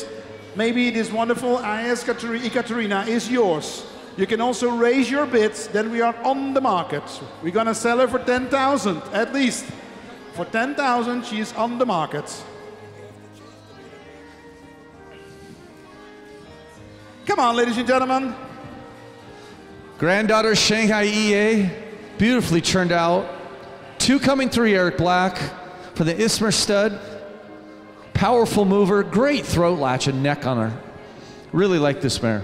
maybe this wonderful IS Kateri- Ekaterina is yours. You can also raise your bids, then we are on the market. We're gonna sell her for 10,000 at least. For 10,000, she is on the market. Come on, ladies and gentlemen. Granddaughter Shanghai EA, beautifully turned out. Two coming three, Eric Black for the Ismer stud. Powerful mover, great throat latch and neck on her. Really like this mare.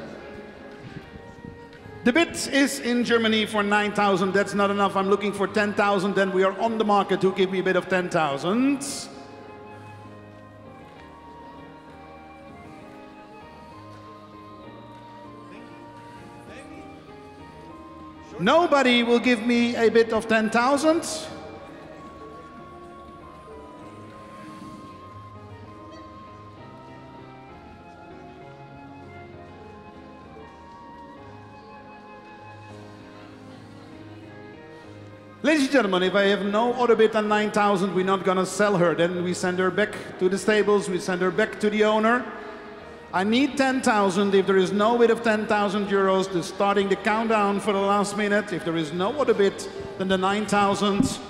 The bid is in Germany for 9,000. That's not enough. I'm looking for 10,000. Then we are on the market. Who give me a bid of 10,000? Nobody will give me a bid of 10,000. Ladies and gentlemen, if I have no other bid than 9,000, we're not gonna sell her. Then we send her back to the stables, we send her back to the owner. I need 10,000. If there is no bid of 10,000 euros, the starting the countdown for the last minute. If there is no other bid then the 9,000.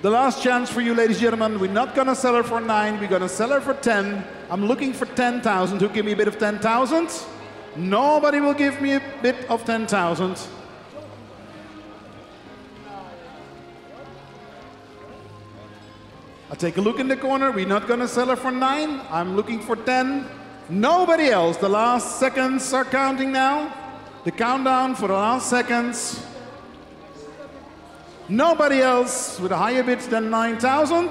The last chance for you, ladies and gentlemen. We're not gonna sell her for nine. We're gonna sell her for 10. I'm looking for 10,000. Who give me a bit of 10,000? Nobody will give me a bit of 10,000. I take a look in the corner. We're not gonna sell her for nine. I'm looking for 10. Nobody else. The last seconds are counting now. The countdown for the last seconds. Nobody else with a higher bid than 9,000.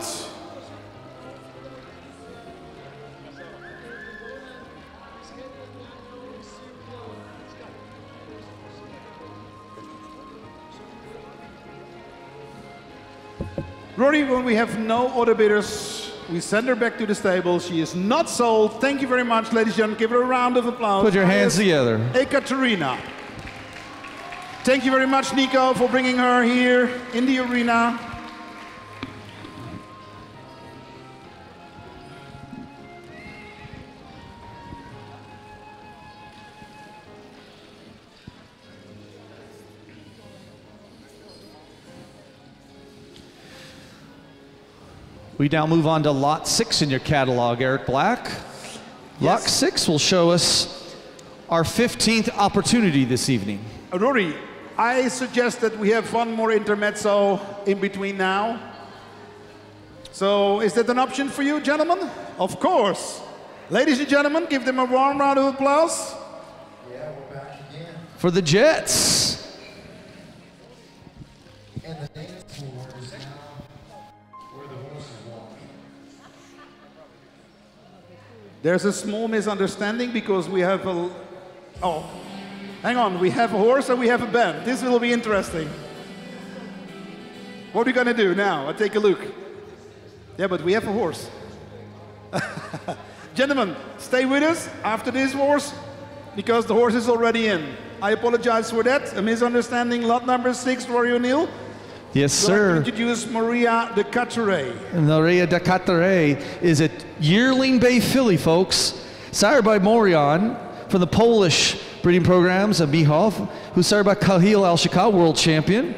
Rory, when we have no other bidders, we send her back to the stable. She is not sold. Thank you very much, ladies and gentlemen. Give her a round of applause. Put your hands together. Ekaterina. Thank you very much, Nico, for bringing her here in the arena. We now move on to lot six in your catalog, Eric Black. Lot six will show us our 15th opportunity this evening. Rory, I suggest that we have one more intermezzo in between now. So, is that an option for you, gentlemen? Of course. Ladies and gentlemen, give them a warm round of applause. Yeah, we're back again. For the Jets. There's a small misunderstanding because we have a. Oh, hang on. We have a horse and we have a band. This will be interesting. What are we going to do now? I'll take a look. Yeah, but we have a horse. Gentlemen, stay with us after this horse because the horse is already in. I apologize for that. A misunderstanding. Lot number six, Rory O'Neill. Yes, like sir. introduce Maria de Caturay. Maria de Catere is a yearling bay filly, folks. Sired by Morion from the Polish breeding programs of Michałów, who's sired by Kahil Al Shaqab, world champion.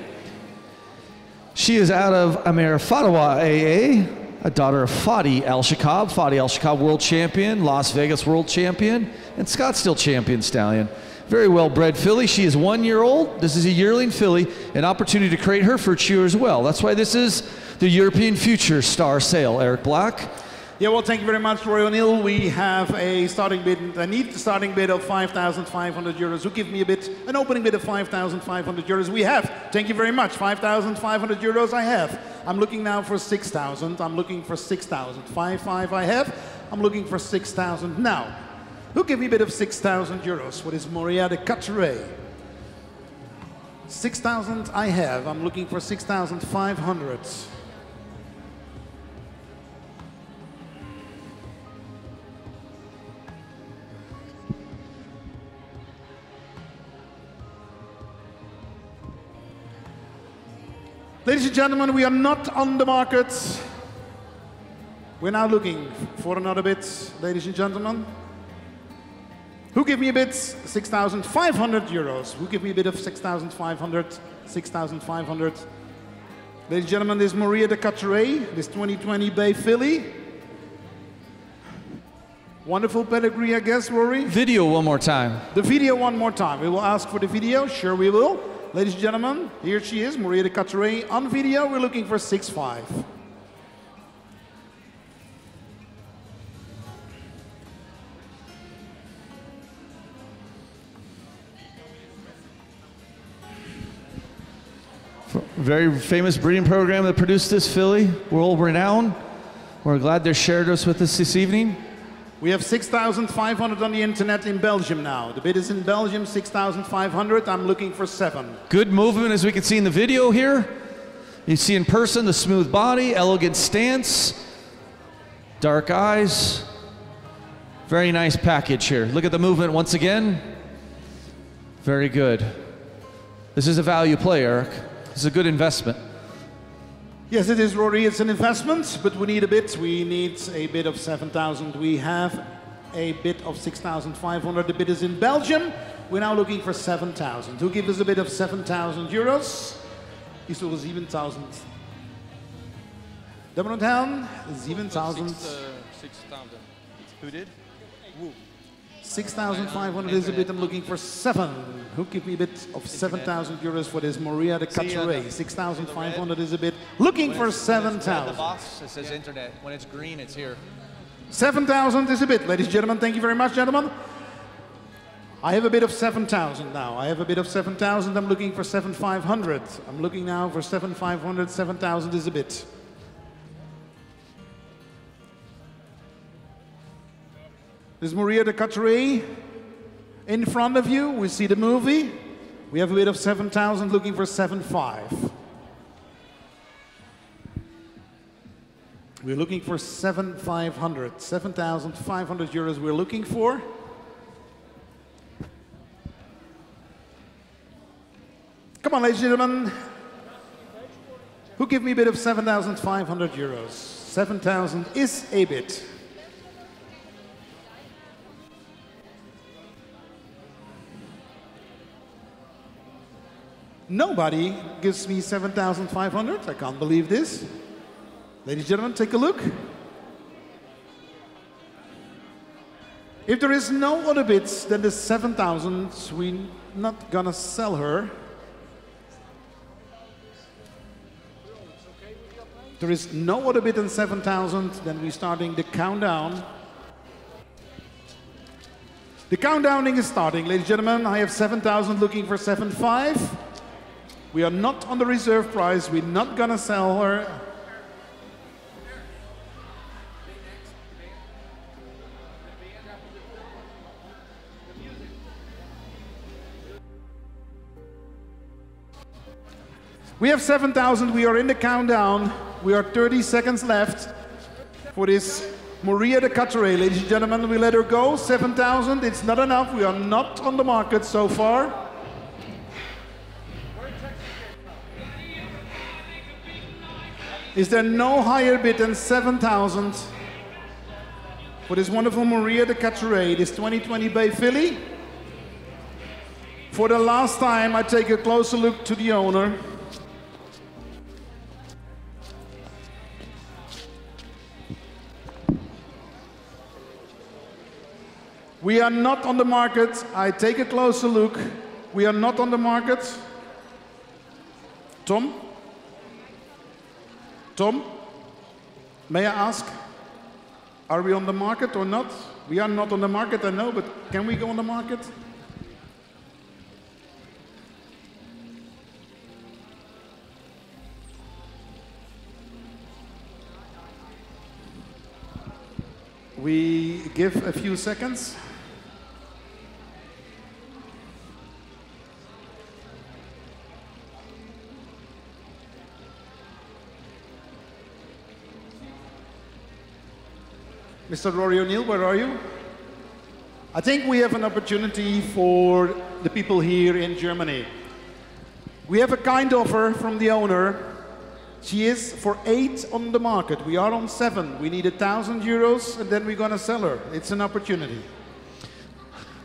She is out of Amir Fatawa AA, a daughter of Fadi Al Shaqab, Fadi Al Shaqab, world champion, Las Vegas world champion, and Scottsdale champion stallion. Very well bred filly. She is one year old. This is a yearling filly, an opportunity to create her future as well. That's why this is the European Future Star Sale, Eric Black. Yeah, well, thank you very much, Rory O'Neill. We have a starting bid. I need the starting bid of 5,500 euros. Who give me a bid? An opening bid of 5,500 euros. We have. Thank you very much. 5,500 euros I have. I'm looking now for 6,000. I'm looking for 6,000. 5, 5 I have. I'm looking for 6,000 now. Who give me a bid of 6,000 euros? What is Moria de Caturay? 6,000 I have. I'm looking for 6,500. Ladies and gentlemen, we are not on the market. We're now looking for another bid, ladies and gentlemen. Who give me a bit? 6,500 euros. Who give me a bid of 6,500? 6,500. Ladies and gentlemen, this is Maria de Caturay, this 2020 Bay filly. Wonderful pedigree, I guess, Rory. Video one more time. The video one more time. We will ask for the video. Sure, we will. Ladies and gentlemen, here she is, Maria de Caturay. On video, we're looking for 6'5. Very famous breeding program that produced this filly, world renowned. We're glad they shared us with us this evening. We have 6,500 on the internet in Belgium now. The bid is in Belgium, 6,500. I'm looking for seven. Good movement as we can see in the video here. You see in person the smooth body, elegant stance, dark eyes. Very nice package here. Look at the movement once again. Very good. This is a value play, Eric. This is a good investment. Yes, it is, Rory. It's an investment, but we need a bid. We need a bid of 7,000. We have a bid of 6,500. The bid is in Belgium. We're now looking for 7,000. Who gives us a bid of 7,000 euros? Ich suche 7,000. Damen und Herren, 7,000. Six, uh, 6,000. Who did? Woo. 6,500 is a bid. I'm looking for seven. Who give me a bid of 7,000 euros for this Maria de Caturay? 6,500 is a bid. Looking for When it's red at the 7,000. box, it says internet. When it's green, it's here. 7,000 is a bid. Ladies and gentlemen, thank you very much, gentlemen. I have a bid of 7,000 now. I have a bid of 7,000. I'm looking for 7,500. I'm looking now for 7,500. 7,000 is a bid. This is Maria de Caturay in front of you. We see the movie. We have a bid of 7,000 looking for 7,500. We're looking for 7,500. 7,500 euros we're looking for. Come on, ladies and gentlemen. Who give me a bid of 7,500 euros? 7,000 is a bid. Nobody gives me 7,500. I can't believe this. Ladies and gentlemen, take a look. If there is no other bids than the 7,000, we're not gonna sell her. There is no other bid than 7,000, then we're starting the countdown. The countdowning is starting, ladies and gentlemen. I have 7,000 looking for 7,500. We are not on the reserve price. We're not gonna sell her. We have 7,000. We are in the countdown. We are 30 seconds left for this Maria de Caturay. Ladies and gentlemen, we let her go. 7,000. It's not enough. We are not on the market so far. Is there no higher bid than 7,000 for this wonderful Maria de Caturay, this 2020 Bay filly? For the last time, I take a closer look to the owner. We are not on the market. I take a closer look. We are not on the market. Tom? Tom? May I ask? Are we on the market or not? We are not on the market, I know, but can we go on the market? We give a few seconds. Mr. Rory O'Neill, where are you? I think we have an opportunity for the people here in Germany. We have a kind offer from the owner. She is for eight on the market. We are on seven. We need a thousand euros and then we're gonna sell her. It's an opportunity.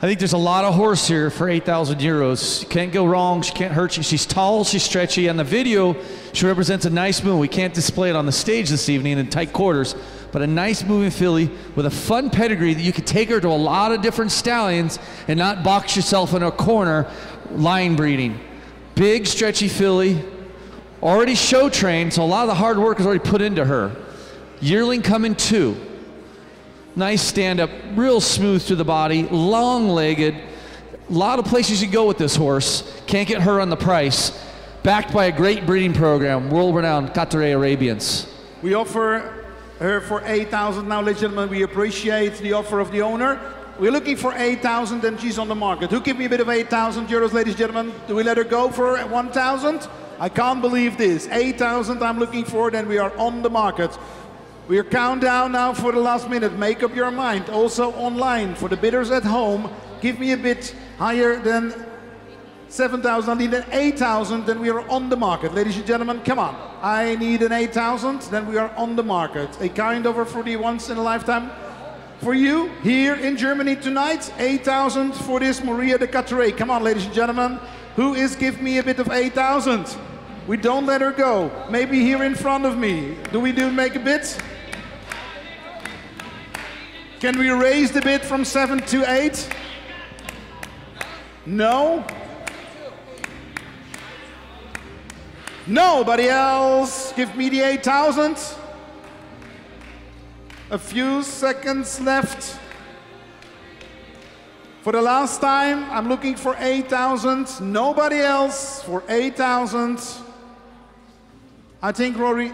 I think there's a lot of horse here for 8,000 euros. Can't go wrong. She can't hurt you. She's tall. She's stretchy. On the video, she represents a nice moon. We can't display it on the stage this evening in tight quarters, but a nice moving filly with a fun pedigree that you could take her to a lot of different stallions and not box yourself in a corner line breeding. Big, stretchy filly, already show trained, so a lot of the hard work is already put into her. Yearling coming two. Nice stand up, real smooth to the body, long legged. A lot of places you go with this horse. Can't get her on the price. Backed by a great breeding program, world renowned Qatar Arabians. We offer her for 8,000 now, ladies and gentlemen. We appreciate the offer of the owner. We're looking for 8,000 and she's on the market. Who give me a bit of 8,000 euros, ladies and gentlemen? Do we let her go for 1,000? I can't believe this. 8,000 I'm looking for, then we are on the market. We are countdown now for the last minute. Make up your mind. Also online for the bidders at home. Give me a bit higher than 7,000. I need an 8,000, then we are on the market. Ladies and gentlemen, come on. I need an 8,000, then we are on the market. A kind offer for the once in a lifetime. For you here in Germany tonight, 8,000 for this Maria de Carteret. Come on, ladies and gentlemen. Who is give me a bit of 8,000? We don't let her go. Maybe here in front of me. Do we do make a bit? Can we raise the bid from seven to eight? No? Nobody else? Give me the 8,000. A few seconds left. For the last time, I'm looking for 8,000. Nobody else for 8,000. I think, Rory,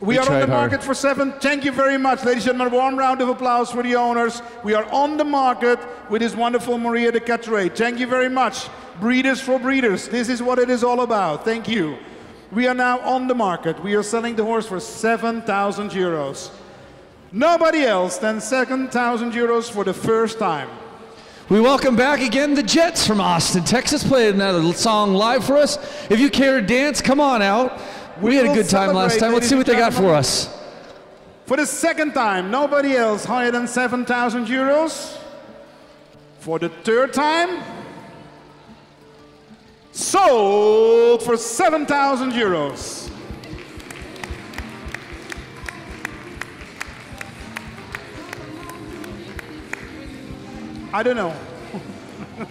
we, We are on tried the hard. market for seven. Thank you very much, ladies and gentlemen. Warm round of applause for the owners. We are on the market with this wonderful Maria de Carteret. Thank you very much. Breeders for breeders. This is what it is all about. Thank you. We are now on the market. We are selling the horse for 7,000 euros. Nobody else than 7,000 euros for the first time. We welcome back again the Jets from Austin, Texas. Played another song live for us. If you care to dance, come on out. We, had a good time last time. Let's see what they got for us. For the second time, nobody else higher than 7,000 euros. For the third time, sold for 7,000 euros. I don't know.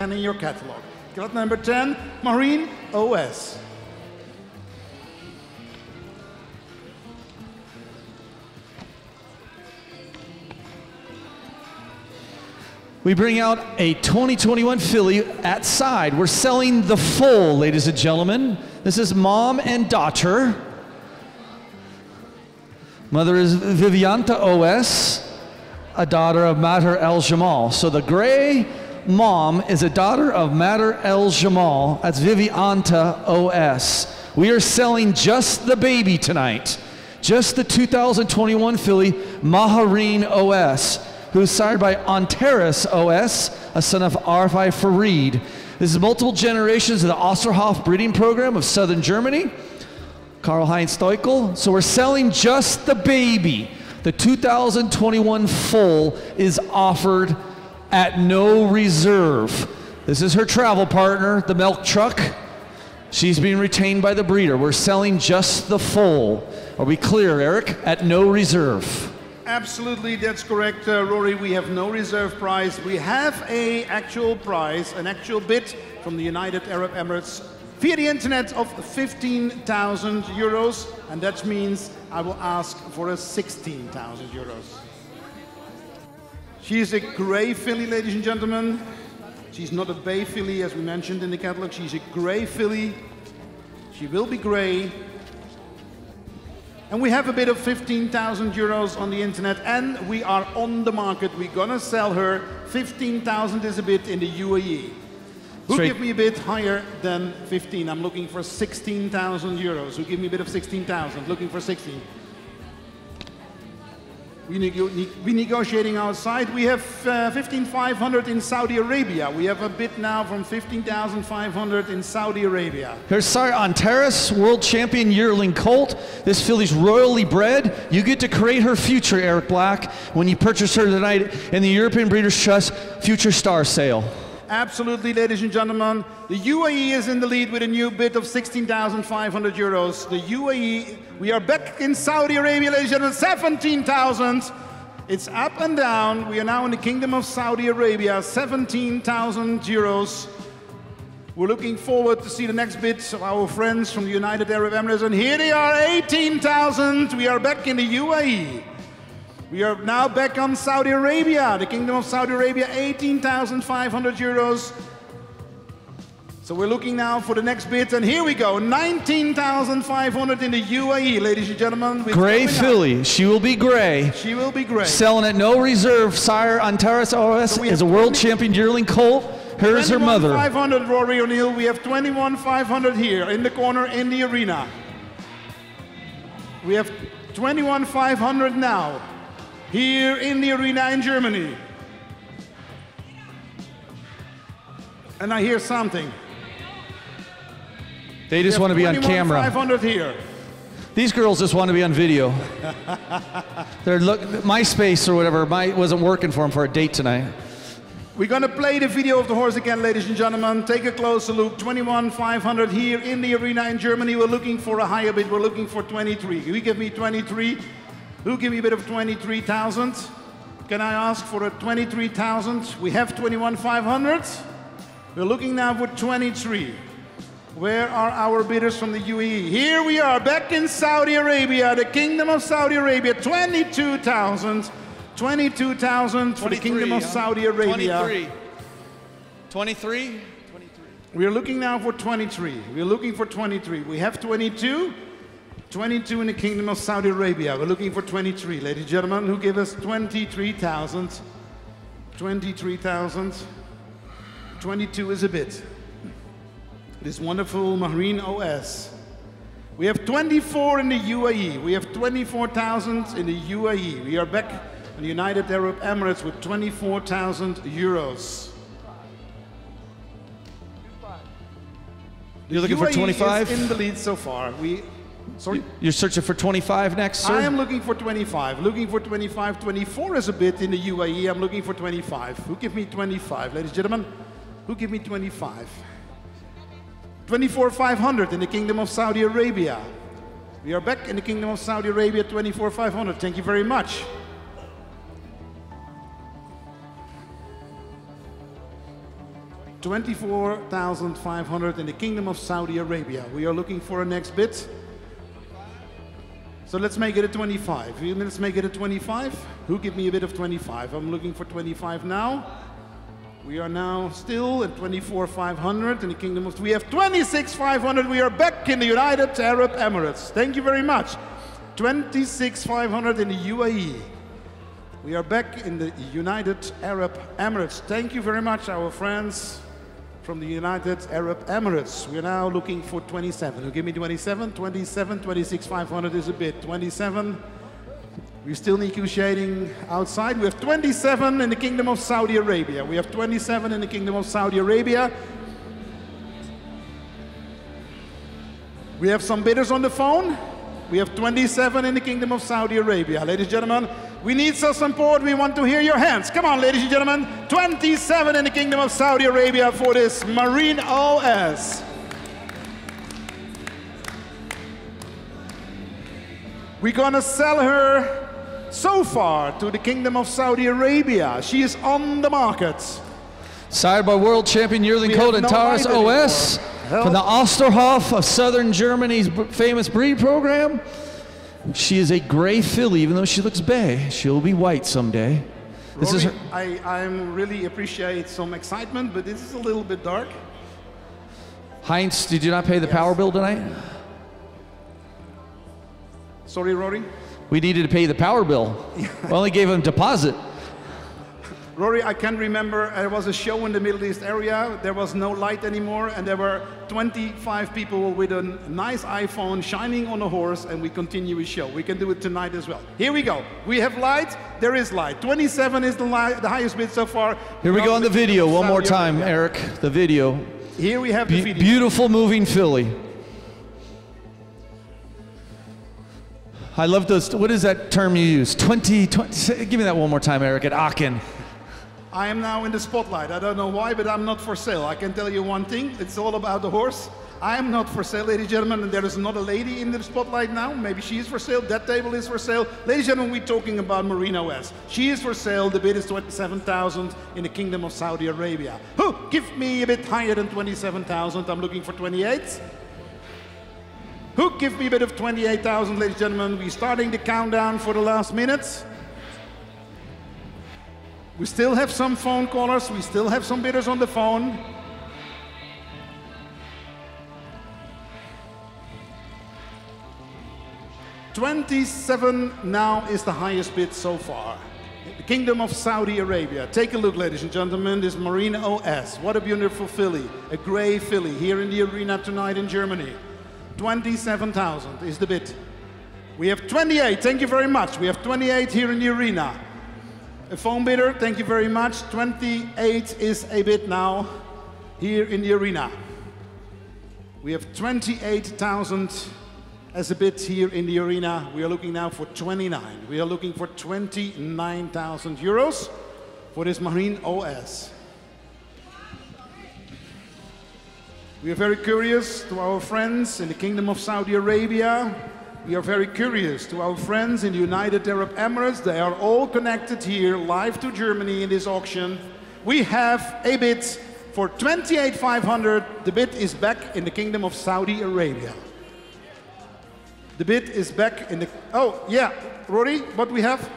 and in your catalog. Lot number 10, Marine OS. We bring out a 2021 filly at side. We're selling the full, ladies and gentlemen. This is mom and daughter. Mother is Vivianta OS, a daughter of Mahder Al Jamal. So the gray mom is a daughter of Mahder Al Jamal. That's Vivianta OS. We are selling just the baby tonight. Just the 2021 filly Mahareen OS, who's sired by Ontaris OS, a son of RFI Farid. This is multiple generations of the Osterhof breeding program of southern Germany. Karl Heinz Steuchel. So we're selling just the baby. The 2021 full is offered at no reserve. This is her travel partner, the milk truck. She's being retained by the breeder. We're selling just the full. Are we clear, Eric? At no reserve. Absolutely, that's correct, uh, Rory. We have no reserve price. We have a actual price, an actual bid from the United Arab Emirates via the internet of 15,000 euros, and that means I will ask for a 16,000 euros. She is a grey filly, ladies and gentlemen. She's not a bay filly, as we mentioned in the catalog. She's a grey filly. She will be grey. And we have a bid of 15,000 euros on the internet, and we are on the market. We're gonna sell her 15,000 is a bid in the UAE. Who Straight- give me a bid higher than 15? I'm looking for 16,000 euros. Who give me a bid of 16,000? Looking for 16. We nego- ne- we negotiating outside. We have uh, 15,500 in Saudi Arabia. We have a bid now from 15,500 in Saudi Arabia. Here's sorry, Ontaris, world champion yearling colt. This filly's royally bred. You get to create her future, Eric Black, when you purchase her tonight in the European Breeders' Trust Future Star Sale. Absolutely, ladies and gentlemen. The UAE is in the lead with a new bid of 16,500 euros. The UAE, we are back in Saudi Arabia, ladies and gentlemen, 17,000. It's up and down. We are now in the Kingdom of Saudi Arabia, 17,000 euros. We're looking forward to see the next bid of our friends from the United Arab Emirates. And here they are, 18,000. We are back in the UAE. We are now back on Saudi Arabia, the Kingdom of Saudi Arabia, 18,500 euros. So we're looking now for the next bid, and here we go, 19,500 in the UAE, ladies and gentlemen. Gray filly. She will be gray. She will be great. Selling at no reserve. Sire Antares OS we is a world champion yearling colt. Here's her mother. 500, Rory O'Neill. We have 21,500 here in the corner in the arena. We have 21,500 now here in the arena in Germany. And I hear something. They just want to be on camera. 500 here. These girls just want to be on video. They're look MySpace or whatever my, wasn't working for them for a date tonight. We're gonna play the video of the horse again, ladies and gentlemen. Take a closer look. 21,500 here in the arena in Germany. We're looking for a higher bid. We're looking for 23. Can you give me 23? Who give me a bit of 23,000? Can I ask for a 23,000? We have 21,500. We're looking now for 23. Where are our bidders from the UAE? Here we are, back in Saudi Arabia, the Kingdom of Saudi Arabia, 22,000. 22,000 for the Kingdom of huh? Saudi Arabia. 23. 23? We're looking now for 23. We're looking for 23. We have 22. 22 in the Kingdom of Saudi Arabia. We're looking for 23. Ladies and gentlemen, who give us 23,000? 23,000. 22 is a bit. This wonderful Marine OS. We have 24 in the UAE. We have 24,000 in the UAE. We are back in the United Arab Emirates with 24,000 euros. You're looking for UAE is 25? in the lead so far. We, sorry. You're searching for 25 next, sir? I am looking for 25. Looking for 25. 24 is a bit in the UAE. I'm looking for 25. Who give me 25, ladies and gentlemen? Who give me 25? 24,500 in the Kingdom of Saudi Arabia. We are back in the Kingdom of Saudi Arabia. 24,500. Thank you very much. Twenty-four thousand five hundred in the Kingdom of Saudi Arabia. We are looking for a next bid. So let's make it a 25. Let's make it a 25. Who give me a bit of 25? I'm looking for 25 now. We are now still at 24,500 in the Kingdom of. We have 26,500. We are back in the United Arab Emirates. Thank you very much. 26,500 in the UAE. We are back in the United Arab Emirates. Thank you very much, our friends from the United Arab Emirates. We're now looking for 27. Who give me 27? 27, 26, 500 is a bit. 27. We're still negotiating outside. We have 27 in the Kingdom of Saudi Arabia. We have 27 in the Kingdom of Saudi Arabia. We have some bidders on the phone. We have 27 in the Kingdom of Saudi Arabia. Ladies and gentlemen, we need some support. We want to hear your hands. Come on, ladies and gentlemen. 27 in the Kingdom of Saudi Arabia for this Marine OS. We're gonna sell her so far to the Kingdom of Saudi Arabia. She is on the market. Sired by world champion Yearling Colt and no Taurus. OS from the Osterhof of southern Germany's famous breed program. She is a gray filly, even though she looks bay. She'll be white someday. This is her. I, I really appreciate some excitement, but this is a little bit dark. Heinz, did you not pay the power bill tonight? Sorry, Rory. We needed to pay the power bill. we only gave him deposit. Rory, I can remember there was a show in the Middle East area. There was no light anymore, and there were 25 people with a nice iPhone shining on a horse, and we continue a show. We can do it tonight as well. Here we go. We have light. There is light. 27 is the, li- the highest bid so far. Here we go on the video one more time, Arabia. Eric. The video. Here we have the video. beautiful moving filly. I love those. What is that term you use? 20, 20 give me that one more time, Eric, at Aachen. I am now in the spotlight. I don't know why, but I'm not for sale. I can tell you one thing. It's all about the horse. I am not for sale, ladies and gentlemen, and there is not a lady in the spotlight now. Maybe she is for sale. That table is for sale. Ladies and gentlemen, we're talking about Marina West. She is for sale. The bid is 27,000 in the Kingdom of Saudi Arabia. Who? Give me a bit higher than 27,000. I'm looking for 28. Who? Give me a bit of 28,000, ladies and gentlemen. We're starting the countdown for the last minutes. We still have some phone callers. We still have some bidders on the phone. Twenty-seven now is the highest bid so far. The Kingdom of Saudi Arabia. Take a look, ladies and gentlemen. This Marine OS. What a beautiful filly. A gray filly here in the arena tonight in Germany. 27,000 is the bid. We have 28. Thank you very much. We have 28 here in the arena. A phone bidder, thank you very much. 28 is a bid now here in the arena. We have 28,000 as a bid here in the arena. We are looking now for 29. We are looking for 29,000 euros for this Marine OS. We are very curious to our friends in the Kingdom of Saudi Arabia. We are very curious to our friends in the United Arab Emirates. They are all connected here live to Germany in this auction. We have a bid for 28,500. The bid is back in the Kingdom of Saudi Arabia. The bid is back in the. Oh, yeah. Rory, what we have?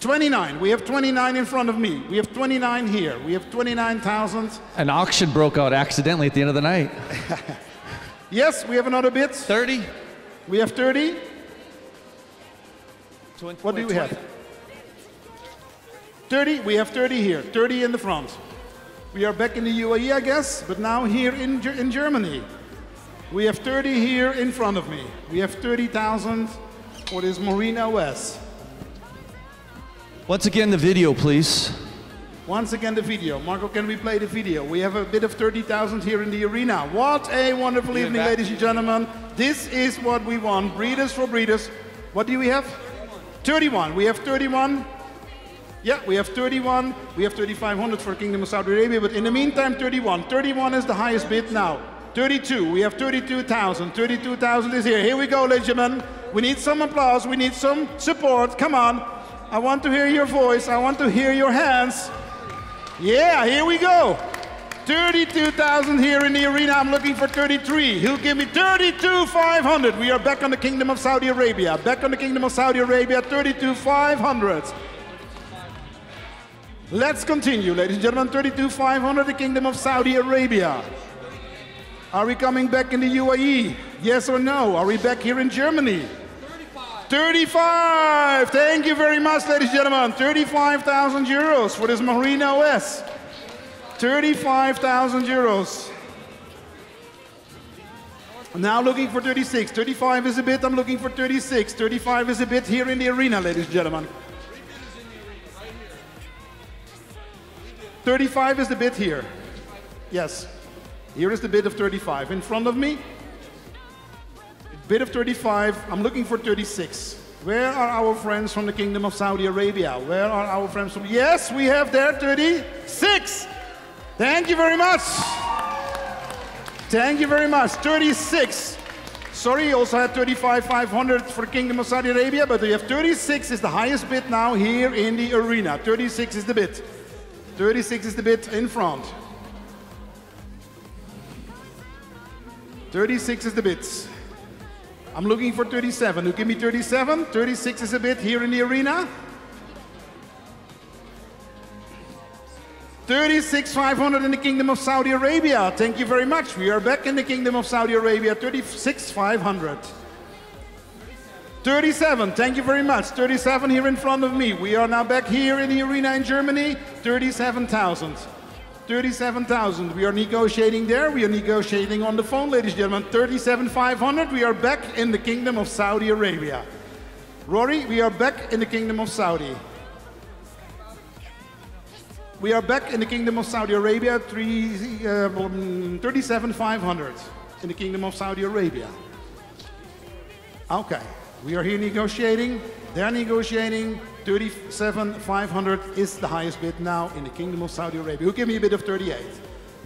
29. We have 29 in front of me. We have 29 here. We have 29,000. An auction broke out accidentally at the end of the night. Yes, we have another bid. 30? We have 30. Twen- What do wait, we have? 30. We have 30 here. 30 in the front. We are back in the UAE, I guess, but now here in, in Germany. We have 30 here in front of me. We have 30,000 for this Marine OS. Once again, the video, please. Once again, the video. Marco, can we play the video? We have a bit of 30,000 here in the arena. What a wonderful Give evening, back. ladies and gentlemen. This is what we want. Breeders for breeders. What do we have? 31. We have 31. Yeah, we have 31. We have 3,500 for Kingdom of Saudi Arabia, but in the meantime, 31. 31 is the highest bid now. 32. We have 32,000. 32,000 is here. Here we go, ladies and gentlemen. We need some applause. We need some support. Come on. I want to hear your voice. I want to hear your hands. Yeah, here we go. 32,000 here in the arena. I'm looking for 33. He'll give me 32,500. We are back on the Kingdom of Saudi Arabia. Back on the Kingdom of Saudi Arabia, 32,500. Let's continue, ladies and gentlemen. 32,500, the Kingdom of Saudi Arabia. Are we coming back in the UAE? Yes or no? Are we back here in Germany? 35. Thank you very much, ladies and gentlemen. 35,000 euros for this Marine OS. 35,000 euros. Now looking for 36. 35 is a bit. I'm looking for 36. 35 is a bit here in the arena, ladies and gentlemen. 35 is the bid here. Yes. Here is the bid of 35. In front of me, bid of 35. I'm looking for 36. Where are our friends from the Kingdom of Saudi Arabia? Where are our friends from? Yes, we have there 36. Thank you very much. Thank you very much. 36. Sorry, you also had 35, 500 for Kingdom of Saudi Arabia, but we have 36 is the highest bid now here in the arena. 36 is the bid. 36 is the bid in front. 36 is the bids. I'm looking for 37. Who give me 37? 36 is a bit here in the arena. 36,500 in the Kingdom of Saudi Arabia. Thank you very much. We are back in the Kingdom of Saudi Arabia. 36,500. 37, thank you very much. 37 here in front of me. We are now back here in the arena in Germany. 37,000. 37,000. We are negotiating there. We are negotiating on the phone, ladies and gentlemen. 37,500. We are back in the Kingdom of Saudi Arabia. Rory, we are back in the Kingdom of Saudi. We are back in the Kingdom of Saudi Arabia. Uh, um, 37,500 in the Kingdom of Saudi Arabia. Okay, we are here negotiating. They're negotiating. 37,500 is the highest bid now in the Kingdom of Saudi Arabia. Who give me a bid of 38?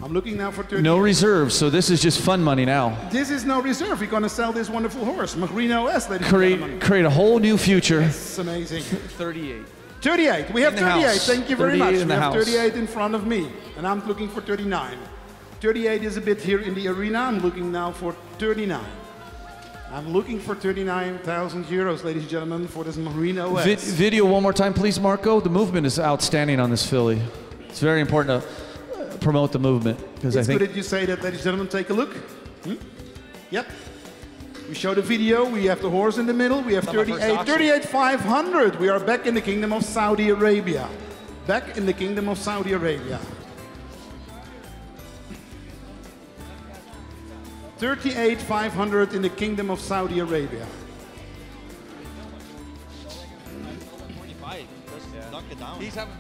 I'm looking now for 38. No reserves, so this is just fun money now. This is no reserve. We're going to sell this wonderful horse, Magrino S, ladies and Create, gentlemen. create a whole new future. It's amazing. 38. 38. We have 38. house. Thank you very much. we the have house. 38 in front of me, and I'm looking for 39. 38 is a bit here in the arena. I'm looking now for 39. I'm looking for 39,000 euros, ladies and gentlemen, for this Marino S. Vi- video one more time, please, Marco. The movement is outstanding on this filly. It's very important to uh, promote the movement because I it's think good that you say that, ladies and gentlemen. Take a look. Hmm? Yep. We show the video. We have the horse in the middle. We have Not my first 38, auction. 38, 500. We are back in the Kingdom of Saudi Arabia. Back in the Kingdom of Saudi Arabia. 38, 500 in the Kingdom of Saudi Arabia. 25. Just knock it down. He's having.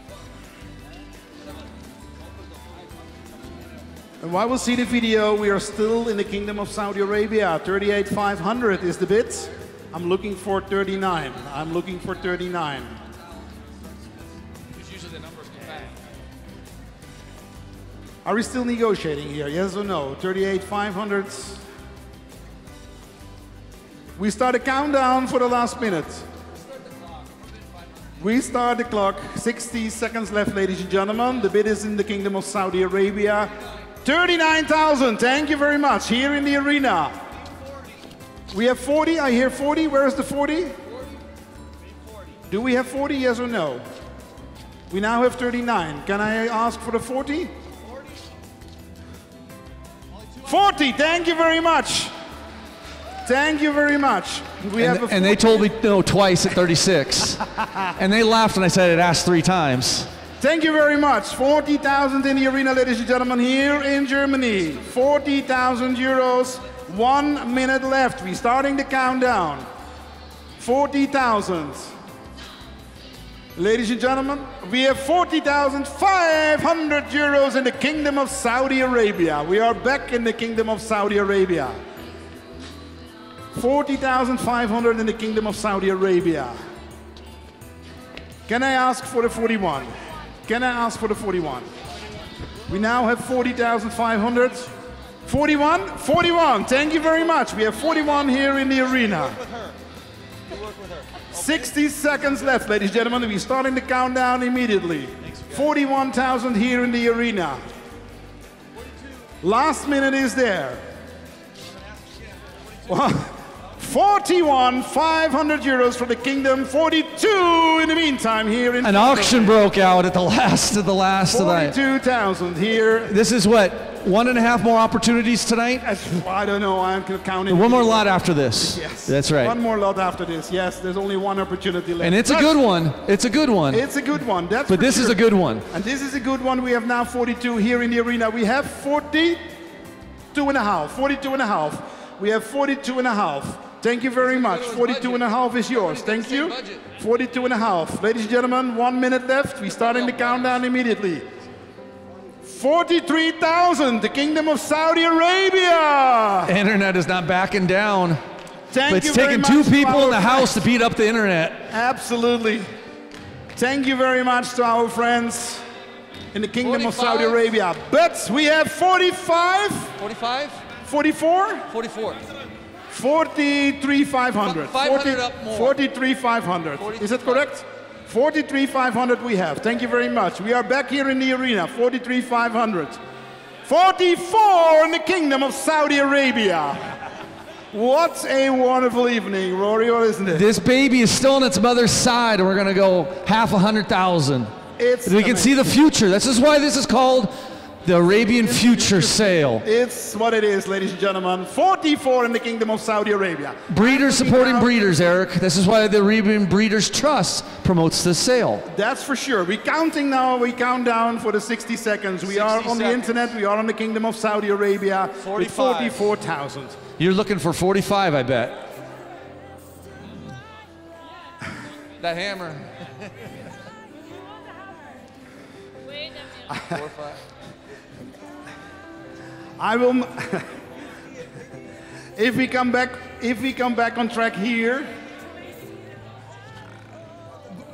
And while we see the video, we are still in the Kingdom of Saudi Arabia. 38,500 is the bid. I'm looking for 39. I'm looking for 39. Are we still negotiating here? Yes or no? 38,500. We start a countdown for the last minute. We start the clock. 60 seconds left, ladies and gentlemen. The bid is in the Kingdom of Saudi Arabia. 39,000. Thank you very much. Here in the arena. We have 40. I hear 40. Where is the 40? Do we have 40? Yes or no? We now have 39. Can I ask for the 40? 40. Thank you very much. Thank you very much. We have And, a and they told me no twice at 36. and they laughed when I said it asked three times. Thank you very much. 40,000 in the arena, ladies and gentlemen, here in Germany. 40,000 euros. One minute left. We're starting the countdown. 40,000. Ladies and gentlemen, we have 40,500 euros in the Kingdom of Saudi Arabia. We are back in the Kingdom of Saudi Arabia. 40,500 in the Kingdom of Saudi Arabia. Can I ask for the 41? Can I ask for the 41? We now have 40,500. 41? 41. Thank you very much. We have 41 here in the arena. With her. You work with her. 60 seconds left, ladies and gentlemen. We're starting the countdown immediately. 41,000 here in the arena. Last minute is there. 41, 500 euros for the kingdom. 42 in the meantime here in An auction broke out at the last of the last tonight. 42,000 here. This is what one and a half more opportunities tonight. I don't know. I'm counting. One more lot after this. Yes. That's right. One more lot after this. Yes, there's only one opportunity left. and it's a good one. It's a good one. It's a good one. That's But for this is a good one. And this is a good one. We have now 42 here in the arena. We have 42 and a half. 42 and a half. We have 42 and a half. Thank you very much. 42 and a half is yours. Thank you. 42 and a half. Ladies and gentlemen, one minute left. We're starting the countdown immediately. 43,000, the Kingdom of Saudi Arabia. Internet is not backing down. Thank But it's you very taking much two people in the house to beat up the internet. Absolutely. Thank you very much to our friends in the Kingdom of Saudi Arabia. But we have 45, 45? 44, 44. 43,500. Fi- 500 up more. 43,500. Is that correct? 43,500 we have. Thank you very much. We are back here in the arena. 43,500. 44 in the Kingdom of Saudi Arabia. What a wonderful evening, Rory, isn't it? This baby is still on its mother's side, and we're gonna go half a hundred thousand. It's We can see the future. This is why this is called the Arabian Future Sale. It's what it is, ladies and gentlemen. 44 in the Kingdom of Saudi Arabia. Breeders supporting now- breeders, Eric. This is why the Arabian Breeders Trust promotes the sale. That's for sure. We're counting now. We count down for the 60 seconds. We are 60 on the internet. We are on the Kingdom of Saudi Arabia with 44,000. You're looking for 45, I bet. That hammer. I will. if we come back, if we come back on track here,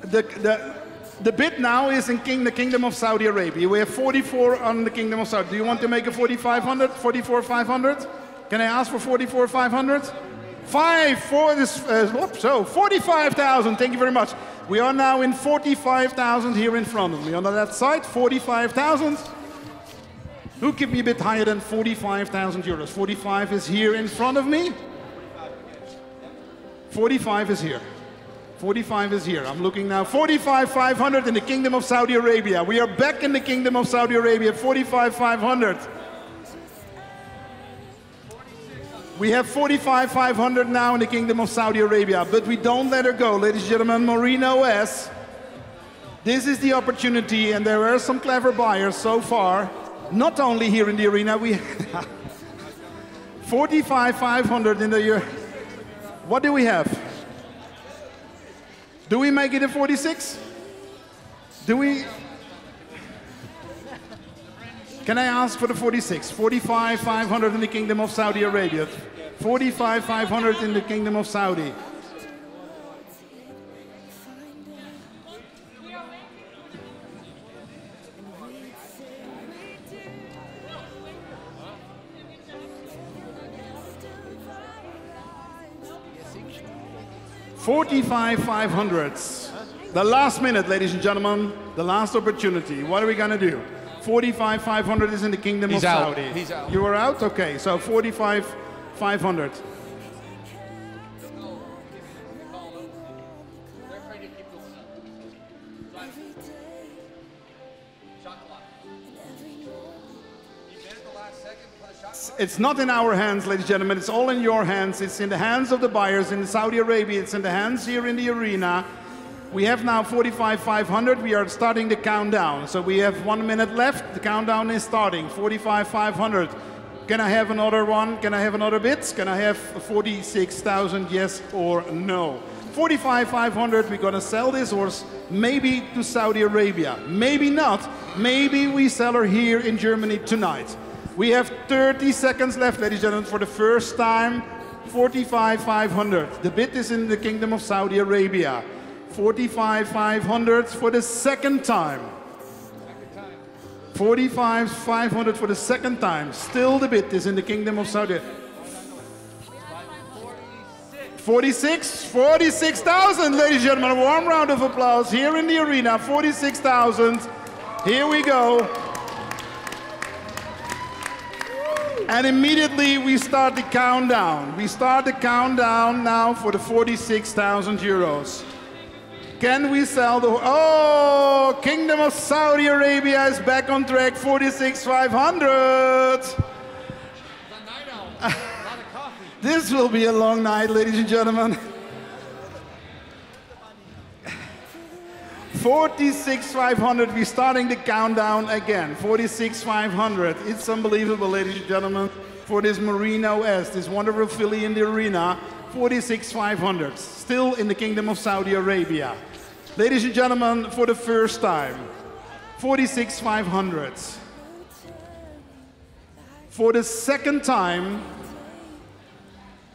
the the. The bid now is in King, the Kingdom of Saudi Arabia. We have 44 on the Kingdom of Saudi. Do you want to make a 4,500? 44,500? Can I ask for 44,500? Five for this. Uh, so 45,000. Thank you very much. We are now in 45,000 here in front of me. On that side, 45,000. Who can be a bit higher than 45,000 euros? 45 is here in front of me. 45 is here. 45 is here. I'm looking now. 45, 500 in the Kingdom of Saudi Arabia. We are back in the Kingdom of Saudi Arabia. 45, 500. We have 45, 500 now in the Kingdom of Saudi Arabia, but we don't let her go, ladies and gentlemen. Marina OS. This is the opportunity, and there are some clever buyers so far. Not only here in the arena, we 45, 500 in the year. What do we have? Do we make it a 46? Do we? Can I ask for the 46? 45, 500 in the Kingdom of Saudi Arabia. 45, 500 in the Kingdom of Saudi. 45 500s. The last minute, ladies and gentlemen, the last opportunity. What are we going to do? 45 500 is in the Kingdom He's of out. Saudi. He's out. You were out? Okay, so 45 500. It's not in our hands, ladies and gentlemen. It's all in your hands. It's in the hands of the buyers in Saudi Arabia. It's in the hands here in the arena. We have now 45 500. We are starting the countdown. So we have one minute left. The countdown is starting. 45 500. Can I have another one? Can I have another bit? Can I have 46,000? Yes or no? 45 500. We're gonna sell this horse maybe to Saudi Arabia. Maybe not. Maybe we sell her here in Germany tonight. We have 30 seconds left, ladies and gentlemen, for the first time. 45,500. The bid is in the Kingdom of Saudi Arabia. 45,500 for the second time. 45 500 for the second time. Still the bid is in the Kingdom of Saudi 46, 46,000, ladies and gentlemen. A warm round of applause here in the arena. 46,000. Here we go. And immediately we start the countdown. We start the countdown now for the 46,000 euros. Can we sell the. Oh, Kingdom of Saudi Arabia is back on track, 46,500. This will be a long night, ladies and gentlemen. 46,500. We're starting the countdown again. 46,500. It's unbelievable, ladies and gentlemen, for this Merino S, this wonderful filly in the arena. 46,500. Still in the Kingdom of Saudi Arabia. Ladies and gentlemen, for the first time, 46,500. For the second time,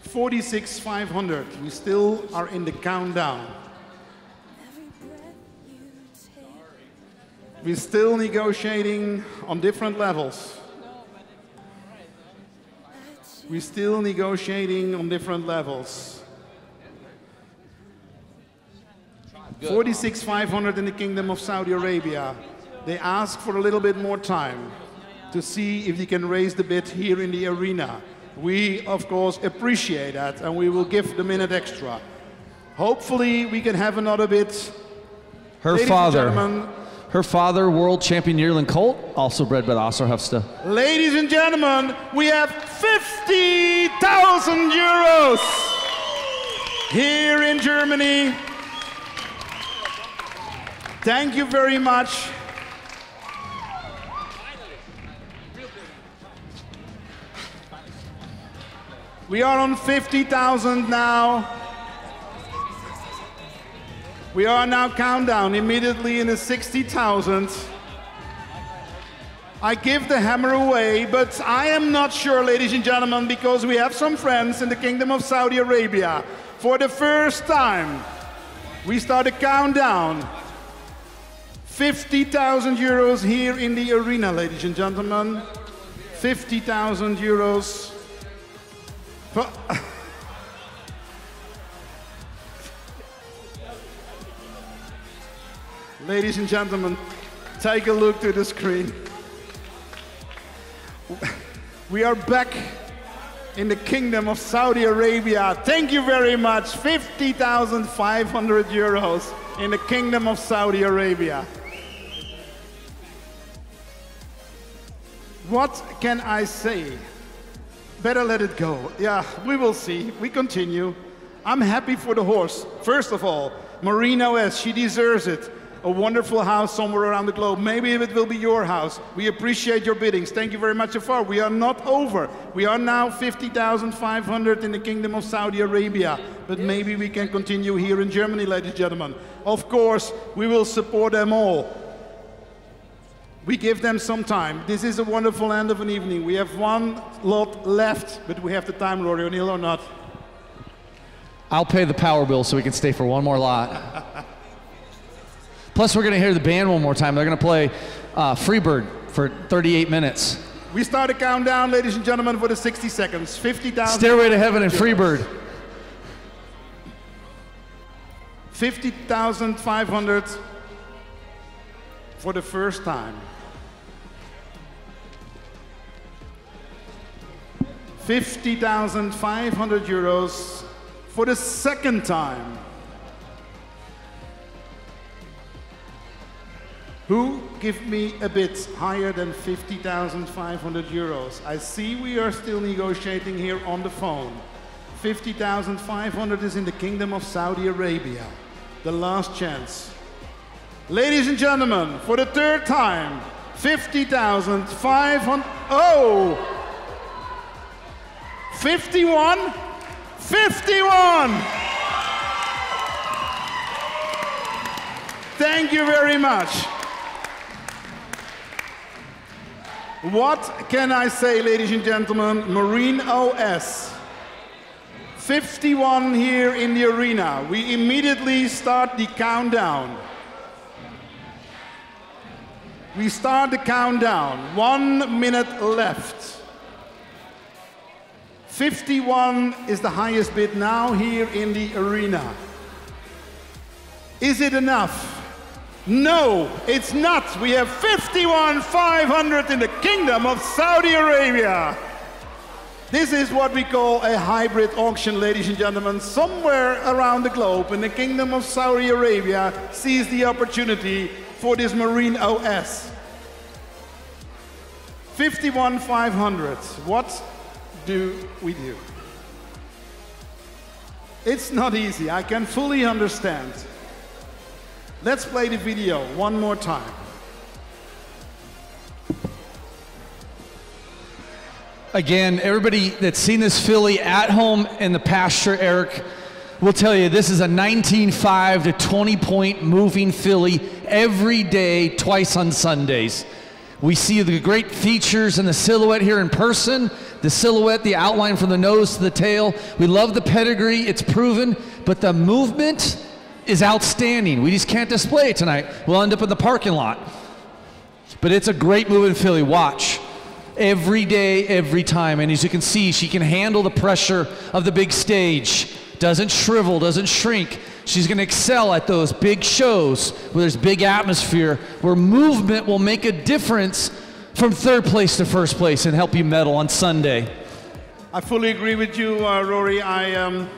46,500. We still are in the countdown. We're still negotiating on different levels. We're still negotiating on different levels. 46,500 in the Kingdom of Saudi Arabia. They ask for a little bit more time to see if they can raise the bid here in the arena. We, of course, appreciate that and we will give the minute extra. Hopefully, we can have another bid. Her Ladies father, her father, world champion yearling colt, also bred by the Osserhufste. Ladies and gentlemen, we have 50,000 euros here in Germany. Thank you very much. We are on 50,000 now. We are now countdown immediately in the 60,000. I give the hammer away, but I am not sure, ladies and gentlemen, because we have some friends in the Kingdom of Saudi Arabia. For the first time, we start a countdown. 50,000 euros here in the arena, ladies and gentlemen. 50,000 euros. Ladies and gentlemen, take a look to the screen. We are back in the kingdom of Saudi Arabia. Thank you very much. 50,500 euros in the kingdom of Saudi Arabia. What can I say? Better let it go. Yeah, we will see. We continue. I'm happy for the horse. First of all, Marino S, she deserves it. A wonderful house somewhere around the globe. Maybe it will be your house. We appreciate your biddings. Thank you very much so far. We are not over. We are now 50,500 in the Kingdom of Saudi Arabia. But maybe we can continue here in Germany, ladies and gentlemen. Of course, we will support them all. We give them some time. This is a wonderful end of an evening. We have one lot left, but we have the time, Rory O'Neill, or not? I'll pay the power bill so we can stay for one more lot. Plus, we're going to hear the band one more time. They're going to play uh, Freebird for 38 minutes. We start a countdown, ladies and gentlemen, for the 60 seconds. 50,000. Stairway to Heaven and Freebird. 50,500 for the first time. 50,500 euros for the second time. Who give me a bit higher than 50,500 euros? I see we are still negotiating here on the phone. 50,500 is in the Kingdom of Saudi Arabia. The last chance. Ladies and gentlemen, for the third time, 50,500. Oh! 51? 51! Thank you very much. What can I say, ladies and gentlemen? Marine OS. 51 here in the arena. We immediately start the countdown. We start the countdown. One minute left. 51 is the highest bid now here in the arena. Is it enough? No, it's not. We have 51,500 in the Kingdom of Saudi Arabia. This is what we call a hybrid auction, ladies and gentlemen. Somewhere around the globe in the Kingdom of Saudi Arabia sees the opportunity for this Marine OS. 51,500. What do we do? It's not easy, I can fully understand. Let's play the video one more time. Again, everybody that's seen this filly at home in the pasture, Eric, will tell you this is a 19.5 to 20 point moving filly every day, twice on Sundays. We see the great features and the silhouette here in person. The silhouette, the outline from the nose to the tail. We love the pedigree, it's proven, but the movement is outstanding. We just can't display it tonight. We'll end up in the parking lot. But it's a great moving filly. Watch. Every day, every time. And as you can see, she can handle the pressure of the big stage. Doesn't shrivel, doesn't shrink. She's going to excel at those big shows where there's big atmosphere, where movement will make a difference from third place to first place and help you medal on Sunday. I fully agree with you, uh, Rory. I um,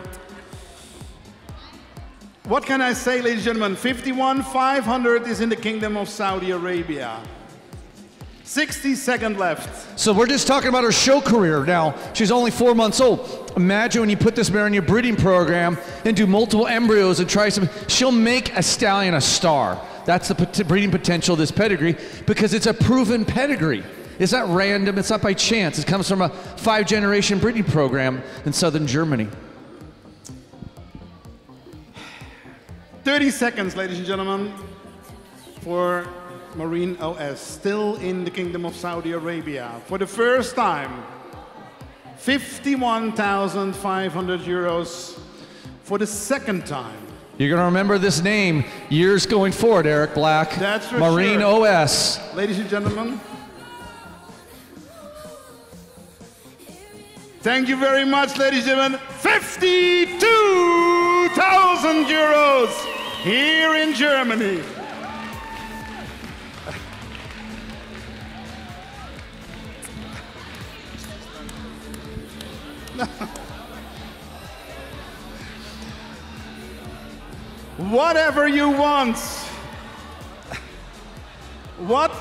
what can I say, ladies and gentlemen? 51,500 is in the Kingdom of Saudi Arabia. 60 second left. So we're just talking about her show career now. She's only four months old. Imagine when you put this mare in your breeding program and do multiple embryos and try some. She'll make a stallion a star. That's the breeding potential of this pedigree because it's a proven pedigree. It's not random. It's not by chance. It comes from a five generation breeding program in southern Germany. 30 seconds, ladies and gentlemen, for Marine OS, still in the Kingdom of Saudi Arabia. For the first time, 51,500 euros. For the second time, You're going to remember this name years going forward, Eric Black. That's for Marine sure. OS. ladies and gentlemen. Thank you very much, ladies and gentlemen. 52,000 euros here in Germany. Whatever you want. What,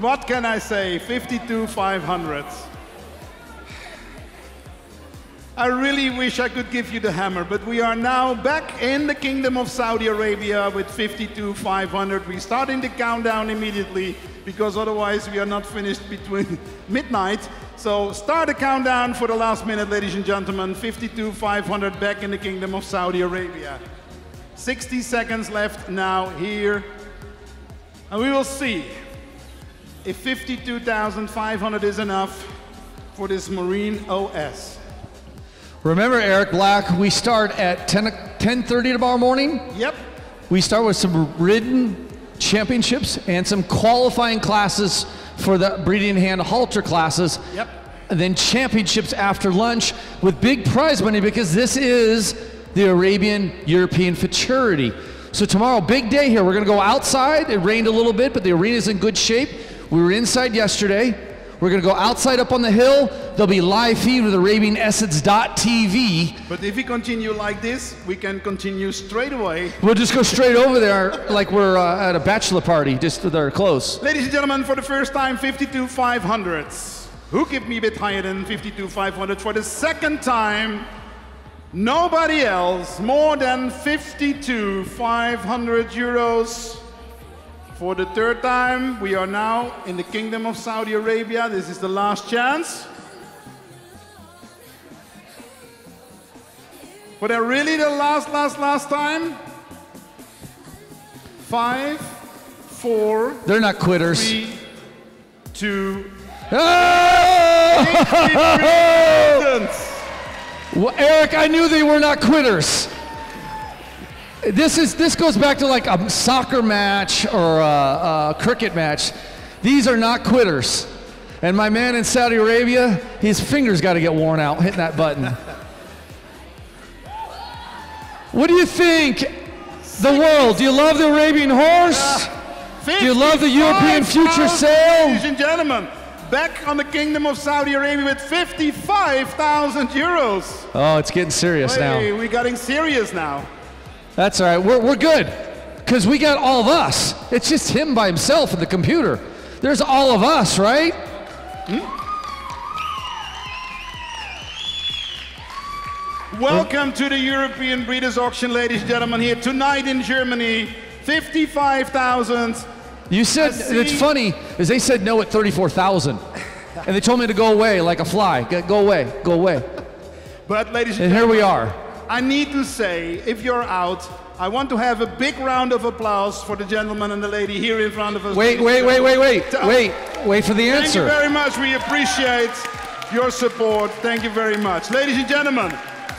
what can I say? 52,500. I really wish I could give you the hammer, but we are now back in the Kingdom of Saudi Arabia with 52,500. We're starting the countdown immediately because otherwise we are not finished between midnight. So start the countdown for the last minute, ladies and gentlemen. 52,500 back in the Kingdom of Saudi Arabia. 60 seconds left now here. And we will see if 52,500 is enough for this Marine OS. Remember, Eric Black, we start at 10, 10.30 tomorrow morning. Yep. We start with some ridden championships and some qualifying classes for the breeding hand halter classes. Yep. And then championships after lunch with big prize money because this is the Arabian European Futurity. So tomorrow, big day here. We're going to go outside. It rained a little bit, but the arena's in good shape. We were inside yesterday. We're going to go outside up on the hill. There'll be live feed with ArabianEssence.tv. But if we continue like this, we can continue straight away. We'll just go straight over there like we're uh, at a bachelor party, just they're close. Ladies and gentlemen, for the first time, 52,500s. Who give me a bit higher than 52,500 for the second time? Nobody else. More than 52,500 euros. For the third time, we are now in the Kingdom of Saudi Arabia. This is the last chance. But are really the last, last, last time? Five, four, They're not quitters. three, two, Oh! Well, Eric, I knew they were not quitters. This is this goes back to like a soccer match or a, a cricket match. These are not quitters. And my man in Saudi Arabia, his fingers got to get worn out hitting that button. what do you think? The world. Do you love the Arabian horse? Uh, do you love the European future sale? Ladies and gentlemen, back on the Kingdom of Saudi Arabia with 55,000 euros. Oh, it's getting serious now. We're getting serious now. That's all right. We're, we're good because we got all of us. It's just him by himself in the computer. There's all of us, right? Hmm? Welcome to the European Breeders' Auction, ladies and gentlemen, here tonight in Germany. 55,000. You said it's funny is they said no at 34,000, and they told me to go away like a fly. Go go away, go away. But, ladies and And here we are. I need to say, if you're out, I want to have a big round of applause for the gentleman and the lady here in front of us. Wait, ladies wait, wait, wait, wait, T- wait, wait for the answer. Thank you very much. We appreciate your support. Thank you very much. Ladies and gentlemen,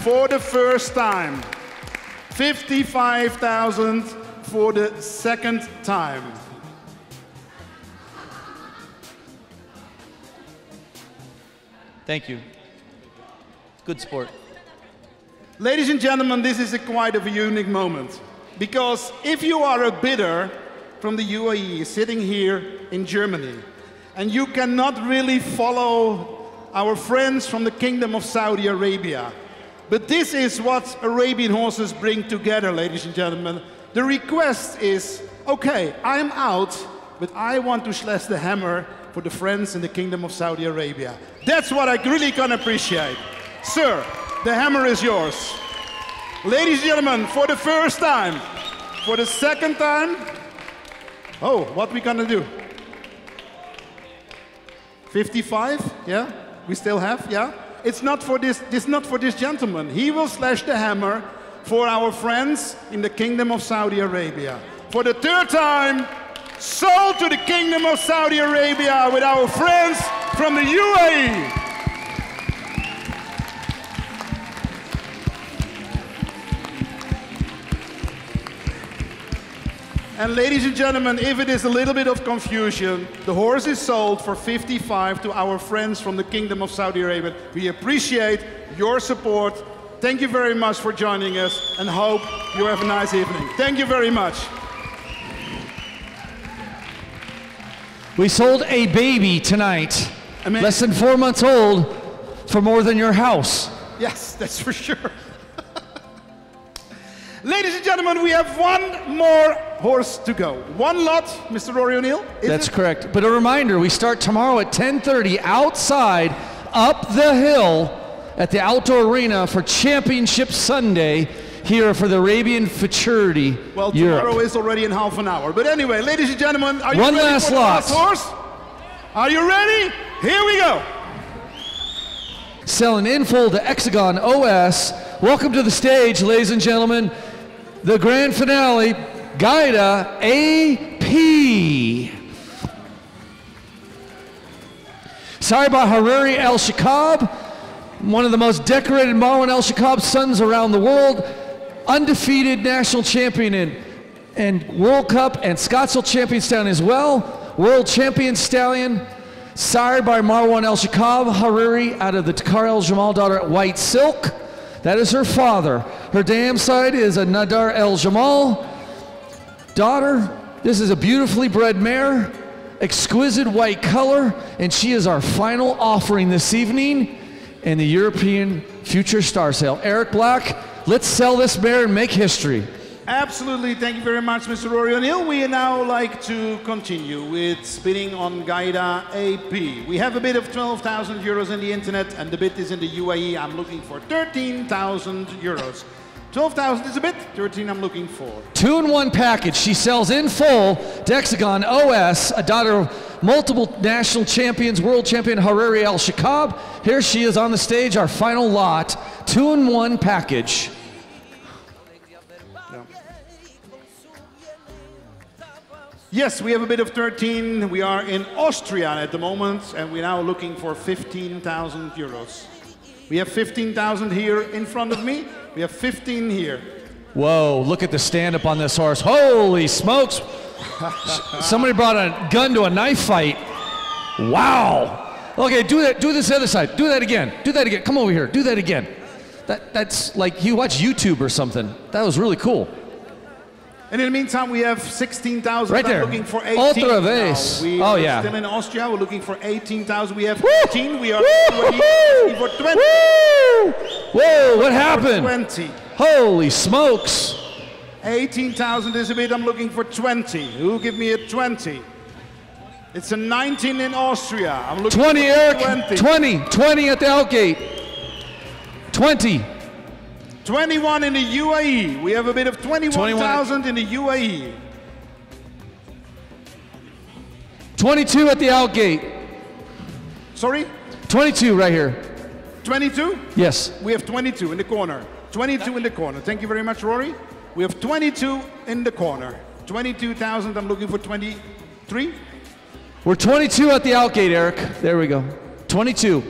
for the first time, 55,000 for the second time. Thank you. Good sport. Ladies and gentlemen, this is a quite of a unique moment. Because if you are a bidder from the UAE sitting here in Germany, and you cannot really follow our friends from the Kingdom of Saudi Arabia, but this is what Arabian horses bring together, ladies and gentlemen. The request is okay, I'm out, but I want to slash the hammer for the friends in the Kingdom of Saudi Arabia. That's what I really can appreciate. Sir, the hammer is yours. Ladies and gentlemen, for the first time, for the second time, oh, what we gonna do? 55? Yeah? We still have? Yeah? It's not for this, this not for this gentleman. He will slash the hammer for our friends in the Kingdom of Saudi Arabia. For the third time, sold to the Kingdom of Saudi Arabia with our friends from the UAE. And ladies and gentlemen, if it is a little bit of confusion, the horse is sold for 55 to our friends from the Kingdom of Saudi Arabia. We appreciate your support. Thank you very much for joining us and hope you have a nice evening. Thank you very much. We sold a baby tonight, less than four months old, for more than your house. Yes, that's for sure. Ladies and gentlemen, we have one more horse to go. One lot, Mr. Rory O'Neill. That's it? correct. But a reminder, we start tomorrow at 10:30 outside up the hill at the outdoor arena for Championship Sunday here for the Arabian Futurity Well, Europe. tomorrow is already in half an hour. But anyway, ladies and gentlemen, are you One ready last for the last horse? Are you ready? Here we go. Selling in full to Hexagon OS. Welcome to the stage, ladies and gentlemen. The grand finale, Gaida AP. Sired by Hariri Al Shaqab, one of the most decorated Marwan Al Shaqab sons around the world, undefeated national champion in and World Cup and Scottsdale champion stallion as well, world champion stallion, sired by Marwan Al Shaqab Hariri out of the Takar El Jamal daughter at White Silk. That is her father. Her dam side is a Nadar El Jamal daughter. This is a beautifully bred mare, exquisite white color, and she is our final offering this evening in the European Future Star Sale. Eric Black, let's sell this mare and make history. Absolutely, thank you very much, Mr. Rory O'Neill. We now like to continue with bidding on Gaida AP. We have a bid of 12,000 euros in the internet, and the bid is in the UAE. I'm looking for 13,000 euros. 12,000 is a bid, 13 I'm looking for. Two in one package. She sells in full Hexagon OS, a daughter of multiple national champions, world champion Hariri Al Shaqab. Here she is on the stage, our final lot. Two in one package. Yes, we have a bid of 13. We are in Austria at the moment, and we're now looking for 15,000 euros. We have 15,000 here in front of me. We have 15 here. Whoa, look at the stand up on this horse. Holy smokes. Somebody brought a gun to a knife fight. Wow. Okay, do that. Do this other side. Do that again. Do that again. Come over here. Do that again. That, that's like you watch YouTube or something. That was really cool. And in the meantime, we have 16,000. Right there. looking for 18 Ultra now. vase. We Oh, are yeah. still in Austria. We're looking for 18,000. We have Woo! 15. We are looking for 20. Woo! Whoa, what happened? 20. Holy smokes. 18,000 is a bit. I'm looking for 20. Who give me a 20? It's a 19 in Austria. I'm looking 20, for Eric. 20. 20. 20 at the outgate. 20. 21 in the UAE. We have a bid of 21,000 in the. UAE. 22 at the outgate. Sorry? 22 right here. 22? Yes. We have 22 in the corner. 22 in the corner. Thank you very much, Rory. We have 22 in the corner. 22,000. I'm looking for 23. We're 22 at the outgate, Eric. There we go. 22.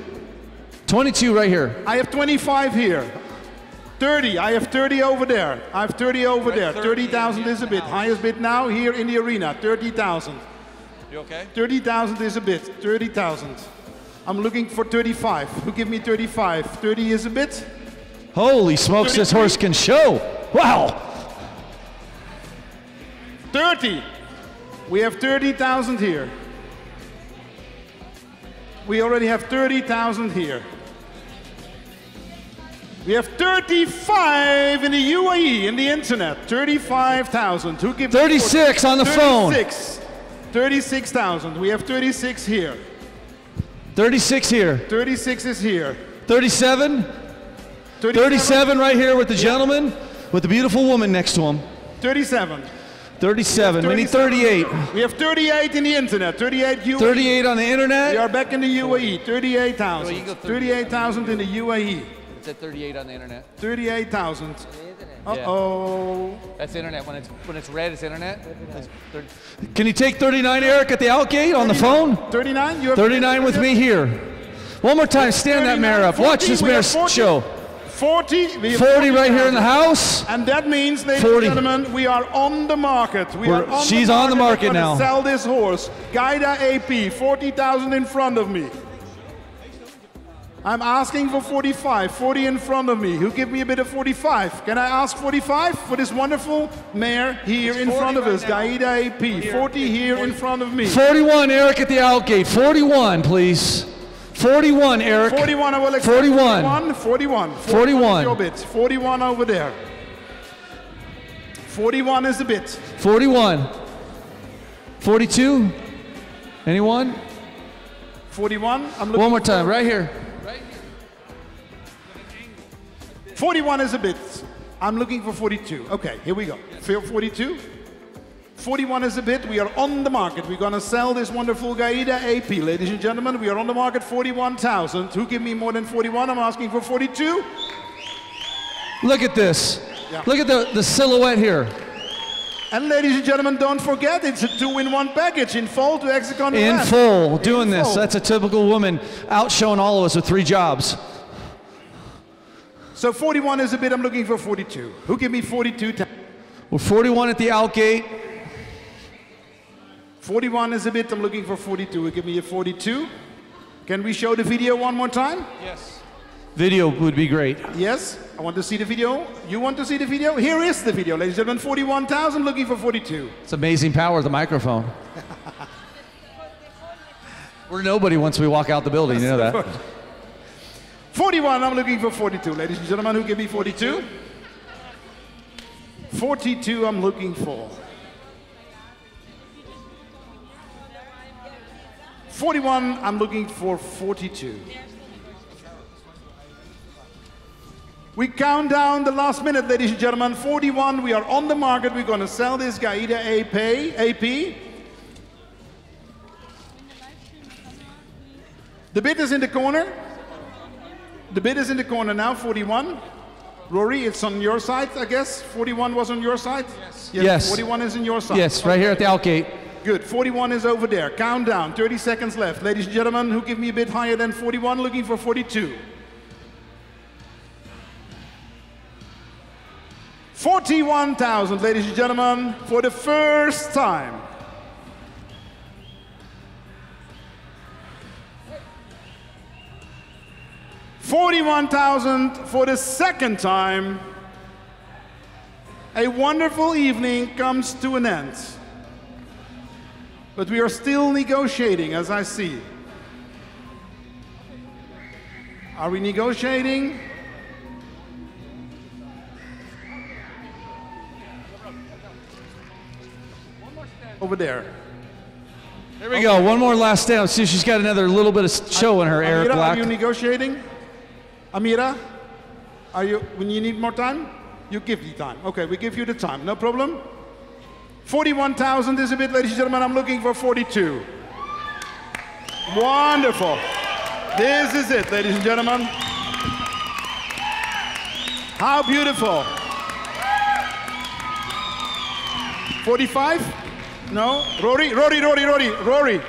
22 right here. I have 25 here. 30. I have 30 over there. I have 30 over there. 30,000 is a bid. Highest bid now here in the arena. 30,000. You okay? 30,000 is a bit. 30,000. I'm looking for 35. Who give me 35? 30 is a bit. Holy smokes, this horse can show. Wow. 30. We have 30,000 here. We already have 30,000 here. We have 35 in the UAE, in the internet. 35,000. Who gives 36 on the phone. 36. 36,000. We have 36 here. 36 here. 36 is here. 37. 37 right here with the gentleman with the beautiful woman next to him. 37. 37. We need 38. We have 38 in the internet. 38 UAE. 38 on the internet. We are back in the UAE. 38,000. Well, you go 38,000 in the UAE. It's at 38 on the internet. 38,000. Uh-oh. That's internet. When it's when it's red, it's internet. It's Can you take 39, Eric, at the outgate on the phone? 39? You have 39 with me here. One more time, stand that mare up. Watch this mare have 40. show. 40. 40 right here in the house. And that means, ladies 40. and gentlemen, we are on the market. We We're- are on she's the on the market We're now. Sell this horse. Gaida AP, 40,000 in front of me. I'm asking for 45, 40 in front of me. Who give me a bit of 45? Can I ask 45 for this wonderful mare here in front of right us? now. Gaida AP, 40 here in front of me. 41, Eric, at the outgate. 41, please. 41, Eric. 41, I will accept 41. 41. 41. 41. is your bid. 41 over there. 41 is the bid. 41. 42. Anyone? 41. I'm looking One more for- time, right here. 41 is a bit. I'm looking for 42. Okay, here we go. Feel 42. 41 is a bit. We are on the market. We're going to sell this wonderful Gaida AP. Ladies and gentlemen, we are on the market 41,000. Who give me more than 41? I'm asking for 42. Look at this. Yeah. Look at the, the silhouette here. And ladies and gentlemen, don't forget it's a two-in-one package in full to Hexagon In full, doing this. full. That's a typical woman out showing all of us with three jobs. So 41 is a bit, I'm looking for 42. Who give me 42 times? We're 41 at the outgate. 41 is a bit, I'm looking for 42. Who give me a 42? Can we show the video one more time? Yes. Video would be great. Yes, I want to see the video. You want to see the video? Here is the video, ladies and gentlemen. 41,000 looking for 42. It's amazing power of the microphone. We're nobody once we walk out the building, you know that. 41, I'm looking for 42. Ladies and gentlemen, who give me 42? 42, I'm looking for. 41, I'm looking for 42. We count down the last minute, ladies and gentlemen. 41, we are on the market. We're going to sell this Gaida AP. AP. The bid is in the corner. The bid is in the corner now, 41. Rory, it's on your side, I guess. 41 was on your side? Yes. Yes. 41 is on your side. Yes, right here at the outgate. Good. 41 is over there. Countdown. 30 seconds left. Ladies and gentlemen, who give me a bit higher than 41, looking for 42. 41,000, ladies and gentlemen, for the first time. Forty-one thousand for the second time. A wonderful evening comes to an end. But we are still negotiating, as I see. Are we negotiating? Over there. There we go. One more last stand. See she's got another little bit of show in her, Eric Black. are you negotiating? Amira, are you, when you need more time? You give the time. Okay, we give you the time, no problem. 41,000 is a bit, ladies and gentlemen, I'm looking for 42. Wonderful. This is it, ladies and gentlemen. How beautiful. 45? No? Rory, Rory, Rory, Rory, Rory.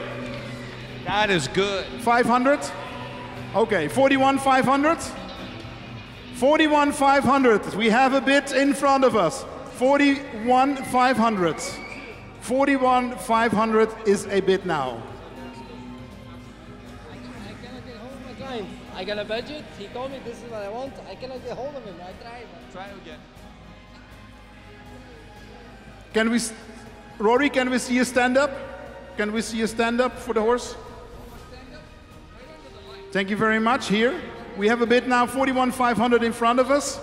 That is good. 500? Okay, 41 500? 41 500. We have a bid in front of us. 41 500. 41 500 is a bid now. I cannot get hold of my client. I got a budget. He told me this is what I want. I cannot get hold of him. I tried. Try again. Can we, Rory, can we see a stand up? Can we see a stand up for the horse? Thank you very much. Here, we have a bid now 41 500 in front of us.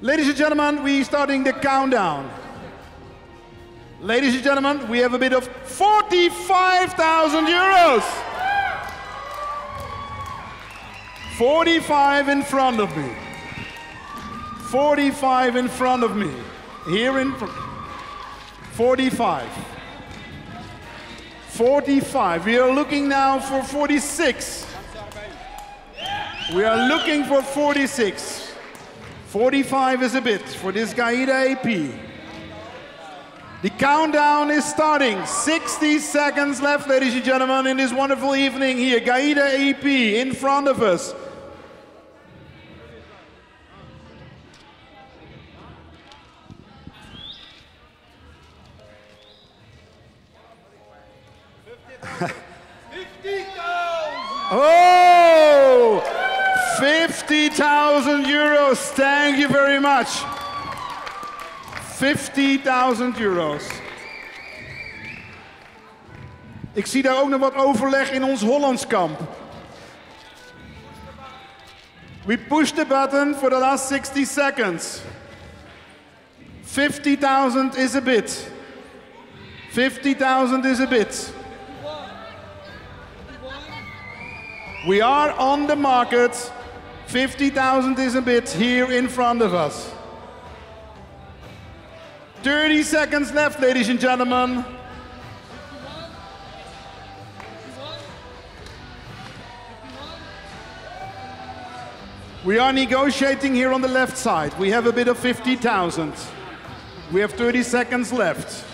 Ladies and gentlemen, we're starting the countdown. Ladies and gentlemen, we have a bid of 45,000 euros. 45 in front of me. 45 in front of me. Here in front. 45. 45. We are looking now for 46. We are looking for 46. 45 is a bit for this Gaida AP. The countdown is starting. 60 seconds left, ladies and gentlemen, in this wonderful evening here. Gaida AP in front of us. Oh! 50,000 euros. Thank you very much. 50.000 euros. Ik zie daar ook nog wat overleg in ons Hollandskamp. We push the button for the last 60 seconds. 50,000 is a bit. 50,000 is a bit. We are on the market. 50,000 is a bit here in front of us. 30 seconds left, ladies and gentlemen. We are negotiating here on the left side. We have a bid of 50,000. We have 30 seconds left.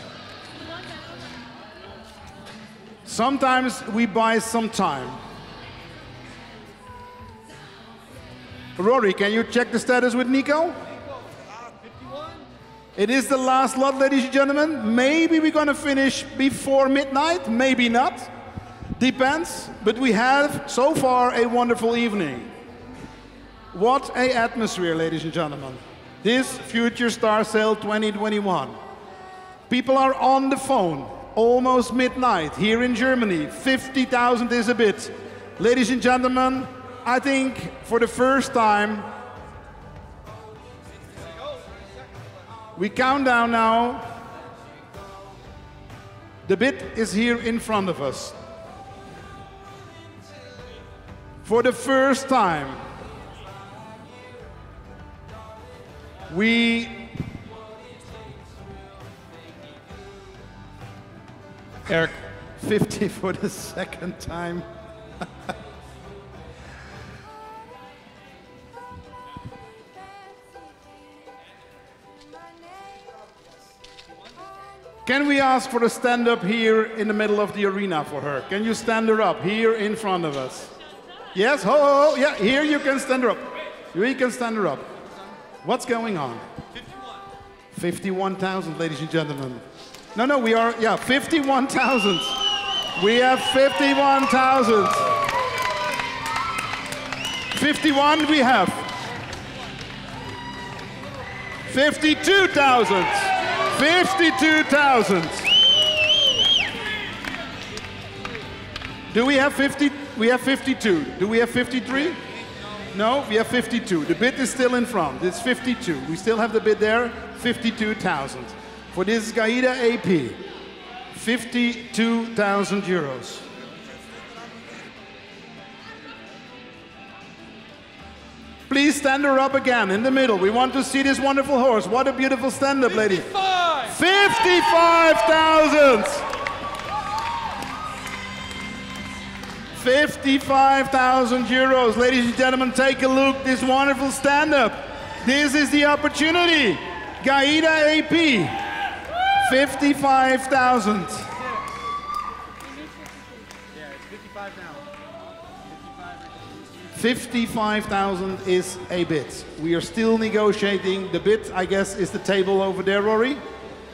Sometimes we buy some time. Rory, can you check the status with Nico? It is the last lot, ladies and gentlemen. Maybe we're gonna finish before midnight, maybe not. Depends. But we have so far a wonderful evening. What a atmosphere, ladies and gentlemen. This Future Star Sale 2021. People are on the phone, almost midnight here in Germany. 50,000 is a bit. Ladies and gentlemen, I think for the first time, we count down now. The bit is here in front of us. For the first time, we Eric, 50 for the second time. Can we ask for a stand up here in the middle of the arena for her? Can you stand her up here in front of us? Yes, ho, ho, ho. yeah, here you can stand her up. You can stand her up. What's going on? 51,000, ladies and gentlemen. No, no, we are, yeah, 51,000. We have 51,000. 51 we have. 52,000. 52,000. Do we have 50? We have 52. Do we have 53? No, we have 52. The bid is still in front. It's 52. We still have the bid there, 52,000. For this Gaida AP, 52,000 euros. Please stand her up again in the middle. We want to see this wonderful horse. What a beautiful stand up, lady. 55,000! 55,000 euros. Ladies and gentlemen, take a look. This wonderful stand up. This is the opportunity. Gaida AP. 55,000. 55,000 is a bid. We are still negotiating. The bid, I guess, is the table over there, Rory.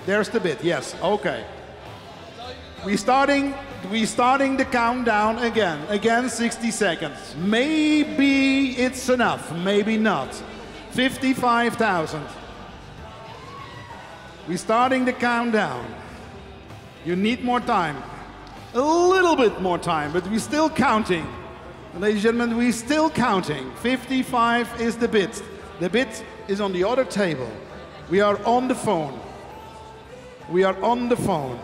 There's the bid. Yes. Okay. We starting. We starting the countdown again. Again, 60 seconds. Maybe it's enough. Maybe not. 55,000. We starting the countdown. You need more time. A little bit more time, but we're still counting. Ladies and gentlemen, we're still counting. 55 is the bid. The bid is on the other table. We are on the phone. We are on the phone.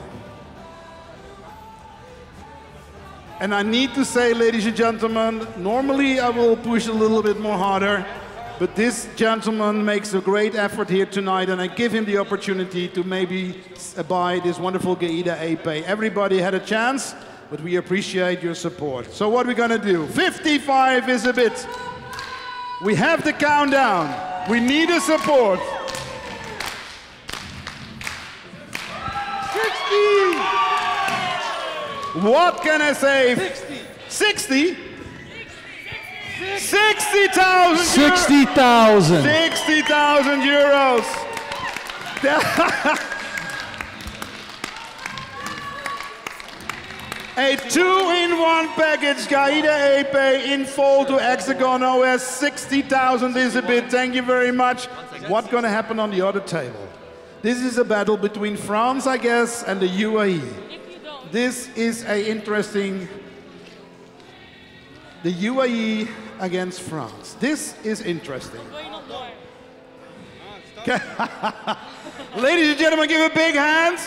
And I need to say, ladies and gentlemen, normally I will push a little bit more harder, but this gentleman makes a great effort here tonight, and I give him the opportunity to maybe uh, buy this wonderful Gaida AP. Everybody had a chance, but we appreciate your support. So what are we're gonna do? 55 is a bit. We have the countdown. We need a support. 60. What can I say? 60. 60? 60,000 euros. 60,000. 60,000 euros. A two-in-one package, Gaida AP in full to Hexagon OS, 60,000 is a bit. Thank you very much. What's going to happen on the other table? This is a battle between France, I guess, and the UAE. This is a interesting the UAE against France. This is interesting. Ladies and gentlemen, give a big hand.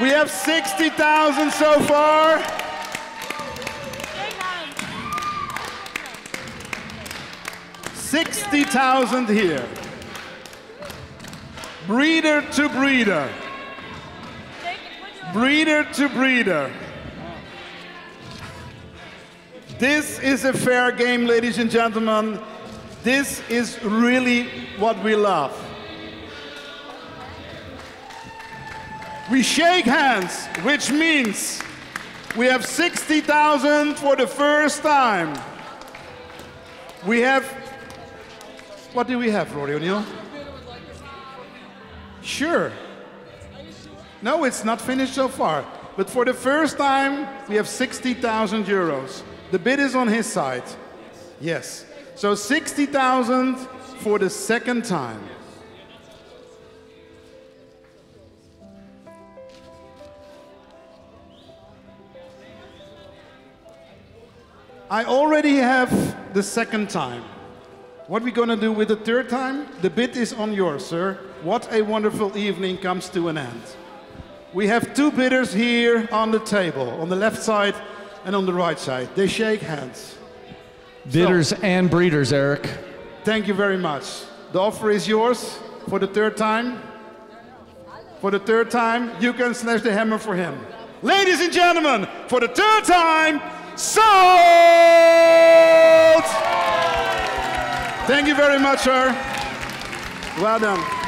We have 60,000 so far. Shake hands. 60,000 here. Breeder to breeder. Breeder to breeder. This is a fair game, ladies and gentlemen. This is really what we love. We shake hands, which means we have 60,000 for the first time. We have, what do we have, Rory O'Neill? Sure. No, it's not finished so far. But for the first time, we have 60,000 euros. The bid is on his side. Yes. So 60,000 for the second time. I already have the second time. What we gonna do with the third time? The bid is on yours, sir. What a wonderful evening comes to an end. We have two bidders here on the table, on the left side and on the right side. They shake hands. Bidders and breeders, Eric. Thank you very much. The offer is yours for the third time. For the third time, you can slash the hammer for him. Ladies and gentlemen, for the third time, sold! Thank you very much, sir. Well done.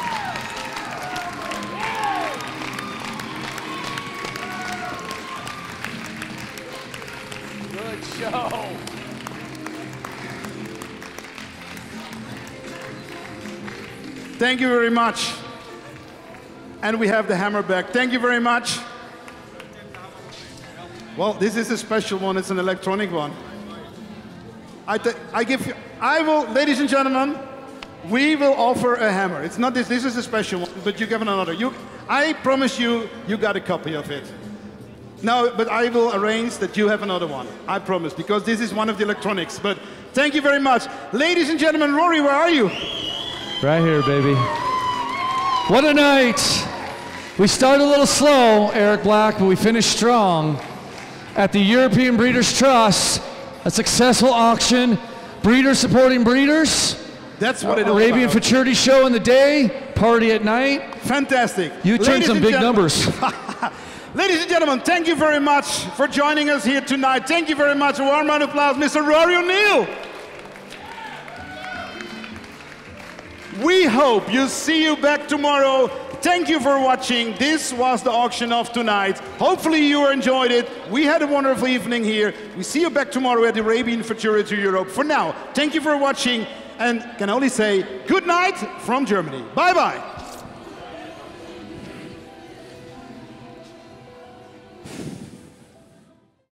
Thank you very much. And we have the hammer back. Thank you very much. Well, this is a special one. It's an electronic one. I, I give you, I will, ladies and gentlemen, we will offer a hammer. It's not this, this is a special one, but you give another. You, I promise you, you got a copy of it. No, but I will arrange that you have another one. I promise, because this is one of the electronics. But thank you very much. Ladies and gentlemen, Rory, where are you? Right here, baby. What a night. We started a little slow, Eric Black, but we finished strong at the European Breeders' Trust, a successful auction. Breeders supporting breeders. That's what it is. Arabian about. Futurity show in the day, party at night. Fantastic. You turned some big numbers. Ladies and gentlemen, thank you very much for joining us here tonight. Thank you very much. A warm round of applause, Mr. Rory O'Neill. We hope you see you back tomorrow. Thank you for watching. This was the auction of tonight. Hopefully you enjoyed it. We had a wonderful evening here. We see you back tomorrow at the Arabian Futurity Europe. For now, thank you for watching and can only say good night from Germany. Bye bye.